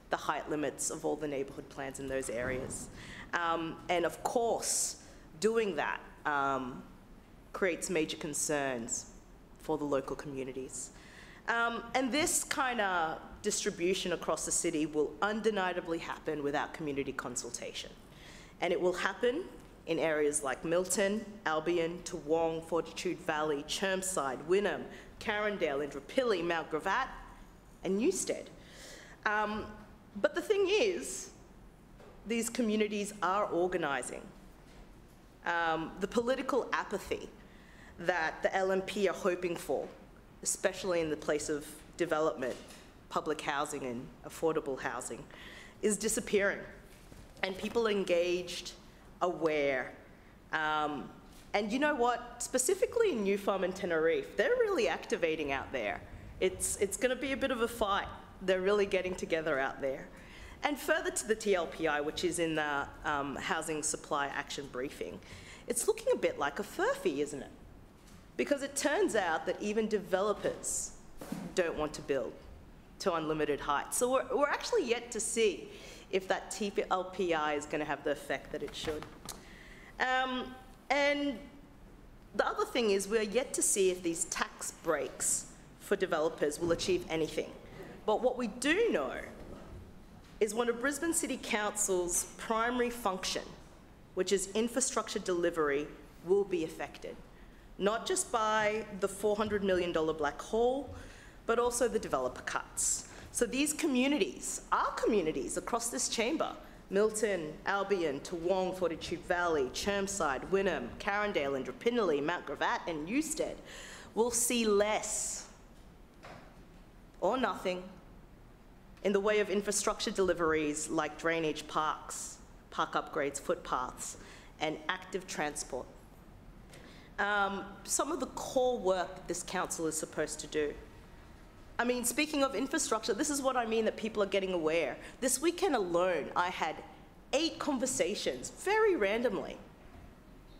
the height limits of all the neighbourhood plans in those areas. Um, and of course, doing that um, creates major concerns for the local communities. Um, and this kind of distribution across the city will undeniably happen without community consultation. And it will happen in areas like Milton, Albion, Toowong, Fortitude Valley, Chermside, Wynnum, Carindale, Indooroopilly, Mount Gravatt, and Newstead. Um, but the thing is, these communities are organising. Um, the political apathy that the LNP are hoping for, especially in the place of development, public housing and affordable housing, is disappearing. And people engaged, aware, um, and you know what? Specifically in New Farm and Teneriffe, they're really activating out there. It's, it's going to be a bit of a fight. They're really getting together out there. And further to the TLPI, which is in the um, Housing Supply Action Briefing, it's looking a bit like a furphy, isn't it? Because it turns out that even developers don't want to build to unlimited heights. So we're, we're actually yet to see if that TLPI is going to have the effect that it should. Um, and the other thing is we're yet to see if these tax breaks for developers will achieve anything. But what we do know is one of Brisbane City Council's primary function, which is infrastructure delivery, will be affected. Not just by the $400 million black hole, but also the developer cuts. So these communities, our communities across this chamber, Milton, Albion, Toowong, Fortitude Valley, Chermside, Wynnum, Carindale, and Indooroopilly, Mount Gravatt, and Newstead will see less or nothing in the way of infrastructure deliveries like drainage parks, park upgrades, footpaths, and active transport. Um, some of the core work that this council is supposed to do. I mean, speaking of infrastructure, this is what I mean that people are getting aware. This weekend alone, I had eight conversations, very randomly,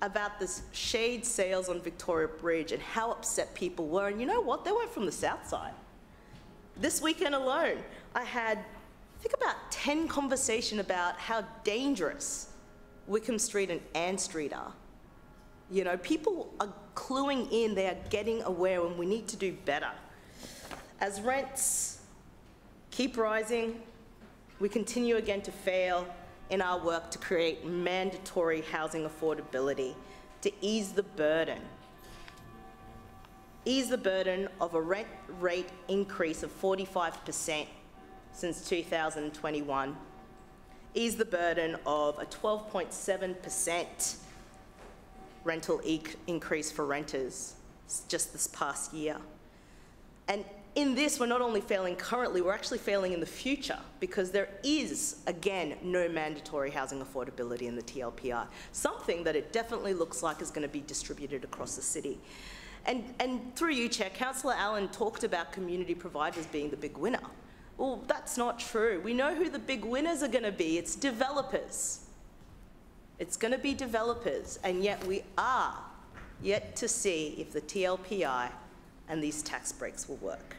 about this shade sails on Victoria Bridge and how upset people were. And you know what? They weren't from the south side. This weekend alone, I had, I think, about 10 conversations about how dangerous Wickham Street and Ann Street are. You know, people are cluing in, they are getting aware, and we need to do better. As rents keep rising, we continue again to fail in our work to create mandatory housing affordability to ease the burden. Ease the burden of a rent rate increase of 45% since 2021. Ease the burden of a 12.7% rental e increase for renters just this past year. And in this, we're not only failing currently, we're actually failing in the future because there is, again, no mandatory housing affordability in the TLPI, something that it definitely looks like is going to be distributed across the city. And, and through you, Chair, Councillor Allen talked about community providers being the big winner. Well, that's not true. We know who the big winners are going to be. It's developers. It's going to be developers, and yet we are yet to see if the TLPI and these tax breaks will work.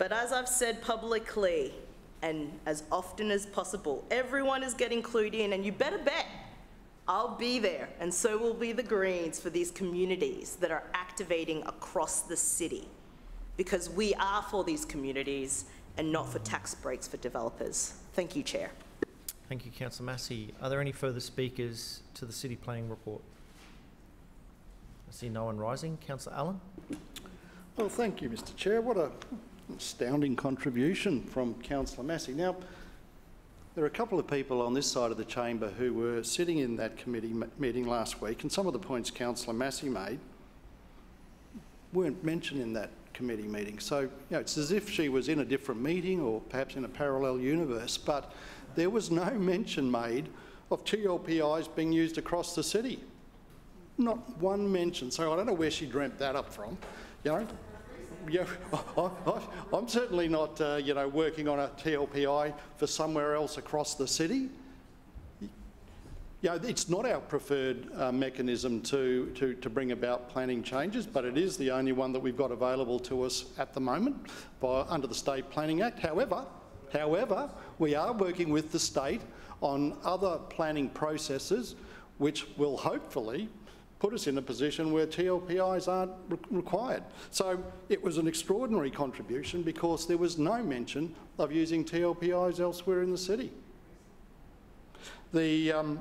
But as I've said publicly, and as often as possible, everyone is getting clued in, and you better bet I'll be there, and so will be the Greens for these communities that are activating across the city. Because we are for these communities and not for tax breaks for developers. Thank you, Chair. Thank you, Councillor Massey. Are there any further speakers to the city planning report? I see no one rising. Councillor Allen. Well, thank you, Mr Chair. What a astounding contribution from Councillor Massey. Now, there are a couple of people on this side of the chamber who were sitting in that committee meeting last week, and some of the points Councillor Massey made weren't mentioned in that committee meeting. So, you know, it's as if she was in a different meeting or perhaps in a parallel universe, but there was no mention made of TLPIs being used across the city. Not one mention. So I don't know where she dreamt that up from. You know, yeah, I, am certainly not, uh, you know, working on a TLPI for somewhere else across the city. Yeah, it's not our preferred uh, mechanism to, to, to bring about planning changes, but it is the only one that we've got available to us at the moment by, under the State Planning Act. However, however, we are working with the state on other planning processes which will hopefully put us in a position where TLPIs aren't re required. So it was an extraordinary contribution because there was no mention of using TLPIs elsewhere in the city. The, um,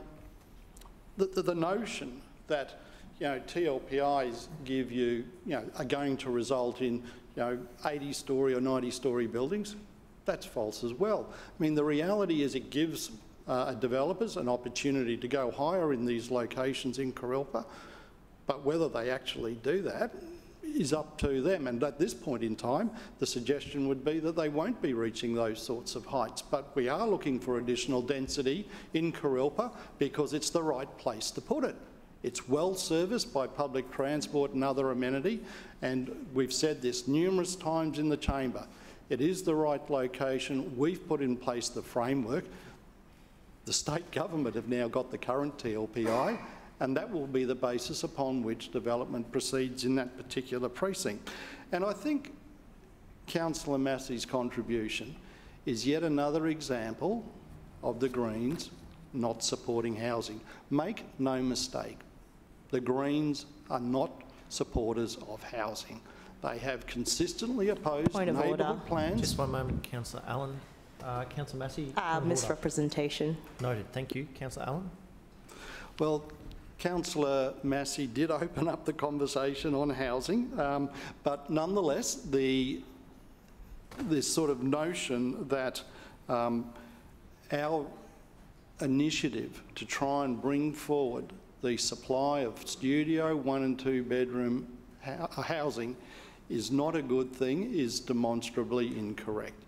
the, the, the notion that you know, TLPIs give you, you know, are going to result in, you know, 80 storey or 90 storey buildings, that's false as well. I mean, the reality is it gives uh, developers an opportunity to go higher in these locations in Kurilpa but whether they actually do that is up to them. And at this point in time, the suggestion would be that they won't be reaching those sorts of heights. But we are looking for additional density in Kurilpa because it's the right place to put it. It's well serviced by public transport and other amenity, and we've said this numerous times in the chamber. It is the right location. We've put in place the framework. The state government have now got the current TLPI and that will be the basis upon which development proceeds in that particular precinct. And I think Councillor Massey's contribution is yet another example of the Greens not supporting housing. Make no mistake, the Greens are not supporters of housing. They have consistently opposed neighbourhood plans. Just one moment, Councillor Allen. Uh, Councillor Massey. Uh, misrepresentation. Noted. Thank you. Councillor Allen? Well, Councillor Massey did open up the conversation on housing, um, but nonetheless, the this sort of notion that um, our initiative to try and bring forward the supply of studio one and two bedroom housing is not a good thing is demonstrably incorrect.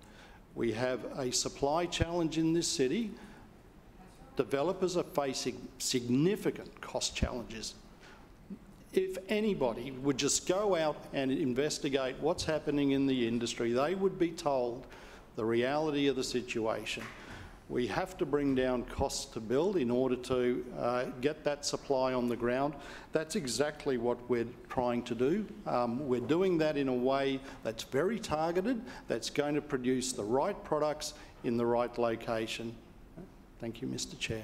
We have a supply challenge in this city developers are facing significant cost challenges. if anybody would just go out and investigate what's happening in the industry, they would be told the reality of the situation. We have to bring down costs to build in order to uh, get that supply on the ground. That's exactly what we're trying to do. Um, we're doing that in a way that's very targeted, that's going to produce the right products in the right location. Thank you, Mr Chair.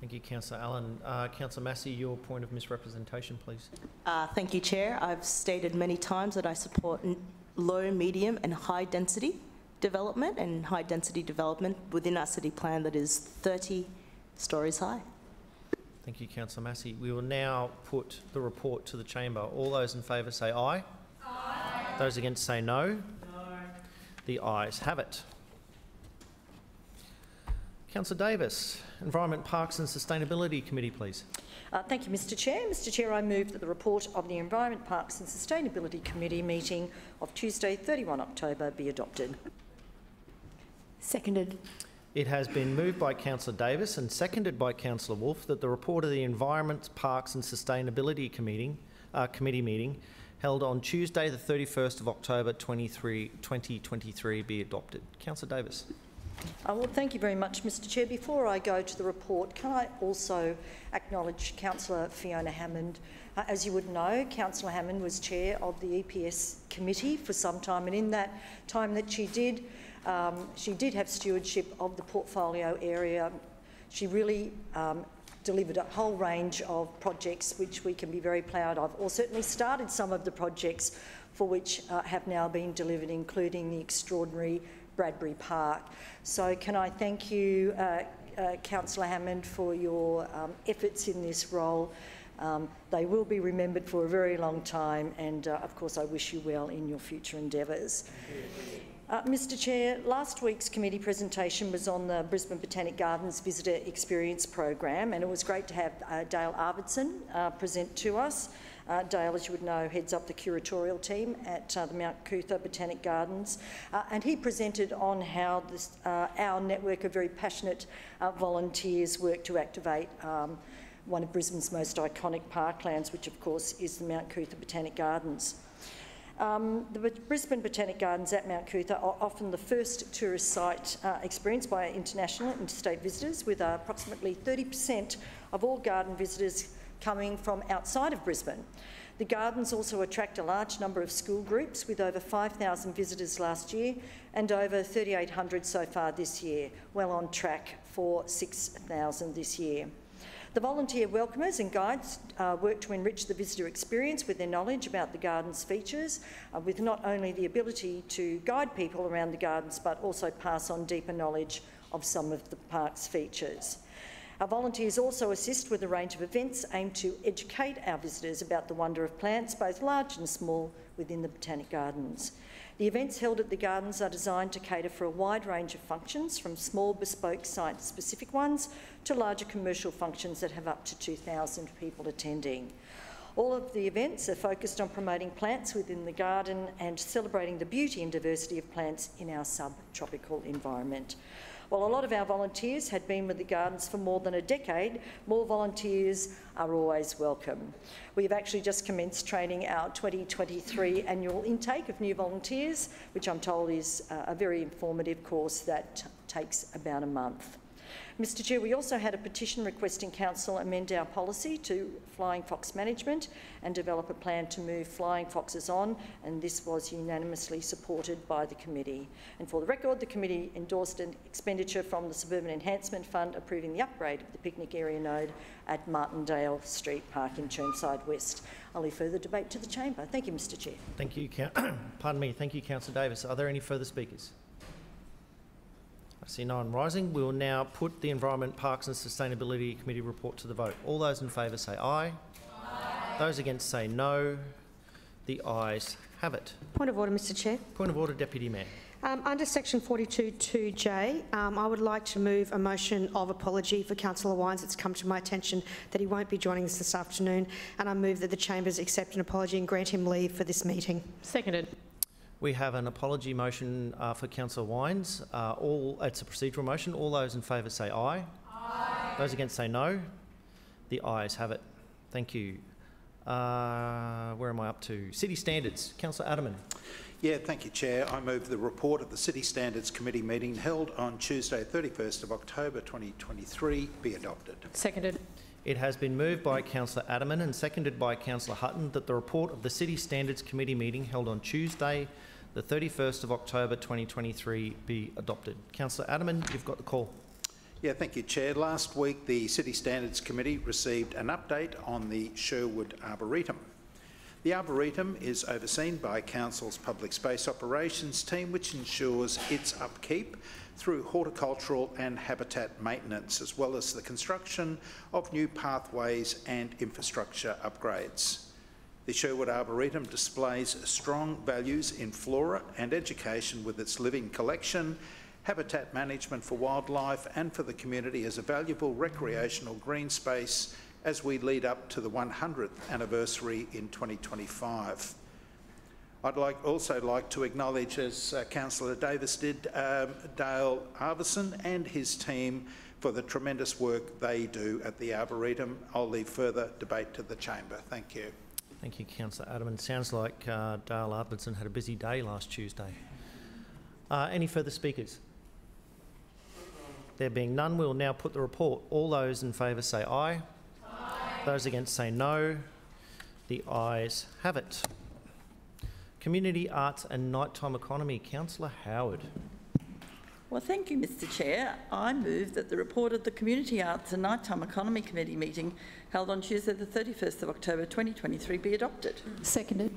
Thank you, Councillor Allen. Uh, Councillor Massey, your point of misrepresentation, please. Uh, thank you, Chair. I've stated many times that I support n- low, medium and high density development and high density development within our city plan that is 30 stories high. Thank you, Councillor Massey. We will now put the report to the chamber. All those in favour say aye. Aye. Those against say no. No. The ayes have it. Councillor Davis, Environment, Parks and Sustainability Committee, please. Uh, thank you, Mr Chair. Mr Chair, I move that the report of the Environment, Parks and Sustainability Committee meeting of Tuesday, 31 October be adopted. Seconded. It has been moved by Councillor Davis and seconded by Councillor Wolff that the report of the Environment, Parks and Sustainability Committee, uh, committee meeting held on Tuesday, the 31st of October 23, 2023 be adopted. Councillor Davis. Uh, well, thank you very much, Mr Chair. Before I go to the report, can I also acknowledge Councillor Fiona Hammond? Uh, as you would know, Councillor Hammond was chair of the EPS committee for some time, and in that time that she did, um, she did have stewardship of the portfolio area. She really um, delivered a whole range of projects which we can be very proud of, or certainly started some of the projects for which uh, have now been delivered, including the extraordinary Bradbury Park. So can I thank you, uh, uh, Councillor Hammond, for your um, efforts in this role. Um, they will be remembered for a very long time, and uh, of course, I wish you well in your future endeavours. Uh, Mr Chair, last week's committee presentation was on the Brisbane Botanic Gardens Visitor Experience Program, and it was great to have uh, Dale Arvidson uh, present to us. Uh, Dale, as you would know, heads up the curatorial team at uh, the Mount Coot-tha Botanic Gardens, uh, and he presented on how this, uh, our network of very passionate uh, volunteers work to activate um, one of Brisbane's most iconic parklands, which of course is the Mount Coot-tha Botanic Gardens. Um, the Brisbane Botanic Gardens at Mount Coot-tha are often the first tourist site uh, experienced by international and interstate visitors, with uh, approximately 30% of all garden visitors coming from outside of Brisbane. The gardens also attract a large number of school groups, with over 5,000 visitors last year and over 3,800 so far this year, well on track for 6,000 this year. The volunteer welcomers and guides uh, work to enrich the visitor experience with their knowledge about the garden's features, uh, with not only the ability to guide people around the gardens, but also pass on deeper knowledge of some of the park's features. Our volunteers also assist with a range of events aimed to educate our visitors about the wonder of plants, both large and small, within the Botanic Gardens. The events held at the gardens are designed to cater for a wide range of functions, from small bespoke site-specific ones to larger commercial functions that have up to 2,000 people attending. All of the events are focused on promoting plants within the garden and celebrating the beauty and diversity of plants in our subtropical environment. While a lot of our volunteers had been with the gardens for more than a decade, more volunteers are always welcome. We've actually just commenced training our 2023 annual intake of new volunteers, which I'm told is uh, a very informative course that takes about a month. Mr Chair, we also had a petition requesting Council amend our policy to flying fox management and develop a plan to move flying foxes on, and this was unanimously supported by the committee. And for the record, the committee endorsed an expenditure from the Suburban Enhancement Fund approving the upgrade of the picnic area node at Martindale Street Park in Chermside West. I'll leave further debate to the chamber. Thank you, Mr Chair. Thank you, pardon me. Thank you, Councillor Davis. Are there any further speakers? I see no one rising. We will now put the Environment, Parks and Sustainability Committee report to the vote. All those in favour say aye. aye. Those against say no. The ayes have it. Point of order, Mr Chair. Point of order, Deputy Mayor. Um, under section 42.2J, um, I would like to move a motion of apology for Councillor Wines. It's come to my attention that he won't be joining us this afternoon, and I move that the Chambers accept an apology and grant him leave for this meeting. Seconded. We have an apology motion uh, for Councillor Wines. Uh, all, it's a procedural motion. All those in favour say aye. Aye. Those against say no. The ayes have it. Thank you. Uh, where am I up to? City standards. Councillor Adermann. Yeah, thank you, Chair. I move the report of the City Standards Committee meeting held on Tuesday, 31st of October 2023 be adopted. Seconded. It has been moved by Councillor Adermann and seconded by Councillor Hutton that the report of the City Standards Committee meeting held on Tuesday, the 31st of October 2023 be adopted. Councillor Adermann, you've got the call. Yeah, thank you, Chair. Last week, the City Standards Committee received an update on the Sherwood Arboretum. The Arboretum is overseen by Council's Public Space Operations team, which ensures its upkeep through horticultural and habitat maintenance, as well as the construction of new pathways and infrastructure upgrades. The Sherwood Arboretum displays strong values in flora and education with its living collection, habitat management for wildlife and for the community as a valuable recreational green space as we lead up to the 100th anniversary in 2025. I'd like, also like to acknowledge, as uh, Councillor Davis did, um, Dale Arvidson and his team for the tremendous work they do at the Arboretum. I'll leave further debate to the chamber. Thank you. Thank you, Councillor Adermann. Sounds like uh, Dale Arvidson had a busy day last Tuesday. Uh, any further speakers? There being none, we'll now put the report. All those in favour say aye. aye. Those against say no. The ayes have it. Community Arts and Nighttime Economy, Councillor Howard. Well, thank you, Mr Chair. I move that the report of the Community Arts and Nighttime Economy Committee meeting held on Tuesday the 31st of October 2023 be adopted. Seconded.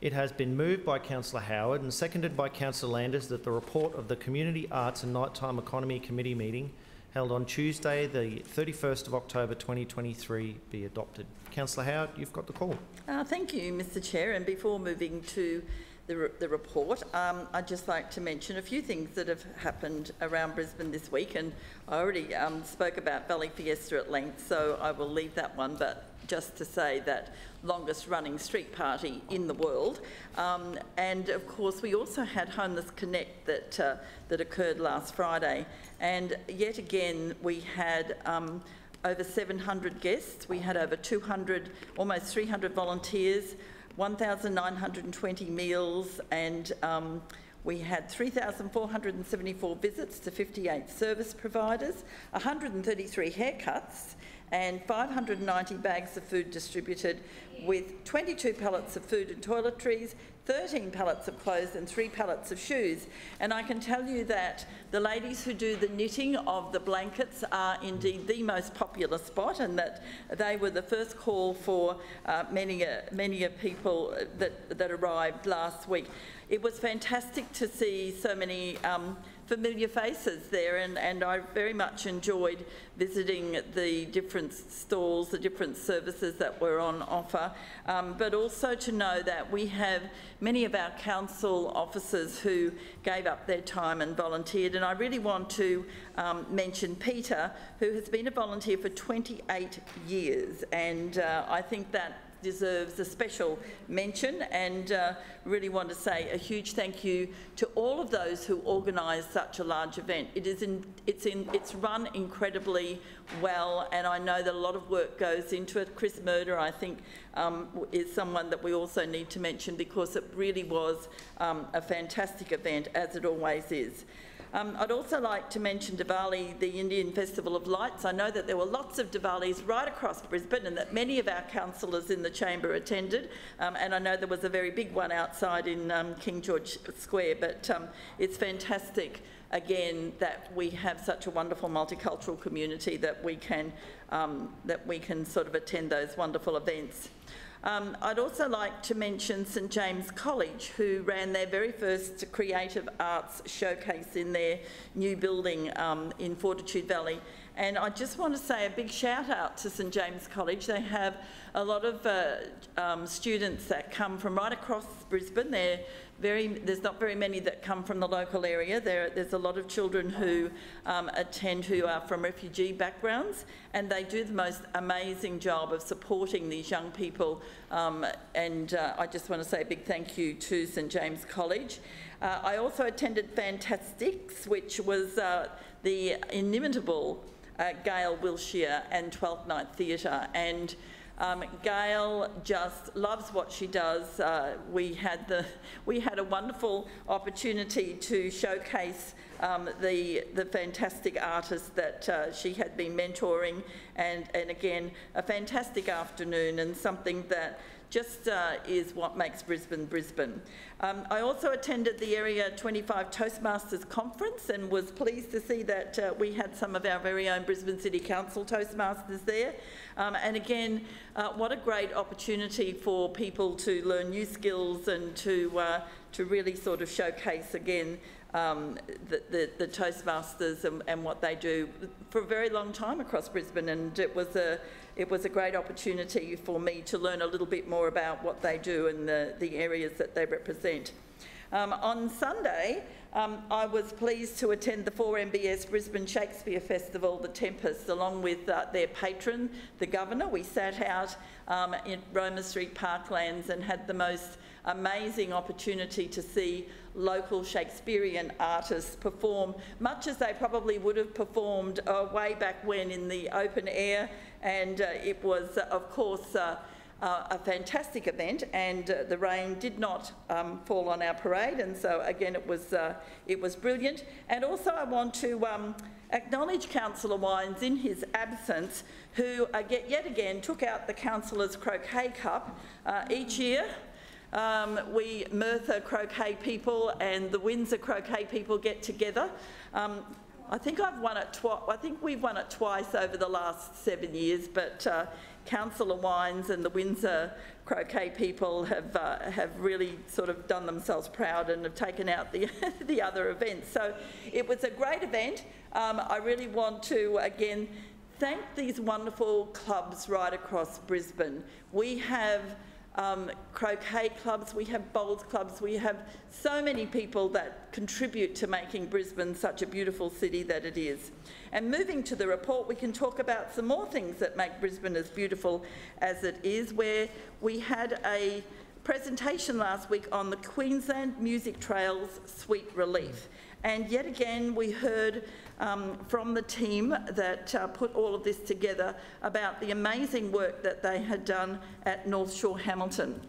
It has been moved by Councillor Howard and seconded by Councillor Landers that the report of the Community Arts and Nighttime Economy Committee meeting held on Tuesday, the 31st of October 2023, be adopted. Councillor Howard, you've got the call. Uh, thank you, Mr Chair. And before moving to the, the report, um, I'd just like to mention a few things that have happened around Brisbane this week. And I already um, spoke about Valley Fiesta at length, so I will leave that one. But just to say that longest running street party in the world. Um, and of course, we also had Homeless Connect that, uh, that occurred last Friday. And yet again, we had um, over 700 guests. We had over 200, almost 300 volunteers, 1,920 meals, and um, we had 3,474 visits to 58 service providers, 133 haircuts, and 590 bags of food distributed with 22 pallets of food and toiletries, 13 pallets of clothes and three pallets of shoes. And I can tell you that the ladies who do the knitting of the blankets are indeed the most popular spot and that they were the first call for uh, many, uh, many people that, that arrived last week. It was fantastic to see so many um, familiar faces there and, and I very much enjoyed visiting the different stalls, the different services that were on offer, um, but also to know that we have many of our council officers who gave up their time and volunteered. And I really want to um, mention Peter who has been a volunteer for 28 years. And uh, I think that deserves a special mention and uh, really want to say a huge thank you to all of those who organised such a large event. It is in, it's, in, it's run incredibly well and I know that a lot of work goes into it. Chris Murder, I think, um, is someone that we also need to mention because it really was um, a fantastic event, as it always is. Um, I'd also like to mention Diwali, the Indian Festival of Lights. I know that there were lots of Diwalis right across Brisbane and that many of our councillors in the chamber attended. Um, and I know there was a very big one outside in um, King George Square, but um, it's fantastic again that we have such a wonderful multicultural community that we can um, that we can sort of attend those wonderful events. Um, I'd also like to mention St James College, who ran their very first creative arts showcase in their new building um, in Fortitude Valley. And I just want to say a big shout out to St James College. They have a lot of uh, um, students that come from right across Brisbane. They're very, there's not very many that come from the local area. There, there's a lot of children who um, attend who are from refugee backgrounds and they do the most amazing job of supporting these young people um, and uh, I just want to say a big thank you to St James College. Uh, I also attended Fantastics, which was uh, the inimitable uh, Gail Wiltshire and Twelfth Night Theatre and Um, Gail just loves what she does. Uh, we had the we had a wonderful opportunity to showcase um, the the fantastic artists that uh, she had been mentoring, and and again a fantastic afternoon and something that just uh, is what makes Brisbane Brisbane. Um, I also attended the Area 25 Toastmasters Conference and was pleased to see that uh, we had some of our very own Brisbane City Council Toastmasters there. Um, and again, uh, what a great opportunity for people to learn new skills and to, uh, to really sort of showcase again um, the, the, the, Toastmasters and, and, what they do for a very long time across Brisbane. And it was a, it was a great opportunity for me to learn a little bit more about what they do and the, the areas that they represent. Um, on Sunday, um, I was pleased to attend the 4MBS Brisbane Shakespeare Festival, The Tempest, along with uh, their patron, the Governor. We sat out um, in Roma Street Parklands and had the most amazing opportunity to see local Shakespearean artists perform, much as they probably would have performed uh, way back when in the open air. And uh, it was, uh, of course, uh, uh, a fantastic event, and uh, the rain did not um, fall on our parade, and so again it was uh, it was brilliant. And also I want to um, acknowledge Councillor Wines in his absence, who yet again took out the Councillors Croquet Cup each year. Um, we Merthyr Croquet people and the Windsor Croquet people get together. I think I've won it twice. I think we've won it twice over the last seven years, but uh, Councillor Wines and the Windsor Croquet people have uh, have really sort of done themselves proud and have taken out the the other events. So it was a great event. Um, I really want to again thank these wonderful clubs right across Brisbane. We have um, croquet clubs, we have bowls clubs, we have so many people that contribute to making Brisbane such a beautiful city that it is. And moving to the report, we can talk about some more things that make Brisbane as beautiful as it is, where we had a presentation last week on the Queensland Music Trails Sweet Relief. And yet again, we heard um, from the team that uh, put all of this together about the amazing work that they had done at North Shore Hamilton.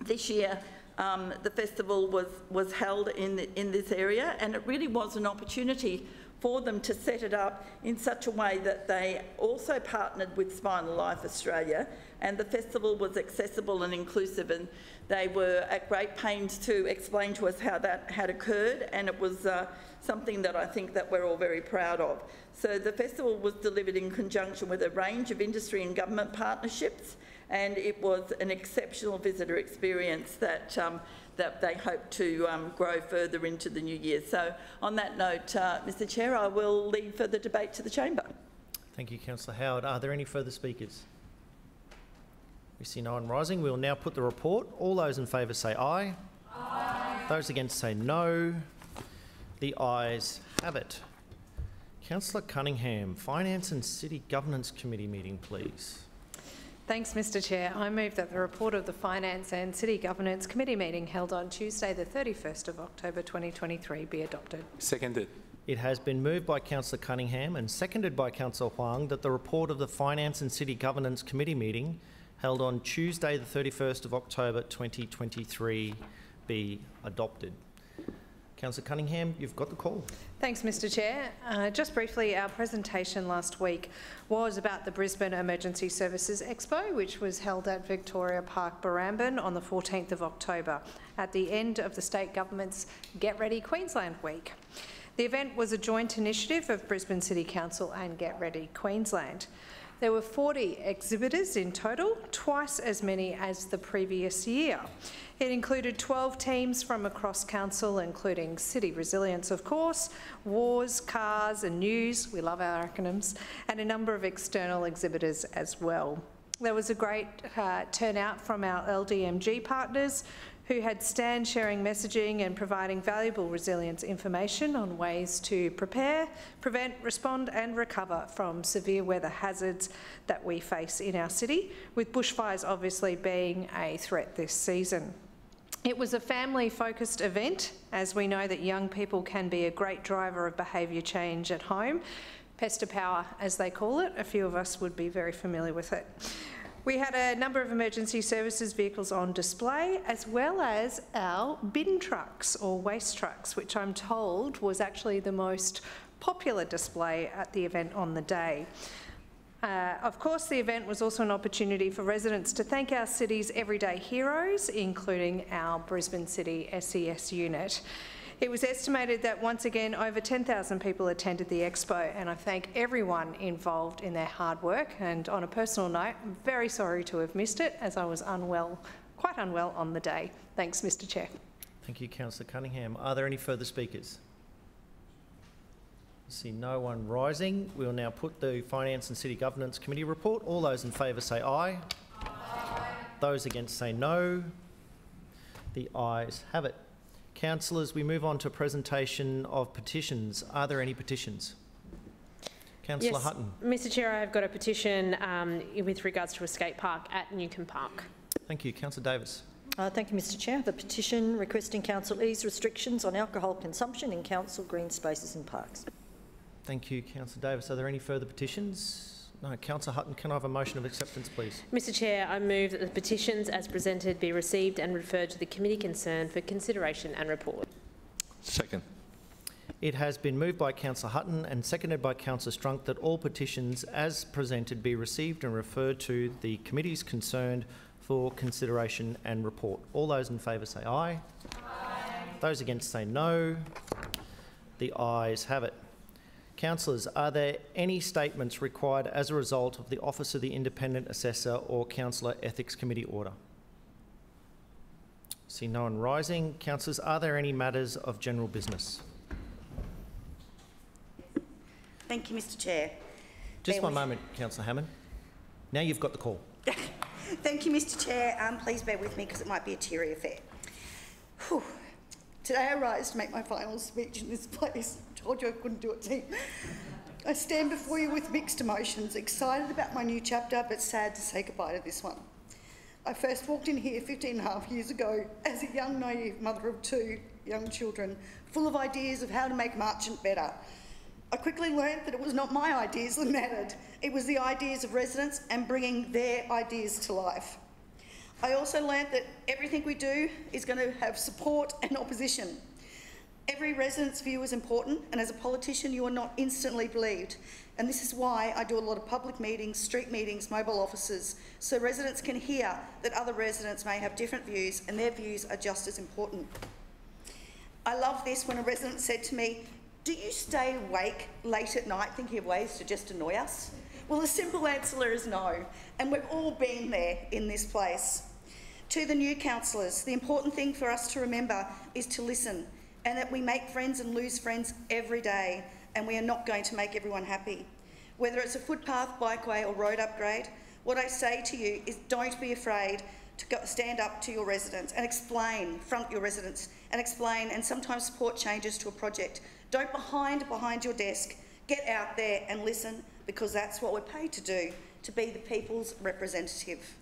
This year, um, the festival was, was held in, the, in this area and it really was an opportunity for them to set it up in such a way that they also partnered with Spinal Life Australia and the festival was accessible and inclusive and they were at great pains to explain to us how that had occurred and it was uh, something that I think that we're all very proud of. So the festival was delivered in conjunction with a range of industry and government partnerships and it was an exceptional visitor experience that um, that they hope to um, grow further into the new year. So on that note, uh, Mr Chair, I will leave further debate to the chamber. Thank you, Councillor Howard. Are there any further speakers? We see no one rising. We will now put the report. All those in favour say aye. Aye. Those against say no. The ayes have it. Councillor Cunningham, Finance and City Governance Committee meeting, please. Thanks, Mr Chair. I move that the report of the Finance and City Governance Committee meeting held on Tuesday the 31st of October 2023 be adopted. Seconded. It has been moved by Councillor Cunningham and seconded by Councillor Huang that the report of the Finance and City Governance Committee meeting held on Tuesday the 31st of October 2023 be adopted. Councillor Cunningham, you've got the call. Thanks, Mr Chair. Uh, just briefly, our presentation last week was about the Brisbane Emergency Services Expo, which was held at Victoria Park, Barrambin on the 14th of October, at the end of the state government's Get Ready Queensland Week. The event was a joint initiative of Brisbane City Council and Get Ready Queensland. There were 40 exhibitors in total, twice as many as the previous year. It included 12 teams from across council, including City Resilience, of course, Wars, Cars and News, we love our acronyms, and a number of external exhibitors as well. There was a great uh, turnout from our LDMG partners who had stand sharing messaging and providing valuable resilience information on ways to prepare, prevent, respond and recover from severe weather hazards that we face in our city, with bushfires obviously being a threat this season. It was a family focused event, as we know that young people can be a great driver of behaviour change at home. Pester power, as they call it, a few of us would be very familiar with it. We had a number of emergency services vehicles on display, as well as our bin trucks or waste trucks, which I'm told was actually the most popular display at the event on the day. Uh, of course, the event was also an opportunity for residents to thank our city's everyday heroes, including our Brisbane City SES unit. It was estimated that once again over 10,000 people attended the expo and I thank everyone involved in their hard work and on a personal note, I'm very sorry to have missed it as I was unwell, quite unwell on the day. Thanks Mr Chair. Thank you Councillor Cunningham. Are there any further speakers? See no one rising. We'll now put the Finance and City Governance Committee report. All those in favour say aye. aye. Those against say no. The ayes have it. Councillors, we move on to presentation of petitions. Are there any petitions? Councillor yes, Hutton. Mr Chair, I've got a petition um, with regards to a skate park at Newcombe Park. Thank you. Councillor Davis. Uh, thank you, Mr Chair. The petition requesting council ease restrictions on alcohol consumption in council green spaces and parks. Thank you, Councillor Davis. Are there any further petitions? No. Councillor Hutton, can I have a motion of acceptance, please? Mr Chair, I move that the petitions as presented be received and referred to the committee concerned for consideration and report. Second. It has been moved by Councillor Hutton and seconded by Councillor Strunk that all petitions as presented be received and referred to the committees concerned for consideration and report. All those in favour say aye. aye. Those against say no. The ayes have it. Councillors, are there any statements required as a result of the Office of the Independent Assessor or Councillor Ethics Committee order? See no one rising. Councillors, are there any matters of general business? Thank you, Mr Chair. Just bear one moment, Councillor Hammond. Now you've got the call. Thank you, Mr Chair. Um, please bear with me because it might be a teary affair. Whew. Today I rise to make my final speech in this place told you I couldn't do it, team. I stand before you with mixed emotions, excited about my new chapter, but sad to say goodbye to this one. I first walked in here 15 and a half years ago as a young, naive mother of two young children, full of ideas of how to make Marchant better. I quickly learned that it was not my ideas that mattered, it was the ideas of residents and bringing their ideas to life. I also learned that everything we do is going to have support and opposition. Every resident's view is important, and as a politician, you are not instantly believed. And this is why I do a lot of public meetings, street meetings, mobile offices, so residents can hear that other residents may have different views and their views are just as important. I love this when a resident said to me, do you stay awake late at night thinking of ways to just annoy us? Well, the simple answer is no, and we've all been there in this place. To the new councillors, the important thing for us to remember is to listen and that we make friends and lose friends every day, and we are not going to make everyone happy. Whether it's a footpath, bikeway, or road upgrade, what I say to you is don't be afraid to stand up to your residents and explain, front your residents, and explain and sometimes support changes to a project. Don't behind behind your desk. Get out there and listen because that's what we're paid to do, to be the people's representative.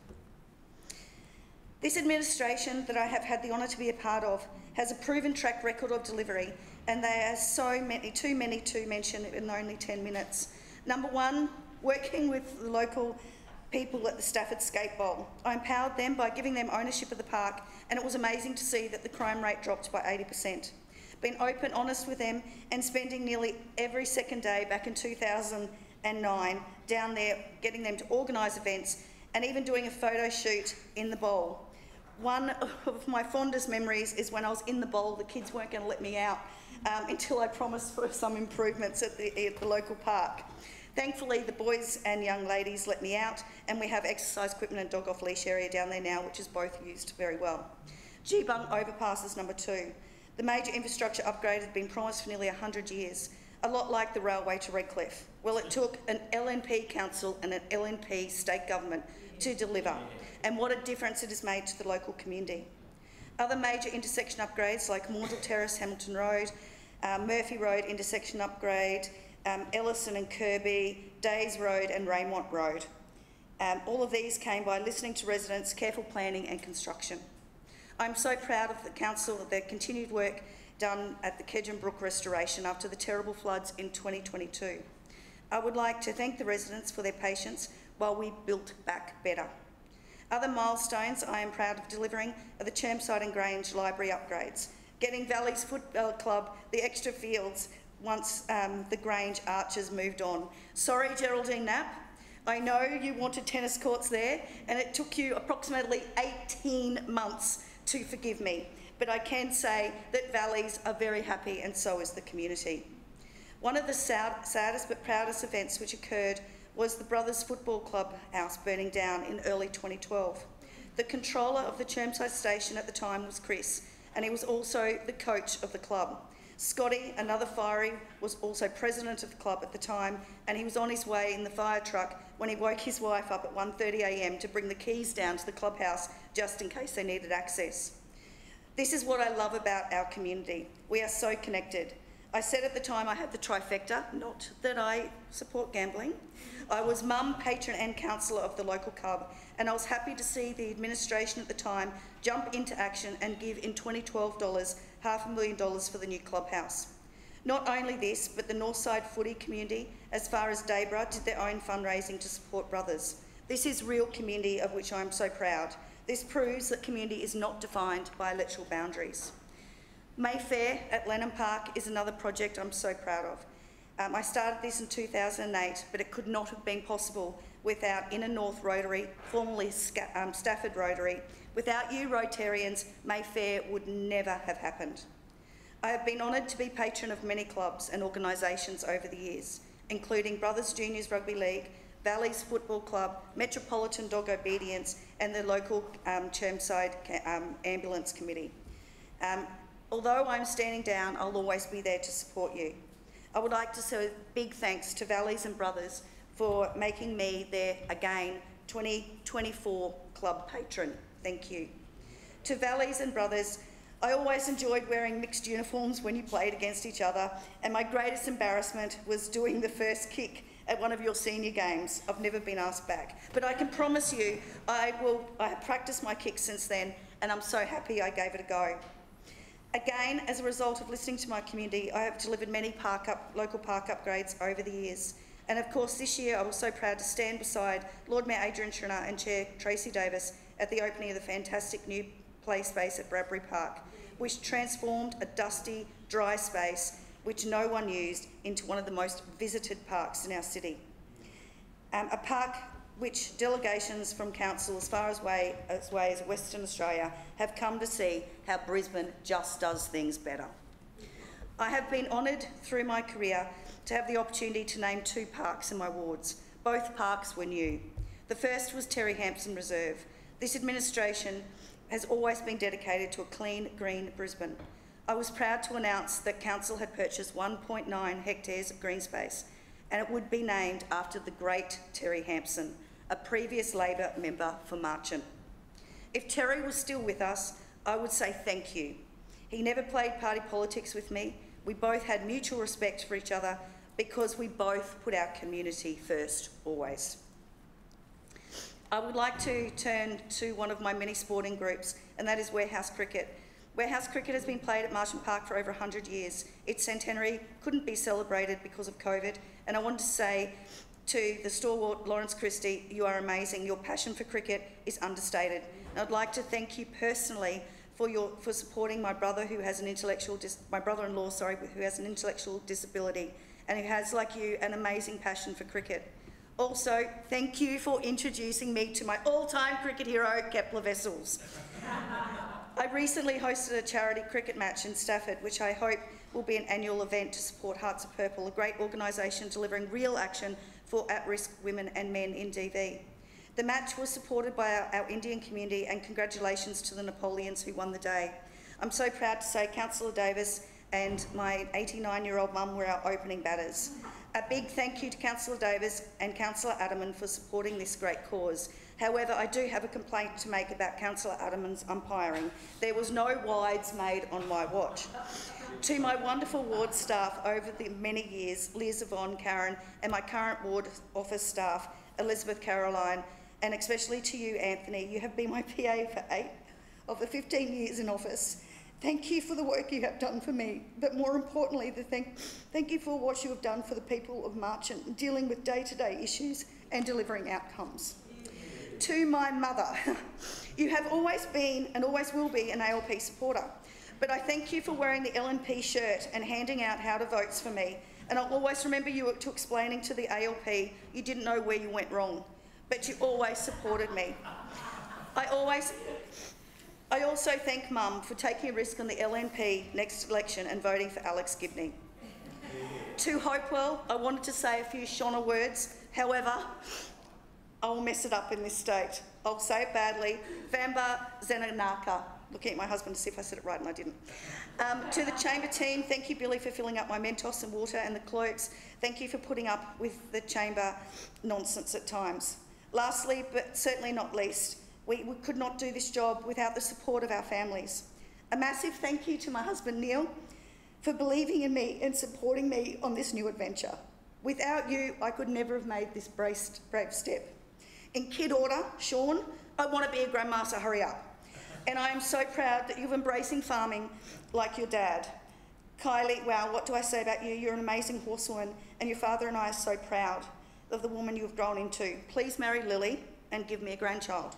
This administration that I have had the honour to be a part of has a proven track record of delivery, and there are so many, too many to mention in only 10 minutes. Number one, working with the local people at the Stafford Skate Bowl. I empowered them by giving them ownership of the park, and it was amazing to see that the crime rate dropped by 80%. Been open, honest with them, and spending nearly every second day back in 2009 down there, getting them to organise events, and even doing a photo shoot in the bowl. One of my fondest memories is when I was in the bowl, the kids weren't going to let me out um, until I promised for some improvements at the, at the local park. Thankfully, the boys and young ladies let me out, and we have exercise equipment and dog off leash area down there now, which is both used very well. Geebung overpass is number two. The major infrastructure upgrade had been promised for nearly 100 years, a lot like the railway to Redcliffe. Well, it took an LNP council and an LNP state government to deliver and what a difference it has made to the local community. Other major intersection upgrades like Maundrell Terrace, Hamilton Road, uh, Murphy Road intersection upgrade, um, Ellison and Kirby, Days Road and Raymont Road. Um, all of these came by listening to residents, careful planning and construction. I'm so proud of the Council their continued work done at the Kedron Brook restoration after the terrible floods in 2022. I would like to thank the residents for their patience while we built back better. Other milestones I am proud of delivering are the Chermside and Grange library upgrades, getting Valleys Football Club the extra fields once um, the Grange Archers moved on. Sorry, Geraldine Knapp, I know you wanted tennis courts there, and it took you approximately 18 months to forgive me. But I can say that Valleys are very happy, and so is the community. One of the sad, saddest but proudest events which occurred was the Brothers Football Club house burning down in early 2012. The controller of the Chermside station at the time was Chris, and he was also the coach of the club. Scotty, another fiery, was also president of the club at the time, and he was on his way in the fire truck when he woke his wife up at 1.30am to bring the keys down to the clubhouse just in case they needed access. This is what I love about our community. We are so connected. I said at the time I had the trifecta, not that I support gambling. I was mum, patron and councillor of the local club, and I was happy to see the administration at the time jump into action and give in 2012 dollars half a million dollars for the new clubhouse. Not only this, but the Northside footy community, as far as Dayboro, did their own fundraising to support brothers. This is real community of which I am so proud. This proves that community is not defined by electoral boundaries. Mayfair at Lennon Park is another project I'm so proud of. Um, I started this in 2008, but it could not have been possible without Inner North Rotary, formerly um, Stafford Rotary. Without you Rotarians, Mayfair would never have happened. I have been honoured to be patron of many clubs and organisations over the years, including Brothers Juniors Rugby League, Valleys Football Club, Metropolitan Dog Obedience and the local um, Chermside um, Ambulance Committee. Um, although I'm standing down, I'll always be there to support you. I would like to say a big thanks to Valleys and Brothers for making me their, again, 2024 club patron. Thank you. To Valleys and Brothers, I always enjoyed wearing mixed uniforms when you played against each other, and my greatest embarrassment was doing the first kick at one of your senior games. I've never been asked back. But I can promise you, I will I have practiced my kick since then, and I'm so happy I gave it a go. Again, as a result of listening to my community, I have delivered many park up, local park upgrades over the years. And of course, this year I was so proud to stand beside Lord Mayor Adrian Schrinner and Chair Tracy Davis at the opening of the fantastic new play space at Bradbury Park, which transformed a dusty, dry space which no one used into one of the most visited parks in our city. Um, a park which delegations from council as far as way, as way as Western Australia have come to see how Brisbane just does things better. I have been honoured through my career to have the opportunity to name two parks in my wards. Both parks were new. The first was Terry Hampson Reserve. This administration has always been dedicated to a clean, green Brisbane. I was proud to announce that Council had purchased 1.9 hectares of green space and it would be named after the great Terry Hampson, a previous Labor member for Marchant. If Terry was still with us, I would say thank you. He never played party politics with me. We both had mutual respect for each other because we both put our community first, always. I would like to turn to one of my many sporting groups, and that is Warehouse Cricket. Warehouse Cricket has been played at Marchant Park for over 100 years. Its centenary couldn't be celebrated because of COVID, and I wanted to say to the stalwart Lawrence Christie, you are amazing. Your passion for cricket is understated. And I'd like to thank you personally for your for supporting my brother who has an intellectual my brother-in-law sorry who has an intellectual disability and who has like you an amazing passion for cricket. Also, thank you for introducing me to my all-time cricket hero, Kepler Wessels. I recently hosted a charity cricket match in Stafford, which I hope will be an annual event to support Hearts of Purple, a great organisation delivering real action for at-risk women and men in DV. The match was supported by our, our, Indian community and congratulations to the Napoleons who won the day. I'm so proud to say Councillor Davis and my 89-year-old mum were our opening batters. A big thank you to Councillor Davis and Councillor Adermann for supporting this great cause. However, I do have a complaint to make about Councillor Adermann's umpiring. There was no wides made on my watch. To my wonderful ward staff over the many years, Liz, Yvonne, Karen, and my current ward office staff, Elizabeth, Caroline, and especially to you, Anthony, you have been my PA for eight of the 15 years in office. Thank you for the work you have done for me, but more importantly, the thank, thank you for what you have done for the people of Marchant, dealing with day-to-day -day issues and delivering outcomes. to my mother, you have always been and always will be an ALP supporter. But I thank you for wearing the LNP shirt and handing out how to votes for me. And I'll always remember you to explaining to the ALP you didn't know where you went wrong, but you always supported me. I always, I also thank Mum for taking a risk on the LNP next election and voting for Alex Givney. To Hopewell, I wanted to say a few Shona words. However, I will mess it up in this state. I'll say it badly. Vamba Zenanaka. Looking at my husband to see if I said it right and I didn't. Um, to the chamber team, thank you, Billy, for filling up my Mentos and water and the clerks. Thank you for putting up with the chamber nonsense at times. Lastly, but certainly not least, we, we could not do this job without the support of our families. A massive thank you to my husband, Neil, for believing in me and supporting me on this new adventure. Without you, I could never have made this braced, brave step. In kid order, Sean, I want to be a grandmaster, hurry up. And I am so proud that you're embracing farming like your dad. Kylie, wow, what do I say about you? You're an amazing horsewoman, and your father and I are so proud of the woman you've grown into. Please marry Lily and give me a grandchild.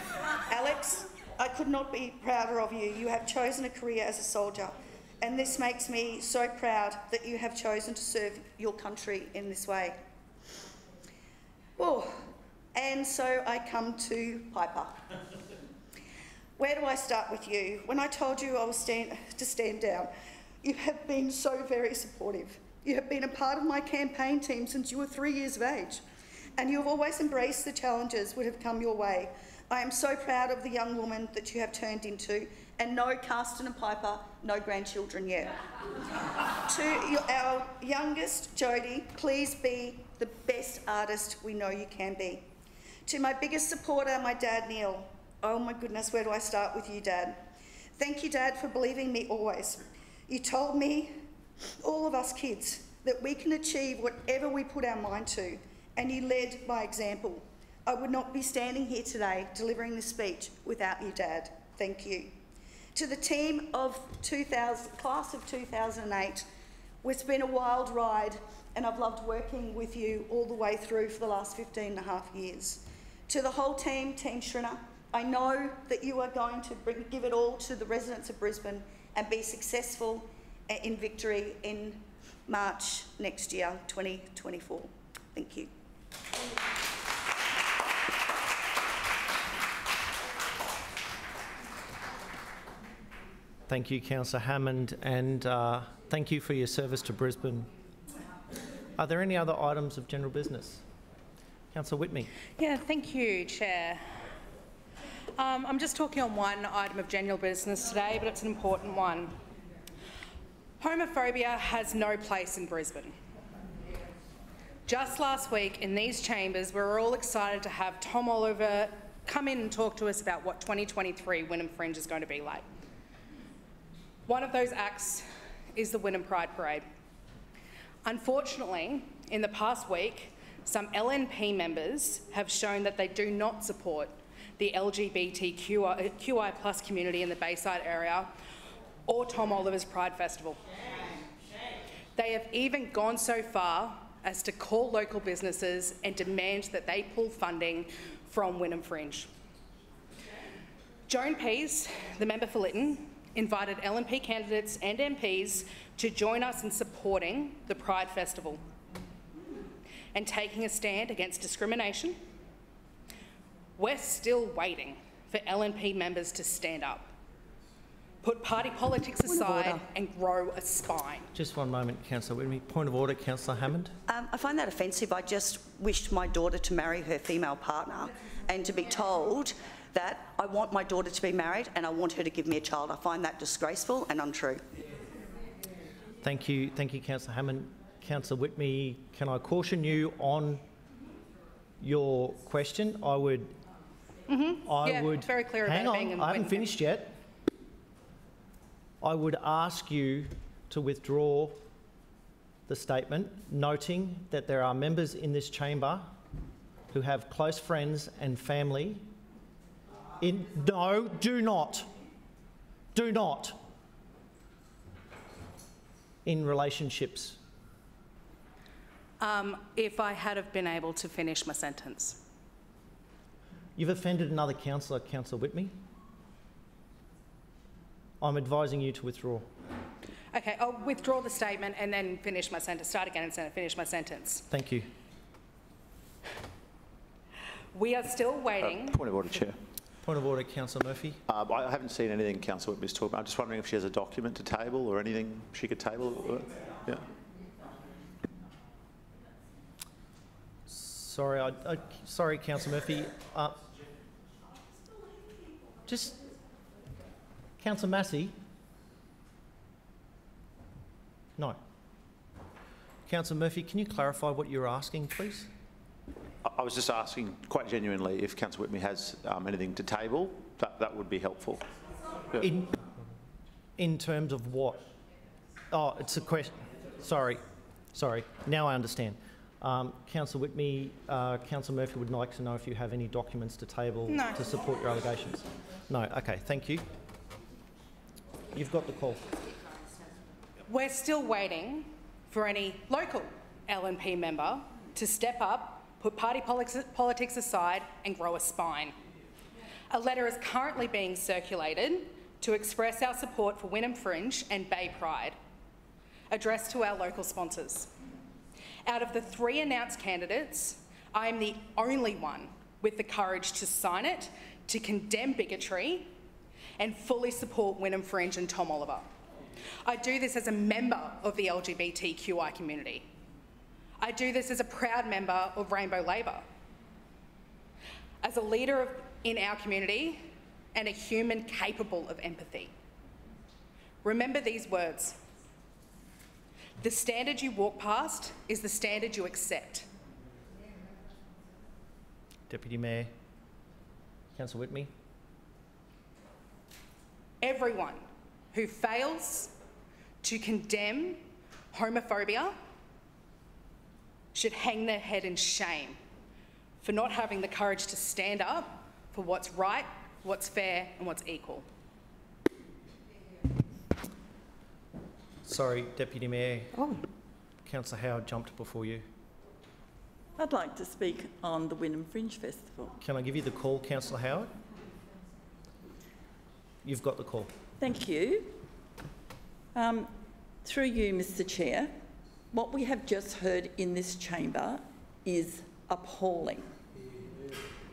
Alex, I could not be prouder of you. You have chosen a career as a soldier, and this makes me so proud that you have chosen to serve your country in this way. Oh, and so I come to Piper. Where do I start with you? When I told you I was stand, to stand down, you have been so very supportive. You have been a part of my campaign team since you were three years of age, and you have always embraced the challenges that have come your way. I am so proud of the young woman that you have turned into, and no Carsten and Piper, no grandchildren yet. to our youngest, Jodie, please be the best artist we know you can be. To my biggest supporter, my dad, Neil. Oh my goodness, where do I start with you, Dad? Thank you, Dad, for believing me always. You told me, all of us kids, that we can achieve whatever we put our mind to, and you led by example. I would not be standing here today delivering this speech without you, Dad. Thank you. To the team of 2000, class of 2008, it's been a wild ride, and I've loved working with you all the way through for the last 15 and a half years. To the whole team, Team Schrinner, I know that you are going to bring, give it all to the residents of Brisbane and be successful in victory in March next year, 2024. Thank you. Thank you, Councillor Hammond, and uh, thank you for your service to Brisbane. Are there any other items of general business? Councillor Whitmee. Yeah, thank you, Chair. Um, I'm just talking on one item of general business today, but it's an important one. Homophobia has no place in Brisbane. Just last week in these chambers, we were all excited to have Tom Oliver come in and talk to us about what 2023 Wynnum Fringe is going to be like. One of those acts is the Wynnum Pride Parade. Unfortunately, in the past week, some LNP members have shown that they do not support the LGBTQI plus community in the Bayside area or Tom Oliver's Pride Festival. They have even gone so far as to call local businesses and demand that they pull funding from Wynnum Fringe. Joan Pease, the member for Lytton, invited LNP candidates and MPs to join us in supporting the Pride Festival and taking a stand against discrimination. We're still waiting for LNP members to stand up, put party politics aside and grow a spine. Just one moment, Councillor Whitmee. Point of order, Councillor Hammond. Um, I find that offensive. I just wished my daughter to marry her female partner and to be told that I want my daughter to be married and I want her to give me a child. I find that disgraceful and untrue. Thank you, thank you, Councillor Hammond. Councillor Whitmee, can I caution you on your question? I would. I yeah, would. very clear hang about on, it being in I haven't finished yet. I would ask you to withdraw the statement, noting that there are members in this chamber who have close friends and family in. No, do not. Do not. In relationships. Um, if I had have been able to finish my sentence. You've offended another councillor, Councillor Whitmee. I'm advising you to withdraw. Okay, I'll withdraw the statement and then finish my sentence. Start again and sen- finish my sentence. Thank you. We are still waiting. Point of order, Chair. Point of order, Councillor Murphy. Uh, I haven't seen anything Councillor Whitmee's talking about. I'm just wondering if she has a document to table or anything she could table. Yeah. Sorry, I, I, sorry, Councillor Murphy. Uh, just, Councillor Massey. No. Councillor Murphy, can you clarify what you're asking, please? I- was just asking quite genuinely if Councillor Whitmee has um, anything to table. That, that would be helpful. Yeah. In, in terms of what? Oh, it's a question. Sorry, sorry. Now I understand. Um, Councillor Whitmee, uh, Councillor Murphy would like to know if you have any documents to table No. to support your allegations. No. Okay. Thank you. You've got the call. We're still waiting for any local LNP member to step up, put party politics- politics aside and grow a spine. A letter is currently being circulated to express our support for Wynnum Fringe and Bay Pride, addressed to our local sponsors. Out of the three announced candidates, I am the only one with the courage to sign it, to condemn bigotry, and fully support Wynnum Fringe and Tom Oliver. I do this as a member of the LGBTQI community. I do this as a proud member of Rainbow Labour. As a leader of, in our community and a human capable of empathy. Remember these words. The standard you walk past is the standard you accept. Deputy Mayor. Councillor Whitmee. Everyone who fails to condemn homophobia should hang their head in shame for not having the courage to stand up for what's right, what's fair, and what's equal. Sorry, Deputy Mayor. Oh. Councillor Howard jumped before you. I'd like to speak on the Wynnum Fringe Festival. Can I give you the call, Councillor Howard? You've got the call. Thank you. Um, through you, Mr Chair, what we have just heard in this chamber is appalling.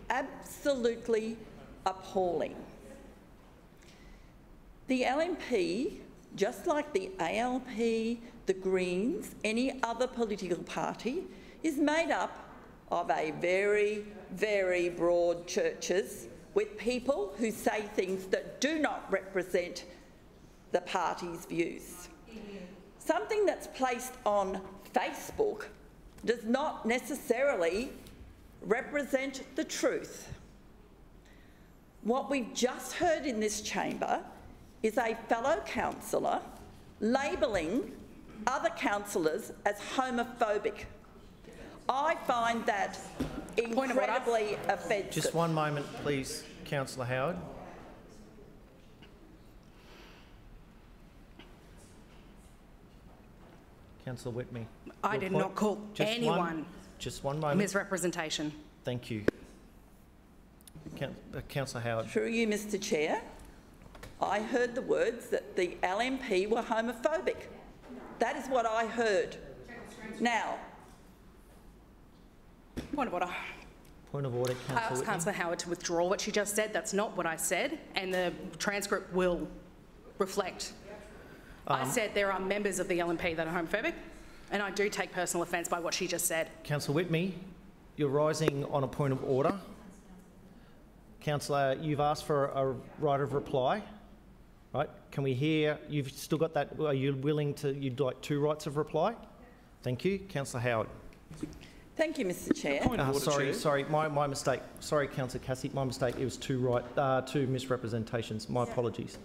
Absolutely appalling. The LNP, just like the ALP, the Greens, any other political party, is made up of a very, very broad churches with people who say things that do not represent the party's views. Something that's placed on Facebook does not necessarily represent the truth. What we've just heard in this chamber is a fellow councillor labelling other councillors as homophobic. I find that incredibly offensive. Just one moment, please, Councillor Howard. Councillor Whitmee. I did point? not call Just anyone One, just one moment. misrepresentation. Thank you. Uh, Councillor Howard. Through you, Mr Chair, I heard the words that the LNP were homophobic. That is what I heard. Now, Point of order. Point of order, I Councillor asked Councillor Howard to withdraw what she just said. That's not what I said, and the transcript will reflect. I Um, said there are members of the LNP that are homophobic, and I do take personal offence by what she just said. Councillor Whitmee, you're rising on a point of order. Councillor, you've asked for a right of reply, right? Can we hear, you've still got that, are you willing to, you'd like two rights of reply? Thank you. Councillor Howard. thank you, Mr Chair. Uh, sorry, sorry, my, my mistake. Sorry, Councillor Cassidy, my mistake. It was two right, uh, two misrepresentations. My apologies.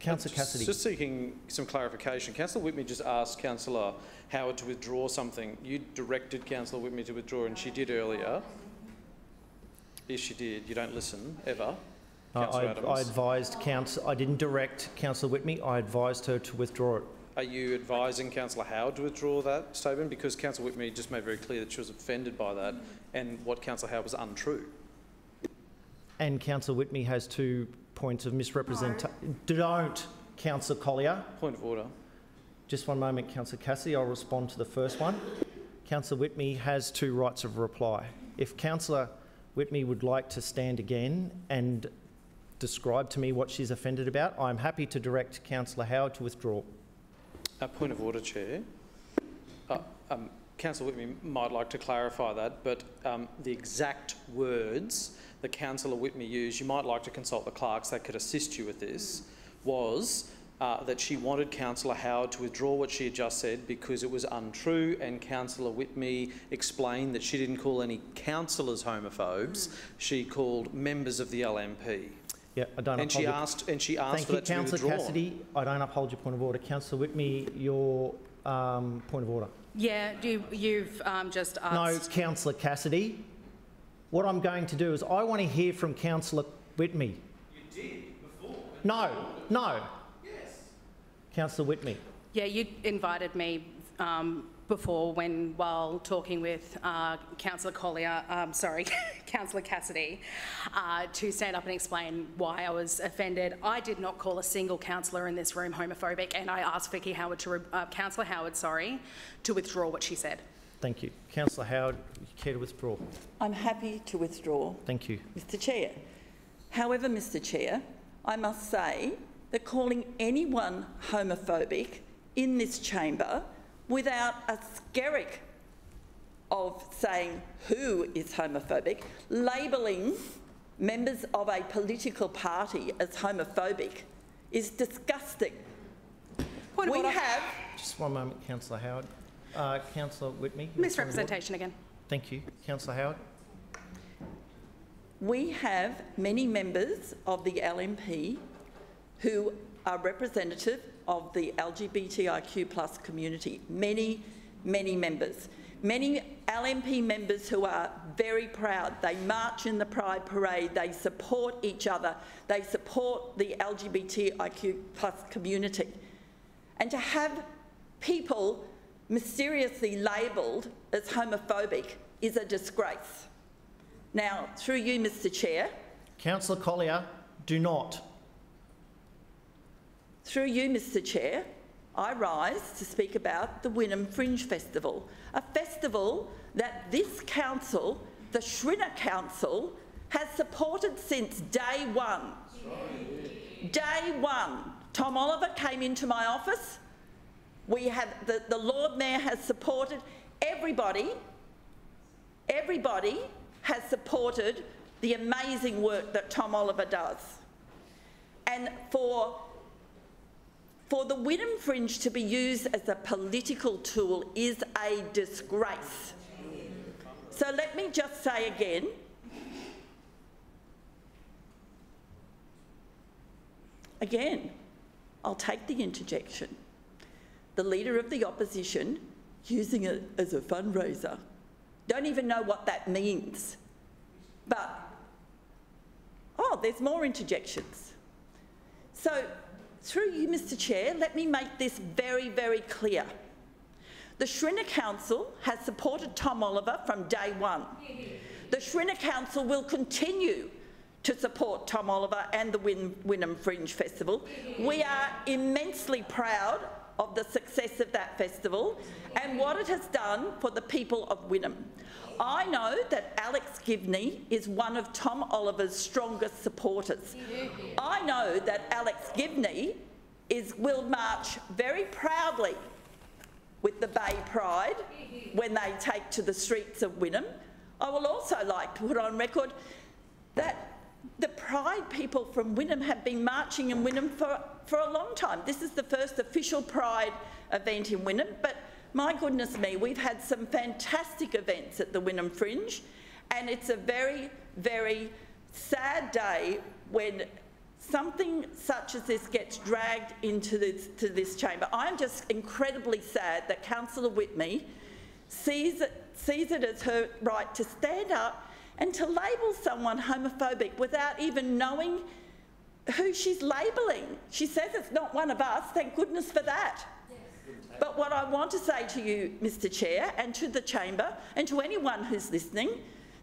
Councillor Just- Cassidy. Just seeking some clarification. Councillor Whitmee just asked Councillor Howard to withdraw something. You directed Councillor Whitmee to withdraw, and she did earlier. Yes, she did. You don't listen, ever. Uh, I, Adams. I advised Council, I didn't direct Councillor Whitmee. I advised her to withdraw it. Are you advising Councillor Howard to withdraw that statement? Because Councillor Whitmee just made very clear that she was offended by that and what Councillor Howard was untrue. And Councillor Whitmee has two points of misrepresentation. Don't, Councillor Collier. Point of order. Just one moment, Councillor Cassidy. I'll respond to the first one. Councillor Whitmee has two rights of reply. If Councillor Whitmee would like to stand again and describe to me what she's offended about, I'm happy to direct Councillor Howard to withdraw. A point of order, Chair. Uh, um, Councillor Whitmee might like to clarify that, but um, the exact words that Councillor Whitmee used, you might like to consult the clerks, they could assist you with this, was uh, that she wanted Councillor Howard to withdraw what she had just said because it was untrue, and Councillor Whitmee explained that she didn't call any councillors homophobes, she called members of the LNP. Yeah, I don't And she uphold- asked, and she asked Thank for you, that to be Councillor withdrawn. Cassidy. I don't uphold your point of order. Councillor Whitmee, your um, point of order. Yeah, you, you've um, just asked. No. Councillor Cassidy. What I'm going to do is I want to hear from Councillor Whitmee. You did before. No, no. Yes. Councillor Whitmee. Yeah, you invited me um, before when, while talking with uh, Councillor Collier, um, sorry, Councillor Cassidy, uh, to stand up and explain why I was offended. I did not call a single councillor in this room homophobic, and I asked Vicky Howard to, re- uh, Councillor Howard, sorry, to withdraw what she said. Thank you. Councillor Howard, you care to withdraw? I'm happy to withdraw, Thank you. Mr Chair. However, Mr Chair, I must say that calling anyone homophobic in this chamber without a skerrick of saying who is homophobic, labelling members of a political party as homophobic is disgusting. we have Just one moment, Councillor Howard. Uh, Councillor Whitmee. your point of order. Misrepresentation again. Thank you. Councillor Howard. We have many members of the LNP who are representative of the LGBTIQ plus community. Many, many members. Many LNP members who are very proud. They march in the Pride Parade. They support each other. They support the LGBTIQ plus community. And to have people mysteriously labelled as homophobic is a disgrace. Now, through you, Mr Chair, Councillor Collier, do not. Through you, Mr Chair, I rise to speak about the Wynnum Fringe Festival, a festival that this council, the Schrinner Council, has supported since day one. Day one. Tom Oliver came into my office. We have, the, the Lord Mayor has supported everybody, everybody has supported the amazing work that Tom Oliver does. And for, for the Wynnum Fringe to be used as a political tool is a disgrace. So let me just say again, again, I'll take the interjection. The Leader of the Opposition using it as a fundraiser. Don't even know what that means. But, oh, there's more interjections. So, through you, Mr Chair, let me make this very, very clear. The Schrinner Council has supported Tom Oliver from day one. The Schrinner Council will continue to support Tom Oliver and the Wynnum Fringe Festival. We are immensely proud of the success of that festival and what it has done for the people of Wynnum. I know that Alex Givney is one of Tom Oliver's strongest supporters. I know that Alex Givney is, will march very proudly with the Bay Pride when they take to the streets of Wynnum. I will also like to put on record that the Pride people from Wynnum have been marching in Wynnum for, for a long time. This is the first official Pride event in Wynnum, but my goodness me, we've had some fantastic events at the Wynnum Fringe, and it's a very, very sad day when something such as this gets dragged into this, to this chamber. I'm just incredibly sad that Councillor Whitmee sees it, sees it as her right to stand up and to label someone homophobic without even knowing who she's labelling. She says it's not one of us, thank goodness for that. But what I want to say to you, Mr Chair, and to the chamber, and to anyone who's listening,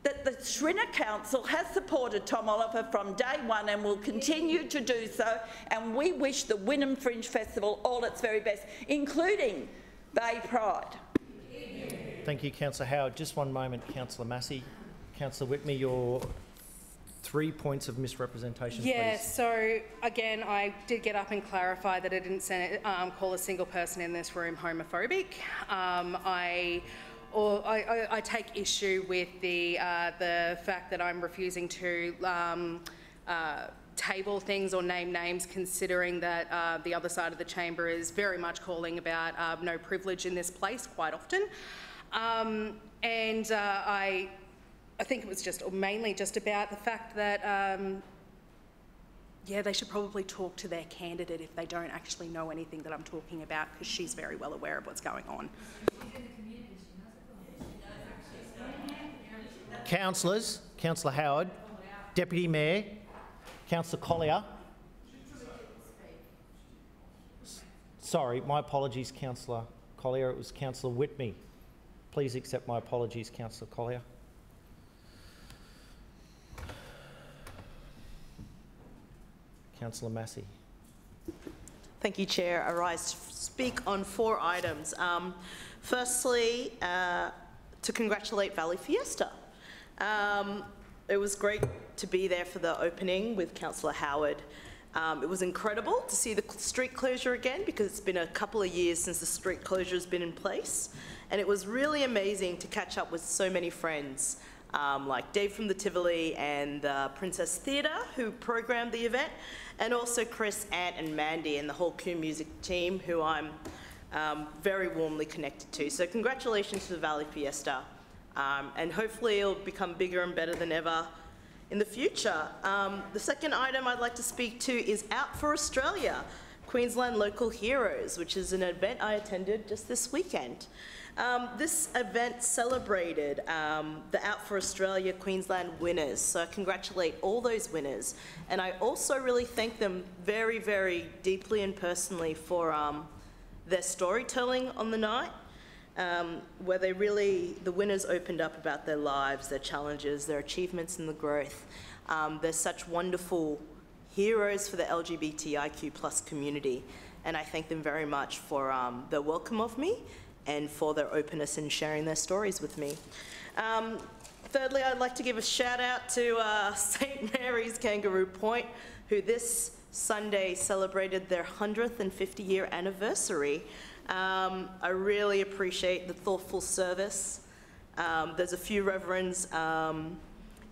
that the Schrinner Council has supported Tom Oliver from day one and will continue to do so, and we wish the Wynnum Fringe Festival all its very best, including Bay Pride. Thank you, Councillor Howard. Just one moment, Councillor Massey. Councillor Whitmee, your three points of misrepresentation, Yeah, please. so again, I did get up and clarify that I didn't send, um, call a single person in this room homophobic. Um, I, or I, I, I take issue with the, uh, the fact that I'm refusing to um, uh, table things or name names, considering that uh, the other side of the chamber is very much calling about uh, no privilege in this place quite often. Um, and uh, I I think it was just, or mainly just about the fact that, um, yeah, they should probably talk to their candidate if they don't actually know anything that I'm talking about, because she's very well aware of what's going on. Councillors, Councillor Howard, Deputy Mayor, Councillor Collier. Sorry, my apologies, Councillor Collier. It was Councillor Whitmee. Please accept my apologies, Councillor Collier. Councillor Massey. Thank you, Chair. I rise to speak on four items. Um, firstly, uh, to congratulate Valley Fiesta. Um, it was great to be there for the opening with Councillor Howard. Um, it was incredible to see the street closure again because it's been a couple of years since the street closure has been in place. And it was really amazing to catch up with so many friends um, like Dave from the Tivoli and the Princess Theatre who programmed the event, and also Chris, Ant and Mandy and the whole Q Music team who I'm um, very warmly connected to. So congratulations to the Valley Fiesta. Um, and hopefully it'll become bigger and better than ever in the future. Um, the second item I'd like to speak to is Out for Australia, Queensland Local Heroes, which is an event I attended just this weekend. Um, this event celebrated um, the Out for Australia Queensland winners, so I congratulate all those winners. And I also really thank them very, very deeply and personally for um, their storytelling on the night, um, where they really, the winners opened up about their lives, their challenges, their achievements and the growth. Um, they're such wonderful heroes for the LGBTIQ plus community, and I thank them very much for um, their welcome of me and for their openness in sharing their stories with me. Um, thirdly, I'd like to give a shout out to uh, St. Mary's Kangaroo Point, who this Sunday celebrated their 100th and 50 year anniversary. Um, I really appreciate the thoughtful service. Um, there's a few reverends um,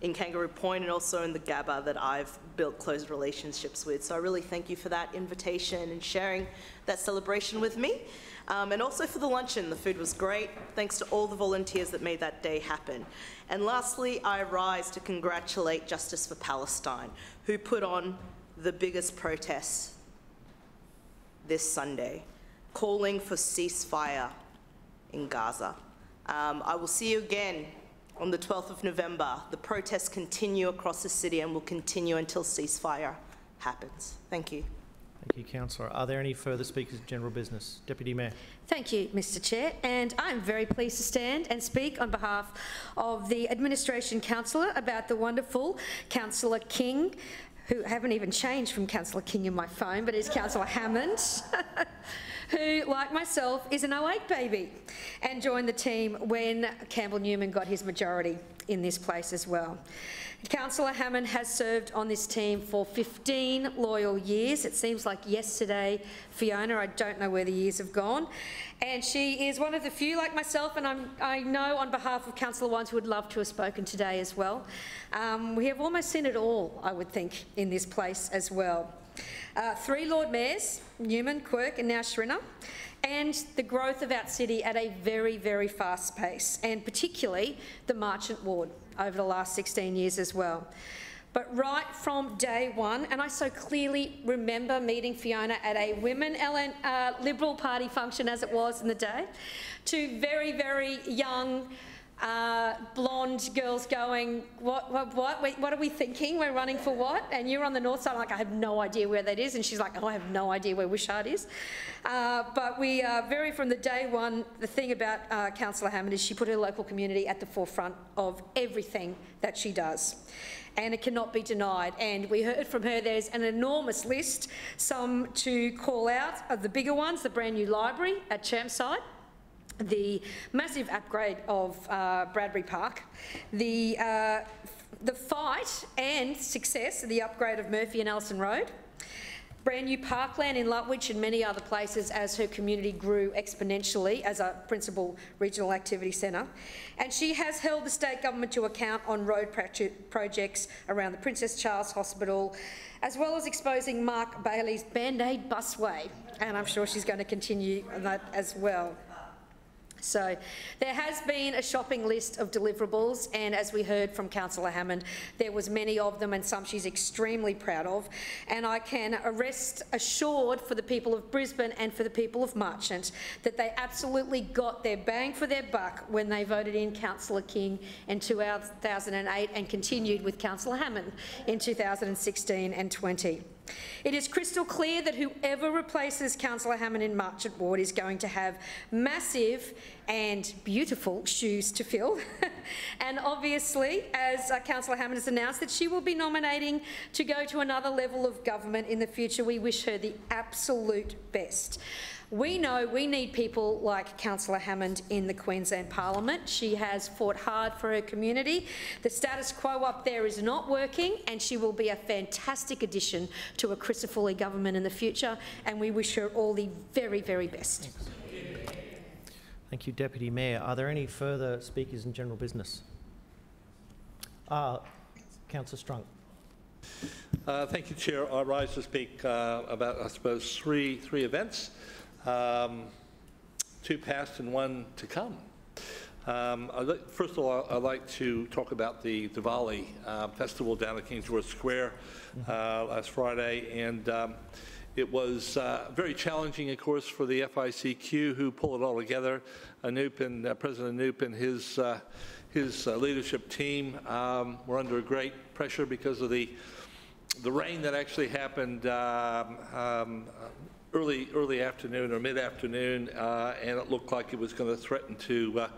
in Kangaroo Point and also in the Gabba that I've built close relationships with. So I really thank you for that invitation and sharing that celebration with me. Um, and also for the luncheon, the food was great. Thanks to all the volunteers that made that day happen. And lastly, I rise to congratulate Justice for Palestine, who put on the biggest protest this Sunday, calling for ceasefire in Gaza. Um, I will see you again on the 12th of November. The protests continue across the city and will continue until ceasefire happens. Thank you. Thank you, Councillor. Are there any further speakers in general business? Deputy Mayor. Thank you, Mr Chair, and I'm very pleased to stand and speak on behalf of the Administration Councillor about the wonderful Councillor King, who haven't even changed from Councillor King in my phone, but is Councillor Hammond, who, like myself, is an 08 baby and joined the team when Campbell Newman got his majority in this place as well. Councillor Hammond has served on this team for 15 loyal years. It seems like yesterday, Fiona, I don't know where the years have gone. And she is one of the few, like myself, and I'm, i know on behalf of Councillor Wines who would love to have spoken today as well. Um, we have almost seen it all, I would think, in this place as well. Uh, three Lord Mayors, Newman, Quirk and now Schrinner, and the growth of our city at a very, very fast pace, and particularly the Marchant Ward over the last 16 years as well. But right from day one, and I so clearly remember meeting Fiona at a Women LN, uh, Liberal Party function as it was in the day, to very, very young uh, blonde girls going, what, what, what, what are we thinking? We're running for what? And you're on the north side, like, I have no idea where that is. And she's like, oh, I have no idea where Wishart is. Uh, but we are very, from the day one, the thing about uh, Councillor Hammond is she put her local community at the forefront of everything that she does and it cannot be denied. And we heard from her there's an enormous list, some to call out of the bigger ones, the brand new library at Chermside, the massive upgrade of uh, Bradbury Park, the, uh, the fight and success of the upgrade of Murphy and Ellison Road, brand new parkland in Lutwyche and many other places as her community grew exponentially as a principal regional activity centre. And she has held the state government to account on road projects around the Princess Charles Hospital, as well as exposing Mark Bailey's Band-Aid busway. And I'm sure she's going to continue that as well. So there has been a shopping list of deliverables and as we heard from Councillor Hammond, there was many of them and some she's extremely proud of. And I can rest assured for the people of Brisbane and for the people of Marchant that they absolutely got their bang for their buck when they voted in Councillor King in 2008 and continued with Councillor Hammond in 2016 and 20. It is crystal clear that whoever replaces Councillor Hammond in Marchant Ward is going to have massive and beautiful shoes to fill. and obviously, as uh, Councillor Hammond has announced that she will be nominating to go to another level of government in the future, we wish her the absolute best. We know we need people like Councillor Hammond in the Queensland Parliament. She has fought hard for her community. The status quo up there is not working and she will be a fantastic addition to a Crisafulli government in the future and we wish her all the very, very best. Thank you, Deputy Mayor. Are there any further speakers in general business? Uh, Councillor Strunk. Uh, thank you, Chair. I rise to speak uh, about, I suppose, three, three events um, two past and one to come. Um, like, first of all, I'd like to talk about the Diwali uh, festival down at King George Square uh, last Friday, and um, it was uh, very challenging, of course, for the FICQ who pulled it all together. Anoop and uh, President Anoop and his uh, his uh, leadership team um, were under great pressure because of the the rain that actually happened um, um, early, early afternoon or mid-afternoon, uh, and it looked like it was going to threaten to uh,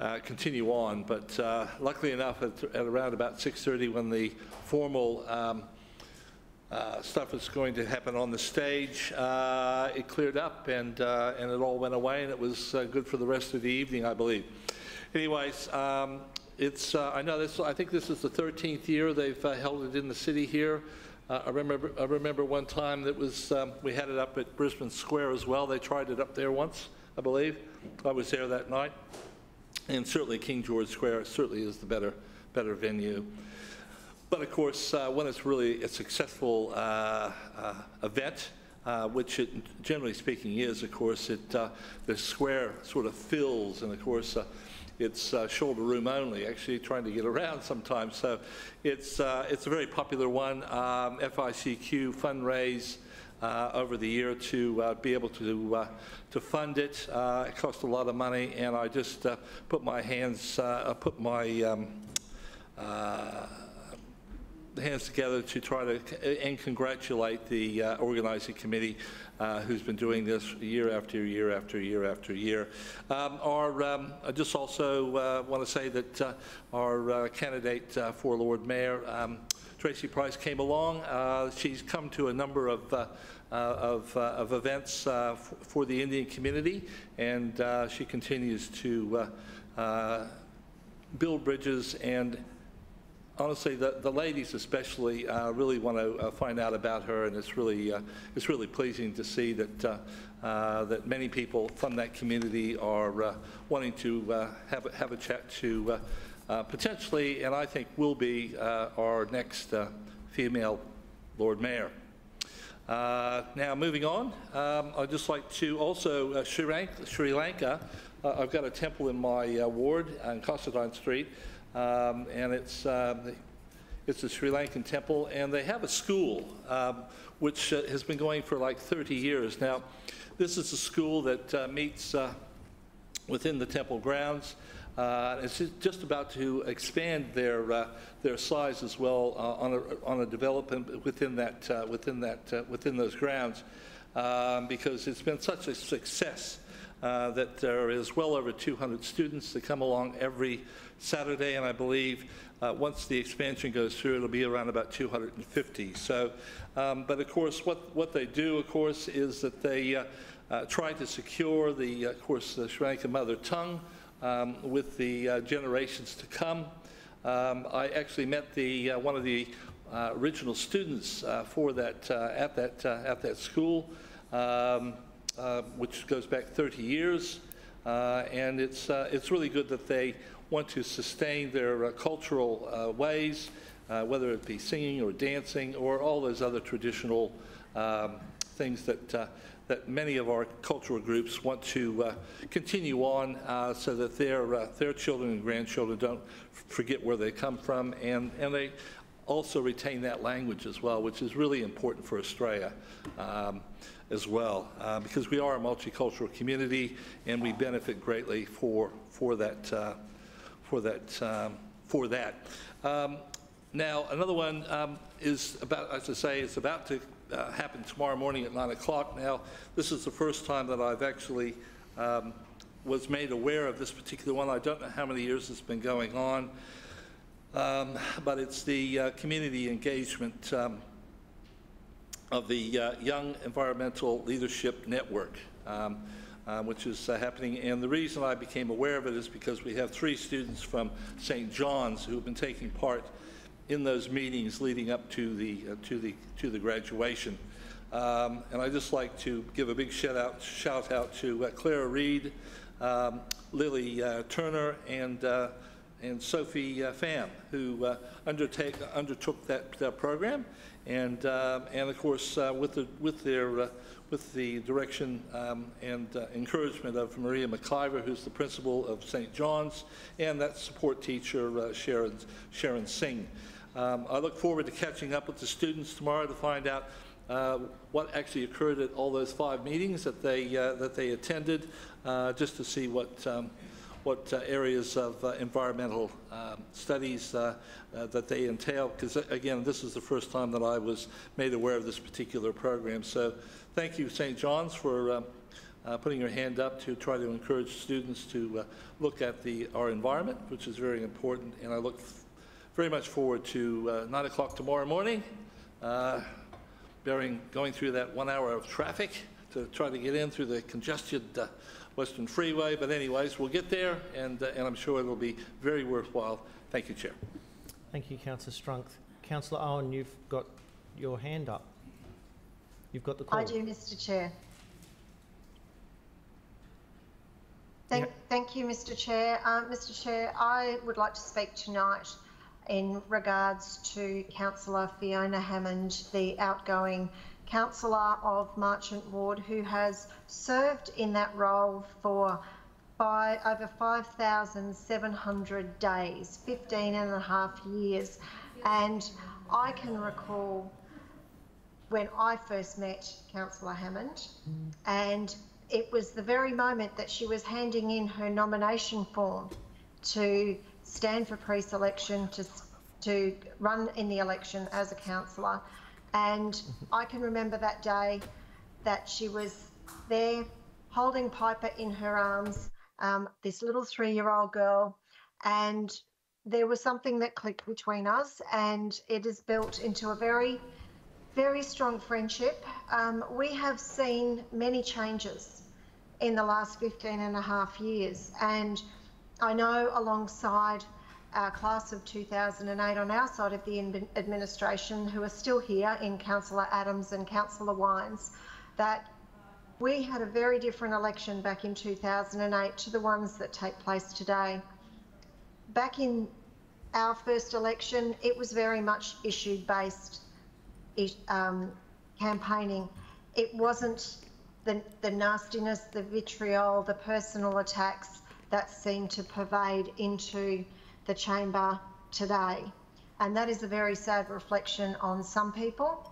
uh, continue on. But uh, luckily enough, at, at, around about 6.30 when the formal um, uh, stuff was going to happen on the stage, it cleared up and, and it all went away, and it was good for the rest of the evening, I believe. Anyways, um, it's, I know this, I think this is the 13th year they've held it in the city here. Uh, I remember I remember one time that was um, we had it up at Brisbane Square as well. They tried it up there once, I believe. I was there that night, and certainly King George Square certainly is the better better venue. But of course, uh, when it's really a successful uh, uh event, uh, which it generally speaking is, of course, it uh, the square sort of fills, and of course it's uh, shoulder room only, actually trying to get around sometimes. So it's, uh, it's a very popular one. Um, FICQ fundraise uh, over the year to uh, be able to, uh, to fund it. Uh, it cost a lot of money, and I just put my hands, I put my um, hands together to try to and congratulate the uh, organizing committee uh, who's been doing this year after year after year after year. Um, our, um, I just also uh, want to say that uh, our uh, candidate uh, for Lord Mayor, um, Tracey Price, came along. she's come to a number of uh, of, uh, of, events uh, for the Indian community, and she continues to build bridges and honestly, the, the ladies especially uh, really want to uh, find out about her, and it's really uh, it's really pleasing to see that uh, uh, that many people from that community are uh, wanting to have a, have a chat to potentially, and I think will be our next female Lord Mayor. now, moving on, um, I'd just like to also Sri Lanka. Sri Lanka I've got a temple in my ward on Constantine Street um, and it's, um, it's a Sri Lankan temple, and they have a school um, which uh, has been going for like 30 years. Now, this is a school that uh, meets uh, within the temple grounds. Uh, It's just about to expand their, uh, their size as well uh, on a, on a development within that, within that, within those grounds, um, because it's been such a success that there is well over 200 students that come along every Saturday, and I believe uh, once the expansion goes through, it'll be around about 250. So, um, but of course, what, what they do, of course, is that they uh, uh, try to secure the, of course, the Sri Lankan mother tongue um, with the uh, generations to come. Um, I actually met the, uh, one of the uh, original students uh, for that, uh, at, that, uh, at that school, um, uh, which goes back 30 years. Uh, and it's, uh, it's really good that they want to sustain their uh, cultural uh, ways, uh, whether it be singing or dancing or all those other traditional um, things that, uh, that many of our cultural groups want to uh, continue on so that their, their children and grandchildren don't forget where they come from. And, and they also retain that language as well, which is really important for Australia um, as well, uh, because we are a multicultural community and we benefit greatly for, for that, uh, for that, um, for that. Um, now, another one um, is about, as I say, it's about to uh, happen tomorrow morning at 9 o'clock. Now, this is the first time that I've actually um, was made aware of this particular one. I don't know how many years it's been going on, um, but it's the uh, community engagement um, of the uh, Young Environmental Leadership Network. Uh, which is uh, happening. And the reason I became aware of it is because we have three students from St. John's who have been taking part in those meetings leading up to the uh, to the to the graduation. Um, and I'd just like to give a big shout out shout out to uh, Clara Reed, um, Lily Turner, and and Sophie uh, Pham, who uh, undertake undertook that, that program, and and of course with the with their with the direction um, and uh, encouragement of Maria McIver, who's the principal of St. John's, and that support teacher, uh, Sharon, Sharon Singh. Um, I look forward to catching up with the students tomorrow to find out uh, what actually occurred at all those five meetings that they, uh, that they attended, uh, just to see what, um, what uh, areas of environmental um, studies that they entail, because again, this is the first time that I was made aware of this particular program. So thank you, St. John's, for um, uh, putting your hand up to try to encourage students to uh, look at the, our environment, which is very important, and I look very much forward to uh, 9 o'clock tomorrow morning, uh, bearing, going through that one hour of traffic to try to get in through the congested uh, Western Freeway. But anyways, we'll get there, and, uh, and I'm sure it'll be very worthwhile. Thank you, Chair. Thank you, Councillor Strunk. Councillor Owen, you've got your hand up. You've got the call. I do, Mr Chair. Thank, thank you, Mr Chair. Um, Mr Chair, I would like to speak tonight in regards to Councillor Fiona Hammond, the outgoing councillor of Marchant Ward, who has served in that role for by over 5,700 days, 15 and a half years. And I can recall when I first met Councillor Hammond, and it was the very moment that she was handing in her nomination form to stand for pre-selection to to run in the election as a councillor, and I can remember that day that she was there holding Piper in her arms, um, this little three-year-old girl, and there was something that clicked between us, and it is built into a very very strong friendship. Um, we have seen many changes in the last 15 and a half years, and I know alongside our class of 2008 on our side of the administration, who are still here in Councillor Adams and Councillor Wines, that we had a very different election back in 2008 to the ones that take place today. Back in our first election, it was very much issue based um, campaigning. It wasn't the, the nastiness, the vitriol, the personal attacks that seem to pervade into the chamber today. And that is a very sad reflection on some people.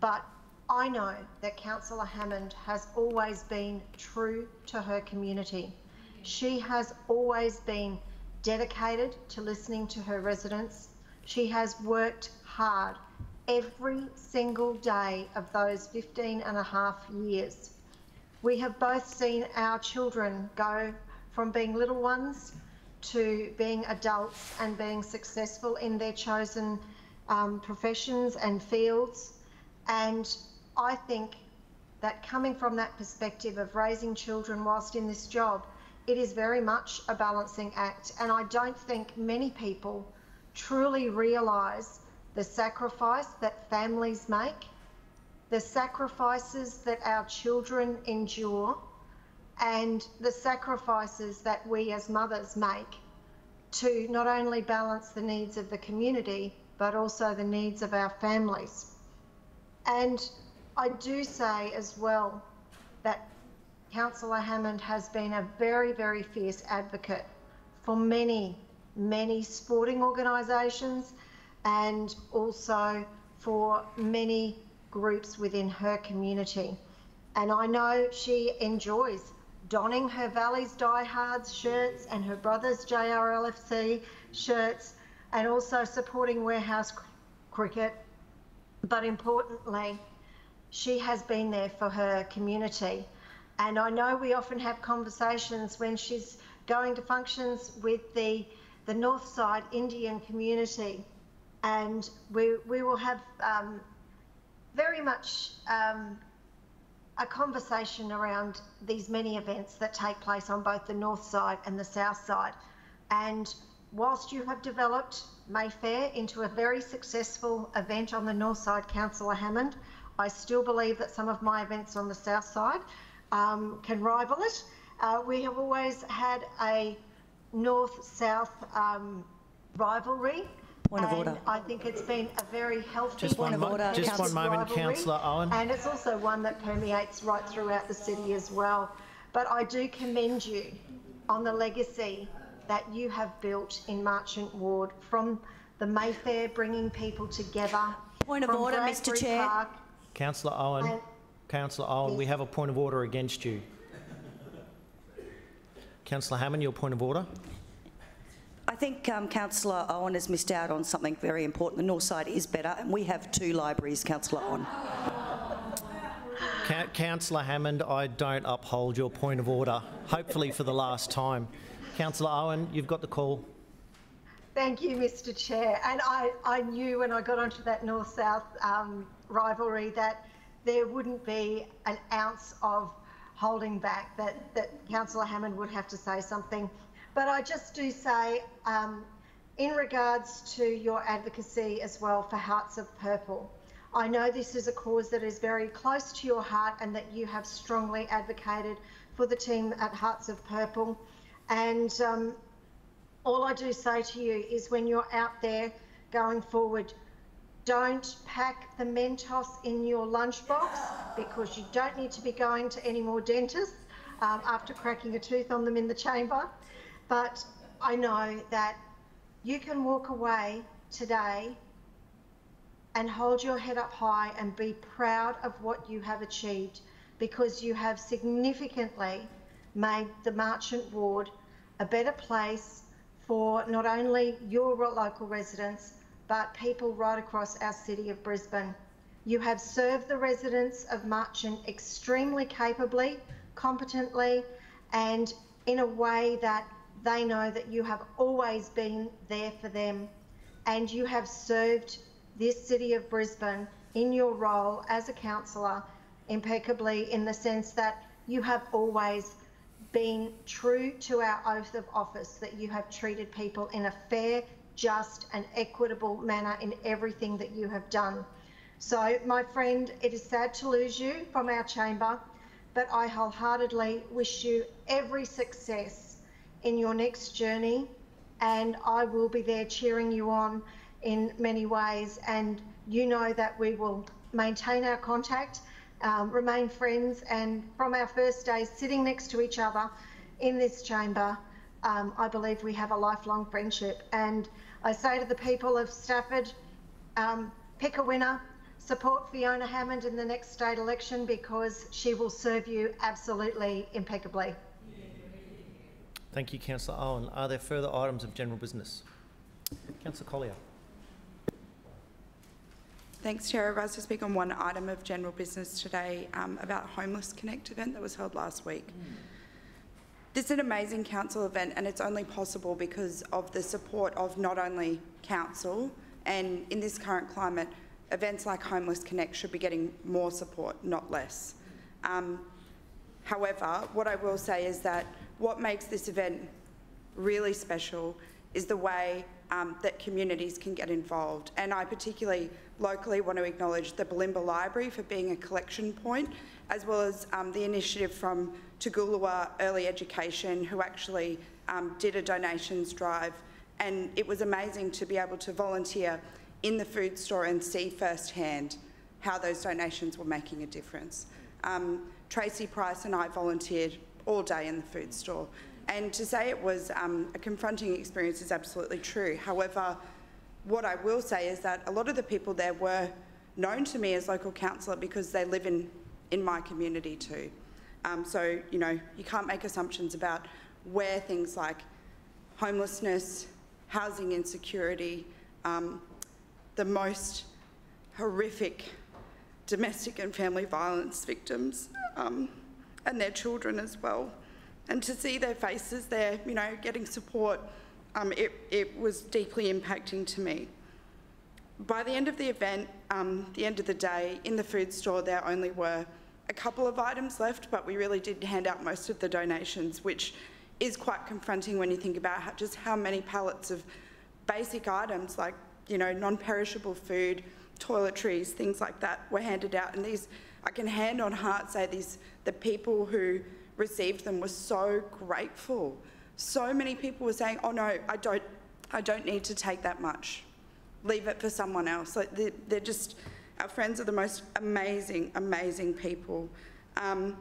But I know that Councillor Hammond has always been true to her community. She has always been dedicated to listening to her residents. She has worked hard every single day of those 15 and a half years. We have both seen our children go from being little ones to being adults and being successful in their chosen um, professions and fields. And I think that coming from that perspective of raising children whilst in this job, it is very much a balancing act. And I don't think many people truly realise the sacrifice that families make, the sacrifices that our children endure, and the sacrifices that we as mothers make to not only balance the needs of the community, but also the needs of our families. And I do say as well that Councillor Hammond has been a very, very fierce advocate for many, many sporting organisations and also for many groups within her community. And I know she enjoys donning her Valley's Diehards shirts and her brother's JRLFC shirts and also supporting warehouse cricket. But importantly, she has been there for her community. And I know we often have conversations when she's going to functions with the, the Northside Indian community. And we, we will have um, very much um, a conversation around these many events that take place on both the north side and the south side. And whilst you have developed Mayfair into a very successful event on the north side, Councillor Hammond, I still believe that some of my events on the south side um, can rival it. Uh, we have always had a north-south um, rivalry Point of and order. I think it's been a very healthy Just one mo- order, just one moment, Councillor Owen. And it's also one that permeates right throughout the city as well. But I do commend you on the legacy that you have built in Marchant Ward from the Mayfair bringing people together. Point of order, Mr Chair. Park, Councillor Owen, Councillor Owen, we have a point of order against you. Councillor Hammond, your point of order. I think um, Councillor Owen has missed out on something very important. The north side is better, and we have two libraries, Councillor Owen. Ca- Councillor Hammond, I don't uphold your point of order, hopefully for the last time. Councillor Owen, you've got the call. Thank you, Mr Chair. And I, I knew when I got onto that north-south um, rivalry that there wouldn't be an ounce of holding back, that, that Councillor Hammond would have to say something. But I just do say, um, in regards to your advocacy as well for Hearts of Purple, I know this is a cause that is very close to your heart and that you have strongly advocated for the team at Hearts of Purple. And um, all I do say to you is when you're out there going forward, don't pack the Mentos in your lunchbox because you don't need to be going to any more dentists um, after cracking a tooth on them in the chamber. But I know that you can walk away today and hold your head up high and be proud of what you have achieved because you have significantly made the Marchant Ward a better place for not only your local residents but people right across our city of Brisbane. You have served the residents of Marchant extremely capably, competently, and in a way that they know that you have always been there for them and you have served this city of Brisbane in your role as a councillor impeccably in the sense that you have always been true to our oath of office, that you have treated people in a fair, just and equitable manner in everything that you have done. So, my friend, it is sad to lose you from our chamber, but I wholeheartedly wish you every success in your next journey, and I will be there cheering you on in many ways. And you know that we will maintain our contact, um, remain friends, and from our first days sitting next to each other in this chamber, um, I believe we have a lifelong friendship. And I say to the people of Stafford, um, pick a winner, support Fiona Hammond in the next state election because she will serve you absolutely impeccably. Thank you, Councillor Owen. Are there further items of general business? Councillor Collier. Thanks, Chair. I rise to speak on one item of general business today um, about Homeless Connect event that was held last week. This is an amazing council event and it's only possible because of the support of not only council and in this current climate, events like Homeless Connect should be getting more support, not less. Um, however, what I will say is that what makes this event really special is the way um, that communities can get involved. And I particularly locally want to acknowledge the Bulimba Library for being a collection point, as well as um, the initiative from Tugulawa Early Education, who actually um, did a donations drive. And it was amazing to be able to volunteer in the food store and see firsthand how those donations were making a difference. Um, Tracey Price and I volunteered all day in the food store. And to say it was um, a confronting experience is absolutely true. However, what I will say is that a lot of the people there were known to me as local councillor because they live in, in my community too. Um, so, you know, you can't make assumptions about where things like homelessness, housing insecurity, um, the most horrific domestic and family violence victims um, and their children as well. And to see their faces there, you know, getting support, um, it, it was deeply impacting to me. By the end of the event, um, the end of the day, in the food store, there only were a couple of items left, but we really did hand out most of the donations, which is quite confronting when you think about how, just how many pallets of basic items like, you know, non-perishable food, toiletries, things like that were handed out. And these, I can hand on heart say these, the people who received them were so grateful. So many people were saying, oh no, I don't, I don't need to take that much. Leave it for someone else. Like they're, they're just, our friends are the most amazing, amazing people. Um,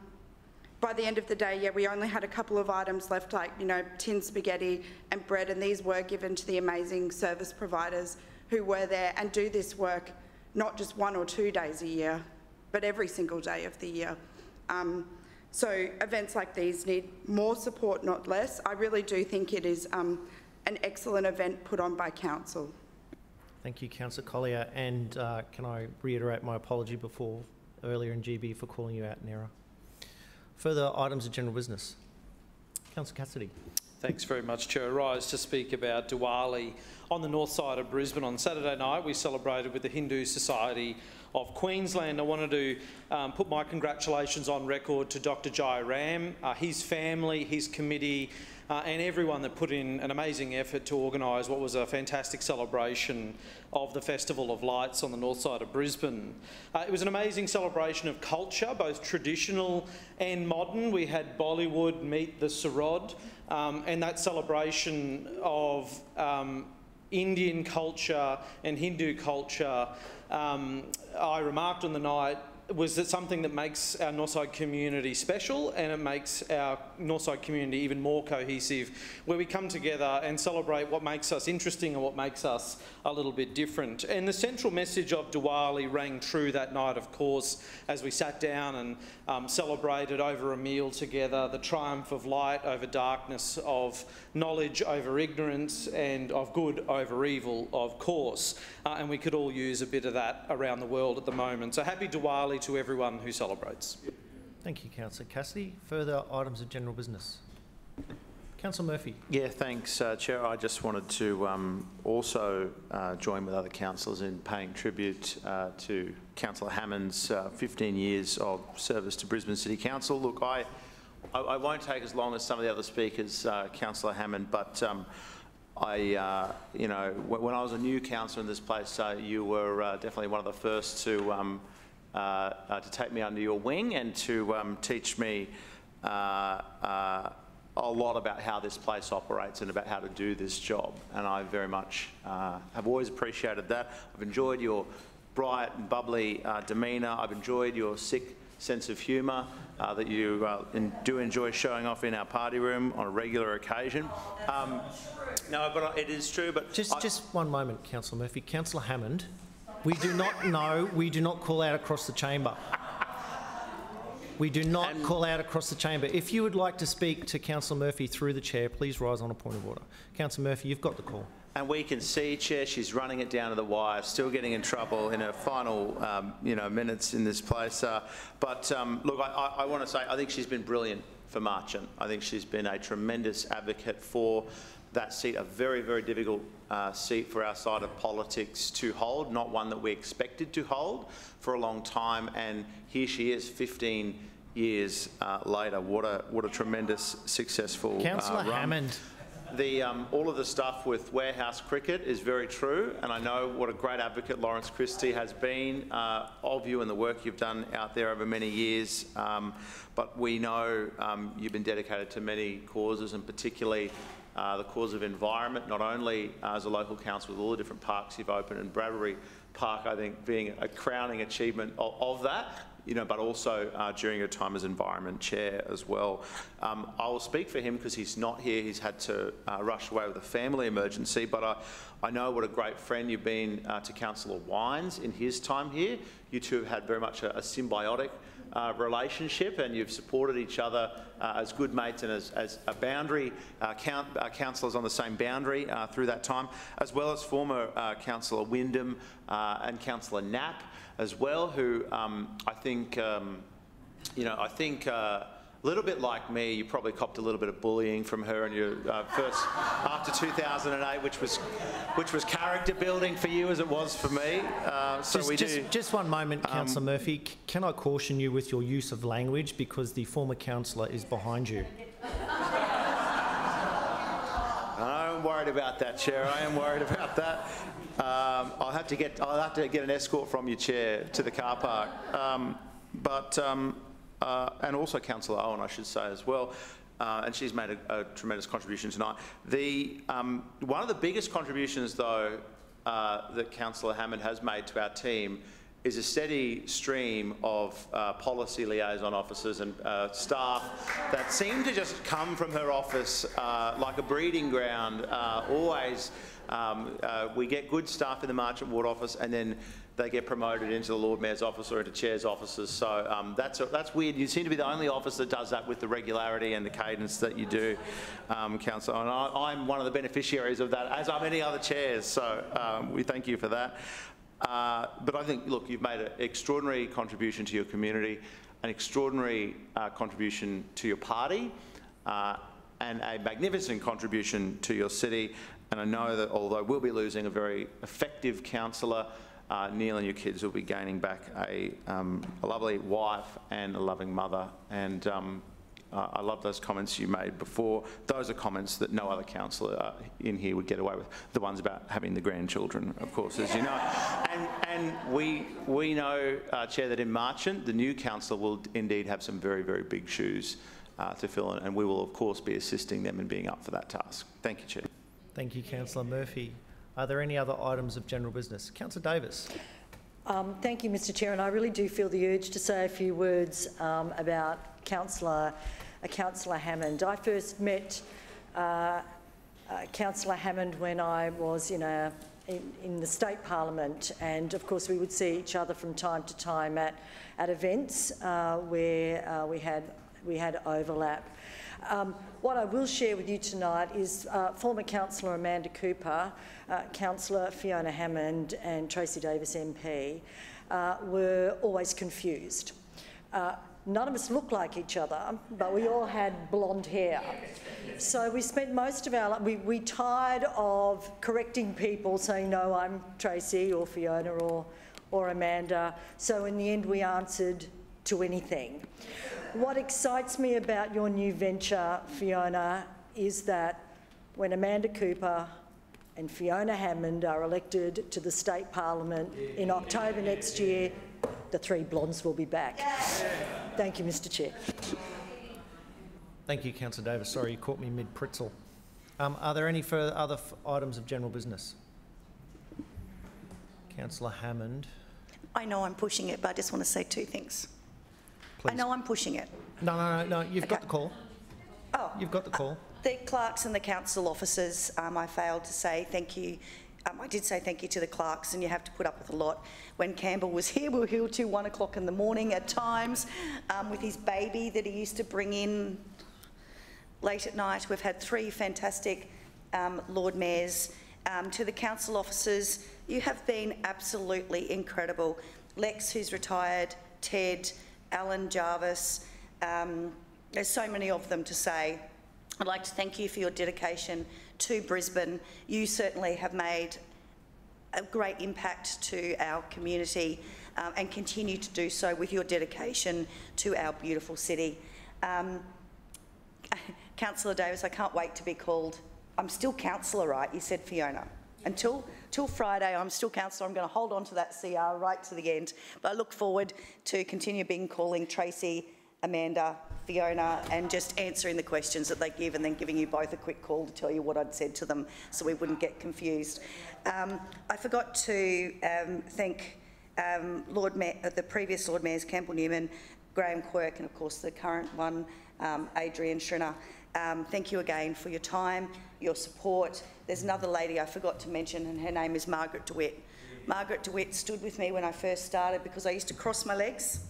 by the end of the day, yeah, we only had a couple of items left, like, you know, tin spaghetti and bread, and these were given to the amazing service providers who were there and do this work not just one or two days a year, but every single day of the year. Um, so events like these need more support, not less. I really do think it is um, an excellent event put on by council. Thank you, Councillor Collier. And uh, can I reiterate my apology before earlier in GB for calling you out in error? Further items of general business. Councillor Cassidy. Thanks very much, Chair. I rise to speak about Diwali. On the north side of Brisbane on Saturday night, we celebrated with the Hindu Society of Queensland. I wanted to um, put my congratulations on record to Dr Jai Ram, uh, his family, his committee, uh, and everyone that put in an amazing effort to organise what was a fantastic celebration of the Festival of Lights on the north side of Brisbane. Uh, it was an amazing celebration of culture, both traditional and modern. We had Bollywood meet the Sarod, um, and that celebration of um, Indian culture and Hindu culture um, I remarked on the night was that something that makes our Northside community special and it makes our Northside community even more cohesive, where we come together and celebrate what makes us interesting and what makes us a little bit different. And the central message of Diwali rang true that night, of course, as we sat down and um, celebrated over a meal together the triumph of light over darkness, of knowledge over ignorance, and of good over evil, of course. Uh, and we could all use a bit of that around the world at the moment. So happy Diwali to everyone who celebrates. Thank you, Councillor Cassidy. Further items of general business. Councillor Murphy. Yeah, thanks, uh, Chair. I just wanted to um, also uh, join with other councillors in paying tribute uh, to Councillor Hammond's uh, 15 years of service to Brisbane City Council. Look, I, I, I won't take as long as some of the other speakers, uh, Councillor Hammond, but um, I, uh, you know, when I was a new councillor in this place, you were definitely one of the first to um, to take me under your wing and to um, teach me a lot about how this place operates and about how to do this job. And I very much uh, have always appreciated that. I've enjoyed your bright and bubbly uh, demeanour. I've enjoyed your sick sense of humour uh, that you uh, do enjoy showing off in our party room on a regular occasion. Um, no, but it is true. But just, I, just one moment, Councillor Murphy. Councillor Hammond, we do not know. We do not call out across the chamber. We do not call out across the chamber. If you would like to speak to Councillor Murphy through the chair, please rise on a point of order. Councillor Murphy, you've got the call. And we can see, Chair, she's running it down to the wire, still getting in trouble in her final, um, you know, minutes in this place. Uh, but um, look, I, I, I want to say I think she's been brilliant for Marchant. I think she's been a tremendous advocate for that seat, a very, very difficult uh, seat for our side of politics to hold, not one that we expected to hold for a long time. And here she is, 15 years uh, later. What a what a tremendous successful Councillor uh, run. Hammond. The, um, all of the stuff with warehouse cricket is very true, and I know what a great advocate Lawrence Christie has been uh, of you and the work you've done out there over many years. Um, but we know um, you've been dedicated to many causes, and particularly uh, the cause of environment, not only as a local council with all the different parks you've opened, and Bradbury Park, I think, being a crowning achievement of, of that, you know, but also uh, during your time as Environment Chair as well. Um, I will speak for him because he's not here. He's had to uh, rush away with a family emergency, but I, I know what a great friend you've been uh, to Councillor Wines in his time here. You two have had very much a, a symbiotic uh, relationship and you've supported each other uh, as good mates and as, as a boundary uh, count, uh, councillors on the same boundary uh, through that time, as well as former Councillor Wyndham and Councillor Knapp as well, who um, I think, um, you know, I think a little bit like me, you probably copped a little bit of bullying from her in your uh, first after 2008, which was which was character building for you as it was for me. Uh, so just, we just, do. just one moment, Um, Councillor Murphy. C- Can I caution you with your use of language because the former councillor is behind you? I'm worried about that, Chair. I am worried about that. Um, I'll have to get I'll have to get an escort from your chair to the car park. Um, but um, uh, and also Councillor Owen, I should say as well. Uh, and she's made a, a tremendous contribution tonight. The um, one of the biggest contributions, though, uh, that Councillor Hammond has made to our team is a steady stream of uh, policy liaison officers and uh, staff that seem to just come from her office uh, like a breeding ground. Uh, always, um, uh, we get good staff in the Marchant Ward office, and then they get promoted into the Lord Mayor's office or into Chair's offices. So um, that's that's weird. You seem to be the only office that does that with the regularity and the cadence that you do, um, Councillor. And I, I'm one of the beneficiaries of that, as are many other chairs. So um, we thank you for that. Uh, but I think, look, you've made an extraordinary contribution to your community, an extraordinary uh, contribution to your party, uh, and a magnificent contribution to your city. And I know that although we'll be losing a very effective councillor, uh, Neil and your kids will be gaining back a, um, a lovely wife and a loving mother. And um, uh, I love those comments you made before. Those are comments that no other councillor uh, in here would get away with. The ones about having the grandchildren, of course, as you know. And, and we, we know, uh, Chair, that in Marchant, the new councillor will indeed have some very, very big shoes uh, to fill, in, and we will, of course, be assisting them in being up for that task. Thank you, Chair. Thank you, Councillor Murphy. Are there any other items of general business? Councillor Davis. Um, thank you, Mr Chair, and I really do feel the urge to say a few words um, about Councillor, uh, Councillor Hammond. I first met uh, uh, Councillor Hammond when I was in, a, in, in the state parliament, and of course we would see each other from time to time at, at events uh, where uh, we had we had overlap. Um, what I will share with you tonight is uh, former Councillor Amanda Cooper, uh, Councillor Fiona Hammond and Tracy Davis MP uh, were always confused. Uh, none of us looked like each other, but we all had blonde hair. So we spent most of our we we tired of correcting people saying no, I'm Tracy or Fiona or or Amanda. So in the end, we answered to anything. What excites me about your new venture, Fiona, is that when Amanda Cooper and Fiona Hammond are elected to the state parliament in October next year, the three blondes will be back. Thank you, Mr Chair. Thank you, Councillor Davis. Sorry, you caught me mid-pritzel. Um, are there any further other f- items of general business? Councillor Hammond. I know I'm pushing it, but I just want to say two things. I know I'm pushing it. No, no, no, no. You've got the call. Oh. You've got the call. The clerks and the council officers, um, I failed to say thank you Um, I did say thank you to the clerks, and you have to put up with a lot. When Campbell was here, we were here till one o'clock in the morning at times um, with his baby that he used to bring in late at night. We've had three fantastic um, Lord Mayors. Um, to the council officers, you have been absolutely incredible. Lex, who's retired, Ted, Alan Jarvis, um, there's so many of them to say. I'd like to thank you for your dedication to Brisbane. You certainly have made a great impact to our community um, and continue to do so with your dedication to our beautiful city. Um, Councillor Davis, I can't wait to be called. I'm still councillor, right? You said Fiona. Until till Friday, I'm still councillor. I'm going to hold on to that CR right to the end. But I look forward to continue being calling Tracy, Amanda, Fiona, and just answering the questions that they give and then giving you both a quick call to tell you what I'd said to them so we wouldn't get confused. Um, I forgot to um, thank um, Lord Mayor, uh, the previous Lord Mayors, Campbell Newman, Graham Quirk, and of course the current one, um, Adrian Schrinner. Um, thank you again for your time, your support. There's another lady I forgot to mention, and her name is Margaret de Wit. Margaret de Wit stood with me when I first started because I used to cross my legs,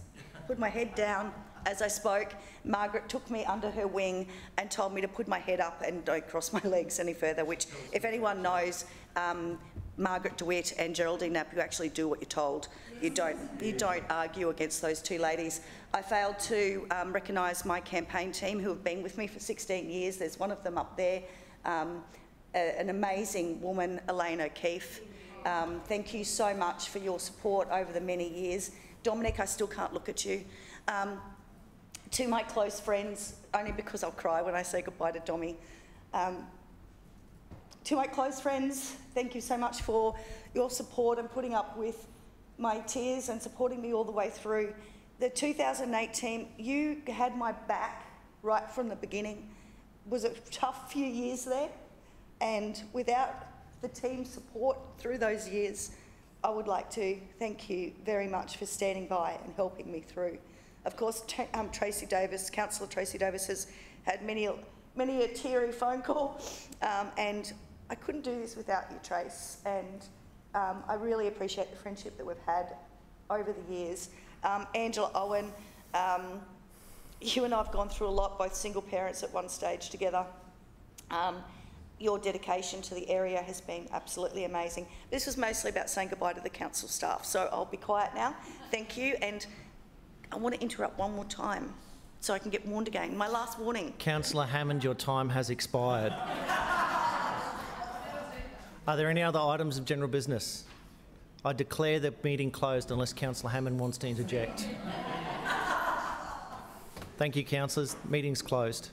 put my head down as I spoke. Margaret took me under her wing and told me to put my head up and don't cross my legs any further, which, if anyone knows, um, Margaret de Wit and Geraldine Knapp, you actually do what you're told. You don't, you don't argue against those two ladies. I failed to um, recognise my campaign team who have been with me for 16 years. There's one of them up there, um, a, an amazing woman, Elaine O'Keefe. Um, thank you so much for your support over the many years. Dominic, I still can't look at you. Um, to my close friends, only because I'll cry when I say goodbye to Dommy. Um, to my close friends, thank you so much for your support and putting up with my tears and supporting me all the way through. The 2018, team, you had my back right from the beginning. Was a tough few years there, and without the team support through those years, I would like to thank you very much for standing by and helping me through. Of course, um, Tracy Davis, Councillor Tracy Davis, has had many, many a teary phone call, um, and I couldn't do this without you, Trace, and um, I really appreciate the friendship that we've had over the years. Um, Angela Owen, um, you and I have gone through a lot, both single parents at one stage together. Um, your dedication to the area has been absolutely amazing. This was mostly about saying goodbye to the council staff, so I'll be quiet now. Thank you, and I want to interrupt one more time so I can get warned again. My last warning. Councillor Hammond, your time has expired. Are there any other items of general business? I declare the meeting closed unless Councillor Hammond wants to interject. Thank you, councillors. Meeting's closed.